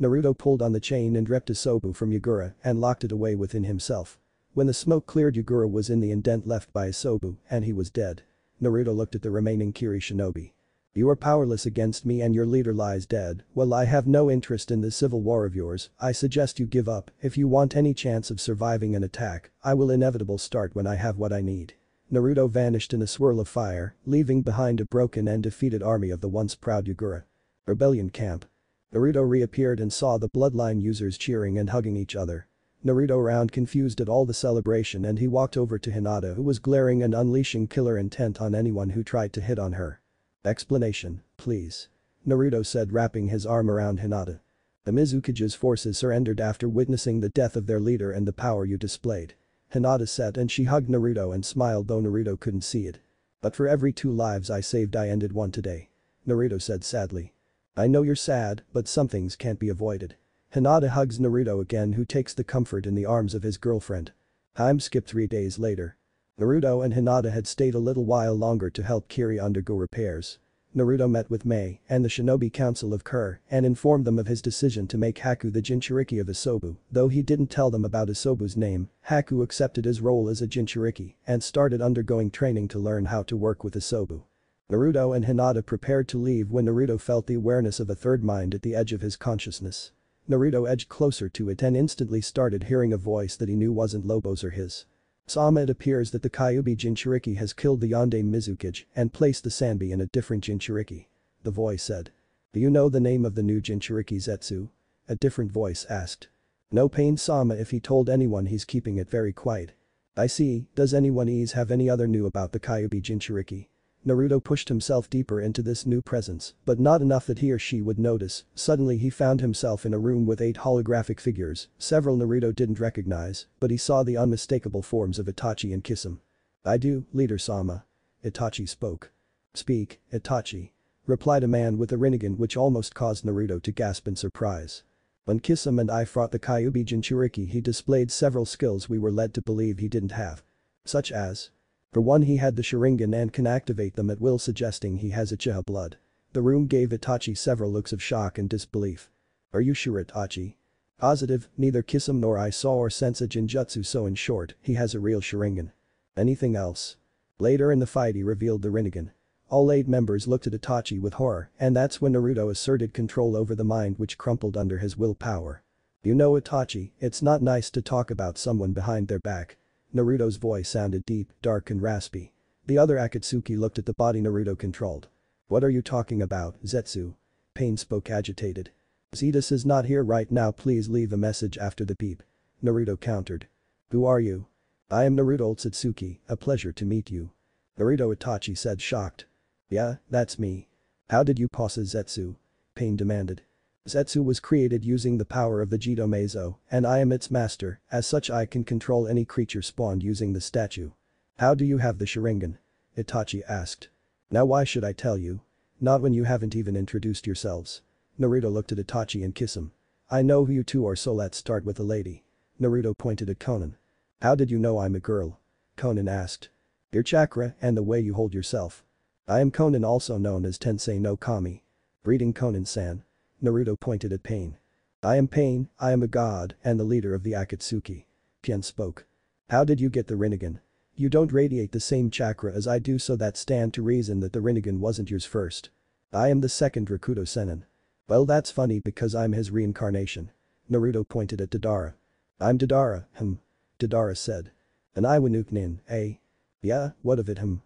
Naruto pulled on the chain and ripped Isobu from Yagura and locked it away within himself. When the smoke cleared Yagura was in the indent left by Isobu and he was dead. Naruto looked at the remaining Kiri shinobi. You are powerless against me and your leader lies dead, well I have no interest in this civil war of yours, I suggest you give up, if you want any chance of surviving an attack, I will inevitable start when I have what I need. Naruto vanished in a swirl of fire, leaving behind a broken and defeated army of the once proud Yagura. Rebellion camp. Naruto reappeared and saw the bloodline users cheering and hugging each other. Naruto round confused at all the celebration and he walked over to Hinata who was glaring and unleashing killer intent on anyone who tried to hit on her. Explanation, please. Naruto said wrapping his arm around Hinata. The Mizukage's forces surrendered after witnessing the death of their leader and the power you displayed. Hinata said and she hugged Naruto and smiled though Naruto couldn't see it. But for every two lives I saved I ended one today. Naruto said sadly. I know you're sad, but some things can't be avoided. Hinata hugs Naruto again who takes the comfort in the arms of his girlfriend. Time skipped three days later. Naruto and Hinata had stayed a little while longer to help Kiri undergo repairs. Naruto met with Mei and the Shinobi Council of Kiri and informed them of his decision to make Haku the Jinchuriki of Isobu, though he didn't tell them about Isobu's name, Haku accepted his role as a Jinchuriki and started undergoing training to learn how to work with Isobu. Naruto and Hinata prepared to leave when Naruto felt the awareness of a third mind at the edge of his consciousness. Naruto edged closer to it and instantly started hearing a voice that he knew wasn't Lobo's or his. Sama it appears that the Kyuubi Jinchuriki has killed the Yondaime Mizukage and placed the Sanbi in a different Jinchuriki. The voice said. Do you know the name of the new Jinchuriki Zetsu? A different voice asked. No pain Sama if he told anyone he's keeping it very quiet. I see, does anyone ease have any other new about the Kyuubi Jinchuriki? Naruto pushed himself deeper into this new presence, but not enough that he or she would notice, suddenly he found himself in a room with eight holographic figures, several Naruto didn't recognize, but he saw the unmistakable forms of Itachi and Kisame. I do, Leader Sama. Itachi spoke. Speak, Itachi. Replied a man with a Rinnegan which almost caused Naruto to gasp in surprise. When Kisame and I fought the Kyuubi Jinchuriki he displayed several skills we were led to believe he didn't have. Such as for one he had the Sharingan and can activate them at will suggesting he has Uchiha blood. The room gave Itachi several looks of shock and disbelief. Are you sure Itachi? Positive, neither Kisame nor I saw or sense a Genjutsu so in short, he has a real Sharingan. Anything else? Later in the fight he revealed the Rinnegan. All eight members looked at Itachi with horror and that's when Naruto asserted control over the mind which crumpled under his willpower. You know Itachi, it's not nice to talk about someone behind their back. Naruto's voice sounded deep, dark and raspy. The other Akatsuki looked at the body Naruto controlled. What are you talking about, Zetsu? Pain spoke agitated. Zetsu is not here right now please leave a message after the beep. Naruto countered. Who are you? I am Naruto Otsutsuki, a pleasure to meet you. Naruto Itachi said shocked. Yeah, that's me. How did you pass Zetsu? Pain demanded. Zetsu was created using the power of the Gedo Mazo, and I am its master, as such I can control any creature spawned using the statue. How do you have the Sharingan? Itachi asked. Now why should I tell you? Not when you haven't even introduced yourselves. Naruto looked at Itachi and Kisame. I know who you two are so let's start with the lady. Naruto pointed at Konan. How did you know I'm a girl? Konan asked. Your chakra and the way you hold yourself. I am Konan also known as Tensei no Kami. Reading Konan-san. Naruto pointed at Pain. I am Pain, I am a god and the leader of the Akatsuki. Tien spoke. How did you get the Rinnegan? You don't radiate the same chakra as I do so that stand to reason that the Rinnegan wasn't yours first. I am the second Rikudo Sennin. Well that's funny because I'm his reincarnation. Naruto pointed at Deidara. I'm Deidara, hmm. Deidara said. An Iwanuk Nin, eh? Yeah, what of it hmm?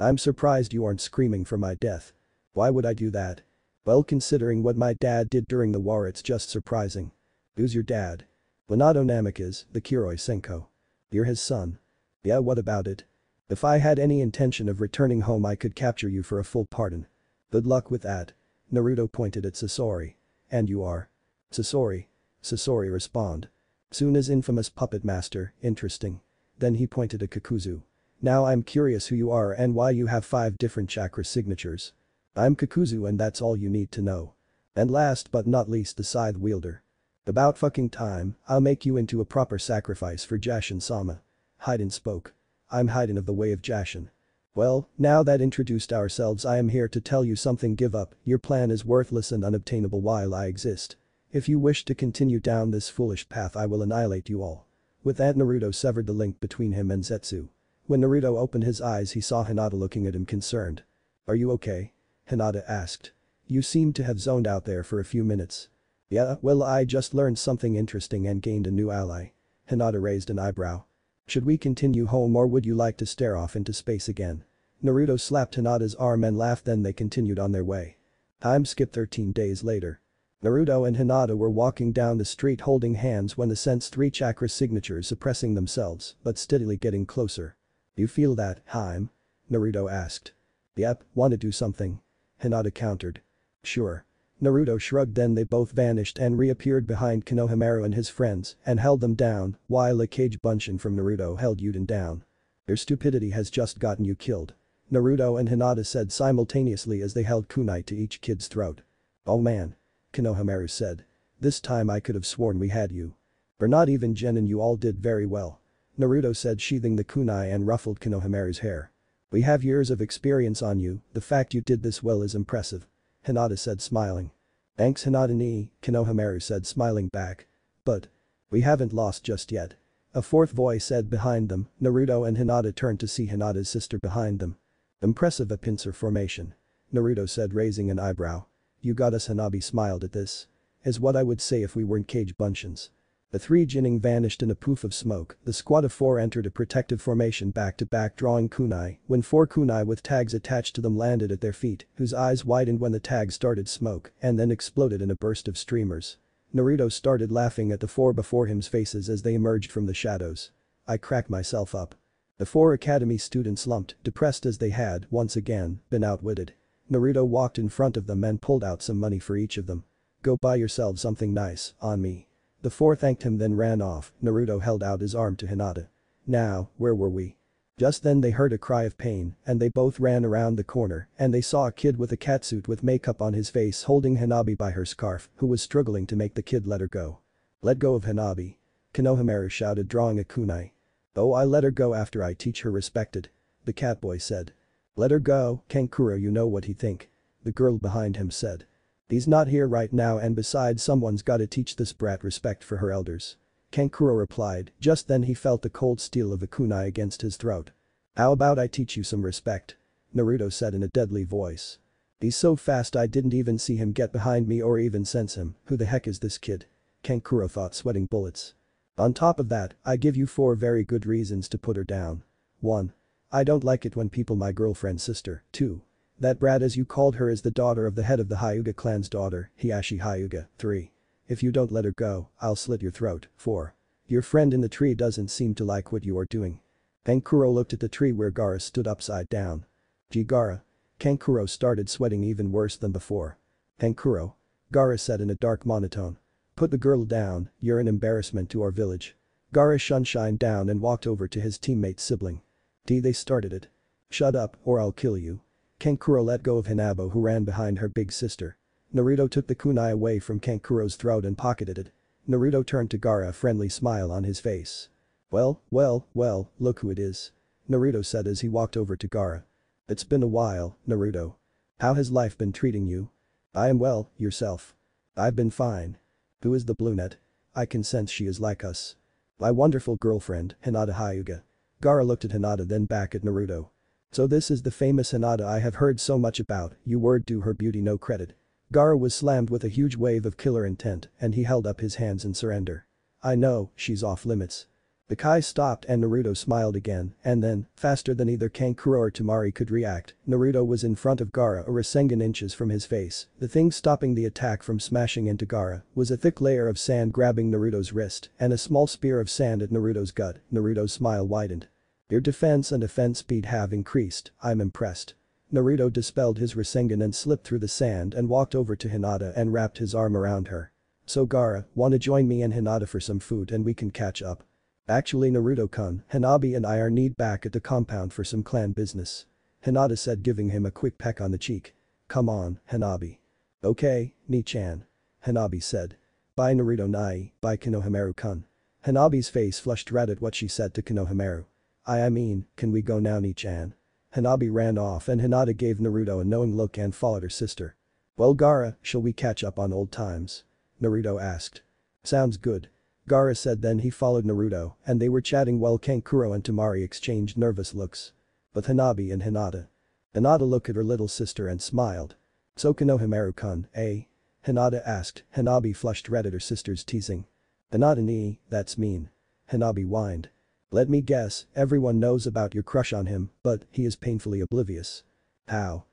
I'm surprised you aren't screaming for my death. Why would I do that? Well considering what my dad did during the war it's just surprising. Who's your dad? Leonardo Namikaze, the Kiiroi Senko. You're his son. Yeah what about it? If I had any intention of returning home I could capture you for a full pardon. Good luck with that. Naruto pointed at Sasori. And you are? Sasori. Sasori respond. Suna's infamous puppet master, interesting. Then he pointed at Kakuzu. Now I'm curious who you are and why you have five different chakra signatures. I'm Kakuzu and that's all you need to know. And last but not least the scythe wielder. About fucking time, I'll make you into a proper sacrifice for Jashin-sama. Hidan spoke. I'm Hidan of the way of Jashin. Well, now that introduced ourselves I am here to tell you something give up, your plan is worthless and unobtainable while I exist. If you wish to continue down this foolish path I will annihilate you all. With that Naruto severed the link between him and Zetsu. When Naruto opened his eyes he saw Hinata looking at him concerned. Are you okay? Hinata asked. You seem to have zoned out there for a few minutes. Yeah, well I just learned something interesting and gained a new ally. Hinata raised an eyebrow. Should we continue home or would you like to stare off into space again? Naruto slapped Hinata's arm and laughed then they continued on their way. Time skipped 13 days later. Naruto and Hinata were walking down the street holding hands when they sensed three chakra signatures suppressing themselves but steadily getting closer. You feel that, hime? Naruto asked. Yep, wanna do something. Hinata countered. Sure. Naruto shrugged then they both vanished and reappeared behind Konohamaru and his friends and held them down while a Kage Bunshin from Naruto held Udon down. Your stupidity has just gotten you killed. Naruto and Hinata said simultaneously as they held kunai to each kid's throat. Oh man. Konohamaru said. This time I could have sworn we had you. But not even Jen and you all did very well. Naruto said sheathing the kunai and ruffled Konohamaru's hair. We have years of experience on you, the fact you did this well is impressive. Hinata said smiling. Thanks Hinata ni, Konohamaru said smiling back. But. We haven't lost just yet. A fourth voice said behind them, Naruto and Hinata turned to see Hinata's sister behind them. Impressive a pincer formation. Naruto said raising an eyebrow. You got us Hanabi smiled at this. Is what I would say if we weren't Kage Bunshins. The three Jinning vanished in a poof of smoke, the squad of four entered a protective formation back to back drawing kunai when four kunai with tags attached to them landed at their feet, whose eyes widened when the tags started smoke and then exploded in a burst of streamers. Naruto started laughing at the four before him's faces as they emerged from the shadows. I crack myself up. The four academy students slumped, depressed as they had, once again, been outwitted. Naruto walked in front of them and pulled out some money for each of them. Go buy yourselves something nice, on me. The four thanked him then ran off, Naruto held out his arm to Hinata. Now, where were we? Just then they heard a cry of pain and they both ran around the corner and they saw a kid with a catsuit with makeup on his face holding Hanabi by her scarf who was struggling to make the kid let her go. Let go of Hanabi. Konohamaru shouted drawing a kunai. Oh I let her go after I teach her respected. The catboy said. Let her go, Kankuro you know what he think. The girl behind him said. He's not here right now and besides someone's gotta teach this brat respect for her elders. Kankuro replied, just then he felt the cold steel of a kunai against his throat. How about I teach you some respect? Naruto said in a deadly voice. He's so fast I didn't even see him get behind me or even sense him, who the heck is this kid? Kankuro thought sweating bullets. On top of that, I give you four very good reasons to put her down. 1. I don't like it when people my girlfriend's sister. 2. That brat as you called her is the daughter of the head of the Hyuga clan's daughter, Hiashi Hyuga. 3. If you don't let her go, I'll slit your throat. 4. Your friend in the tree doesn't seem to like what you are doing. Kankuro looked at the tree where Gaara stood upside down. Gee Gaara. Kankuro started sweating even worse than before. Kankuro. Gaara said in a dark monotone. Put the girl down, you're an embarrassment to our village. Gaara shunshined down and walked over to his teammate's sibling. D they started it. Shut up or I'll kill you. Kankuro let go of Hanabi who ran behind her big sister. Naruto took the kunai away from Kankuro's throat and pocketed it. Naruto turned to Gaara a friendly smile on his face. Well, well, well, look who it is. Naruto said as he walked over to Gaara. It's been a while, Naruto. How has life been treating you? I am well, yourself. I've been fine. Who is the brunette? I can sense she is like us. My wonderful girlfriend, Hinata Hyuga. Gaara looked at Hinata then back at Naruto. So this is the famous Hinata I have heard so much about, you word do her beauty no credit. Gaara was slammed with a huge wave of killer intent and he held up his hands in surrender. I know, she's off limits. The Kai stopped and Naruto smiled again, and then, faster than either Kankuro or Temari could react, Naruto was in front of Gaara a Rasengan inches from his face. The thing stopping the attack from smashing into Gaara was a thick layer of sand grabbing Naruto's wrist and a small spear of sand at Naruto's gut, Naruto's smile widened. Your defense and offense speed have increased, I'm impressed. Naruto dispelled his Rasengan and slipped through the sand and walked over to Hinata and wrapped his arm around her. So Gaara, wanna join me and Hinata for some food and we can catch up. Actually Naruto-kun, Hanabi and I are need back at the compound for some clan business. Hinata said giving him a quick peck on the cheek. Come on, Hanabi. Okay, Ni-chan. Hanabi said. Bye Naruto Nai, bye Konohamaru-kun. Hanabi's face flushed red at what she said to Konohamaru. I I mean, can we go now Ni-chan? Hanabi ran off and Hinata gave Naruto a knowing look and followed her sister. Well Gaara, shall we catch up on old times? Naruto asked. Sounds good. Gaara said then he followed Naruto and they were chatting while Kankuro and Temari exchanged nervous looks. But Hanabi and Hinata. Hinata looked at her little sister and smiled. So Konohamaru-kun, eh? Hinata asked, Hanabi flushed red at her sister's teasing. Hinata ni, that's mean. Hanabi whined. Let me guess, everyone knows about your crush on him, but he is painfully oblivious. How?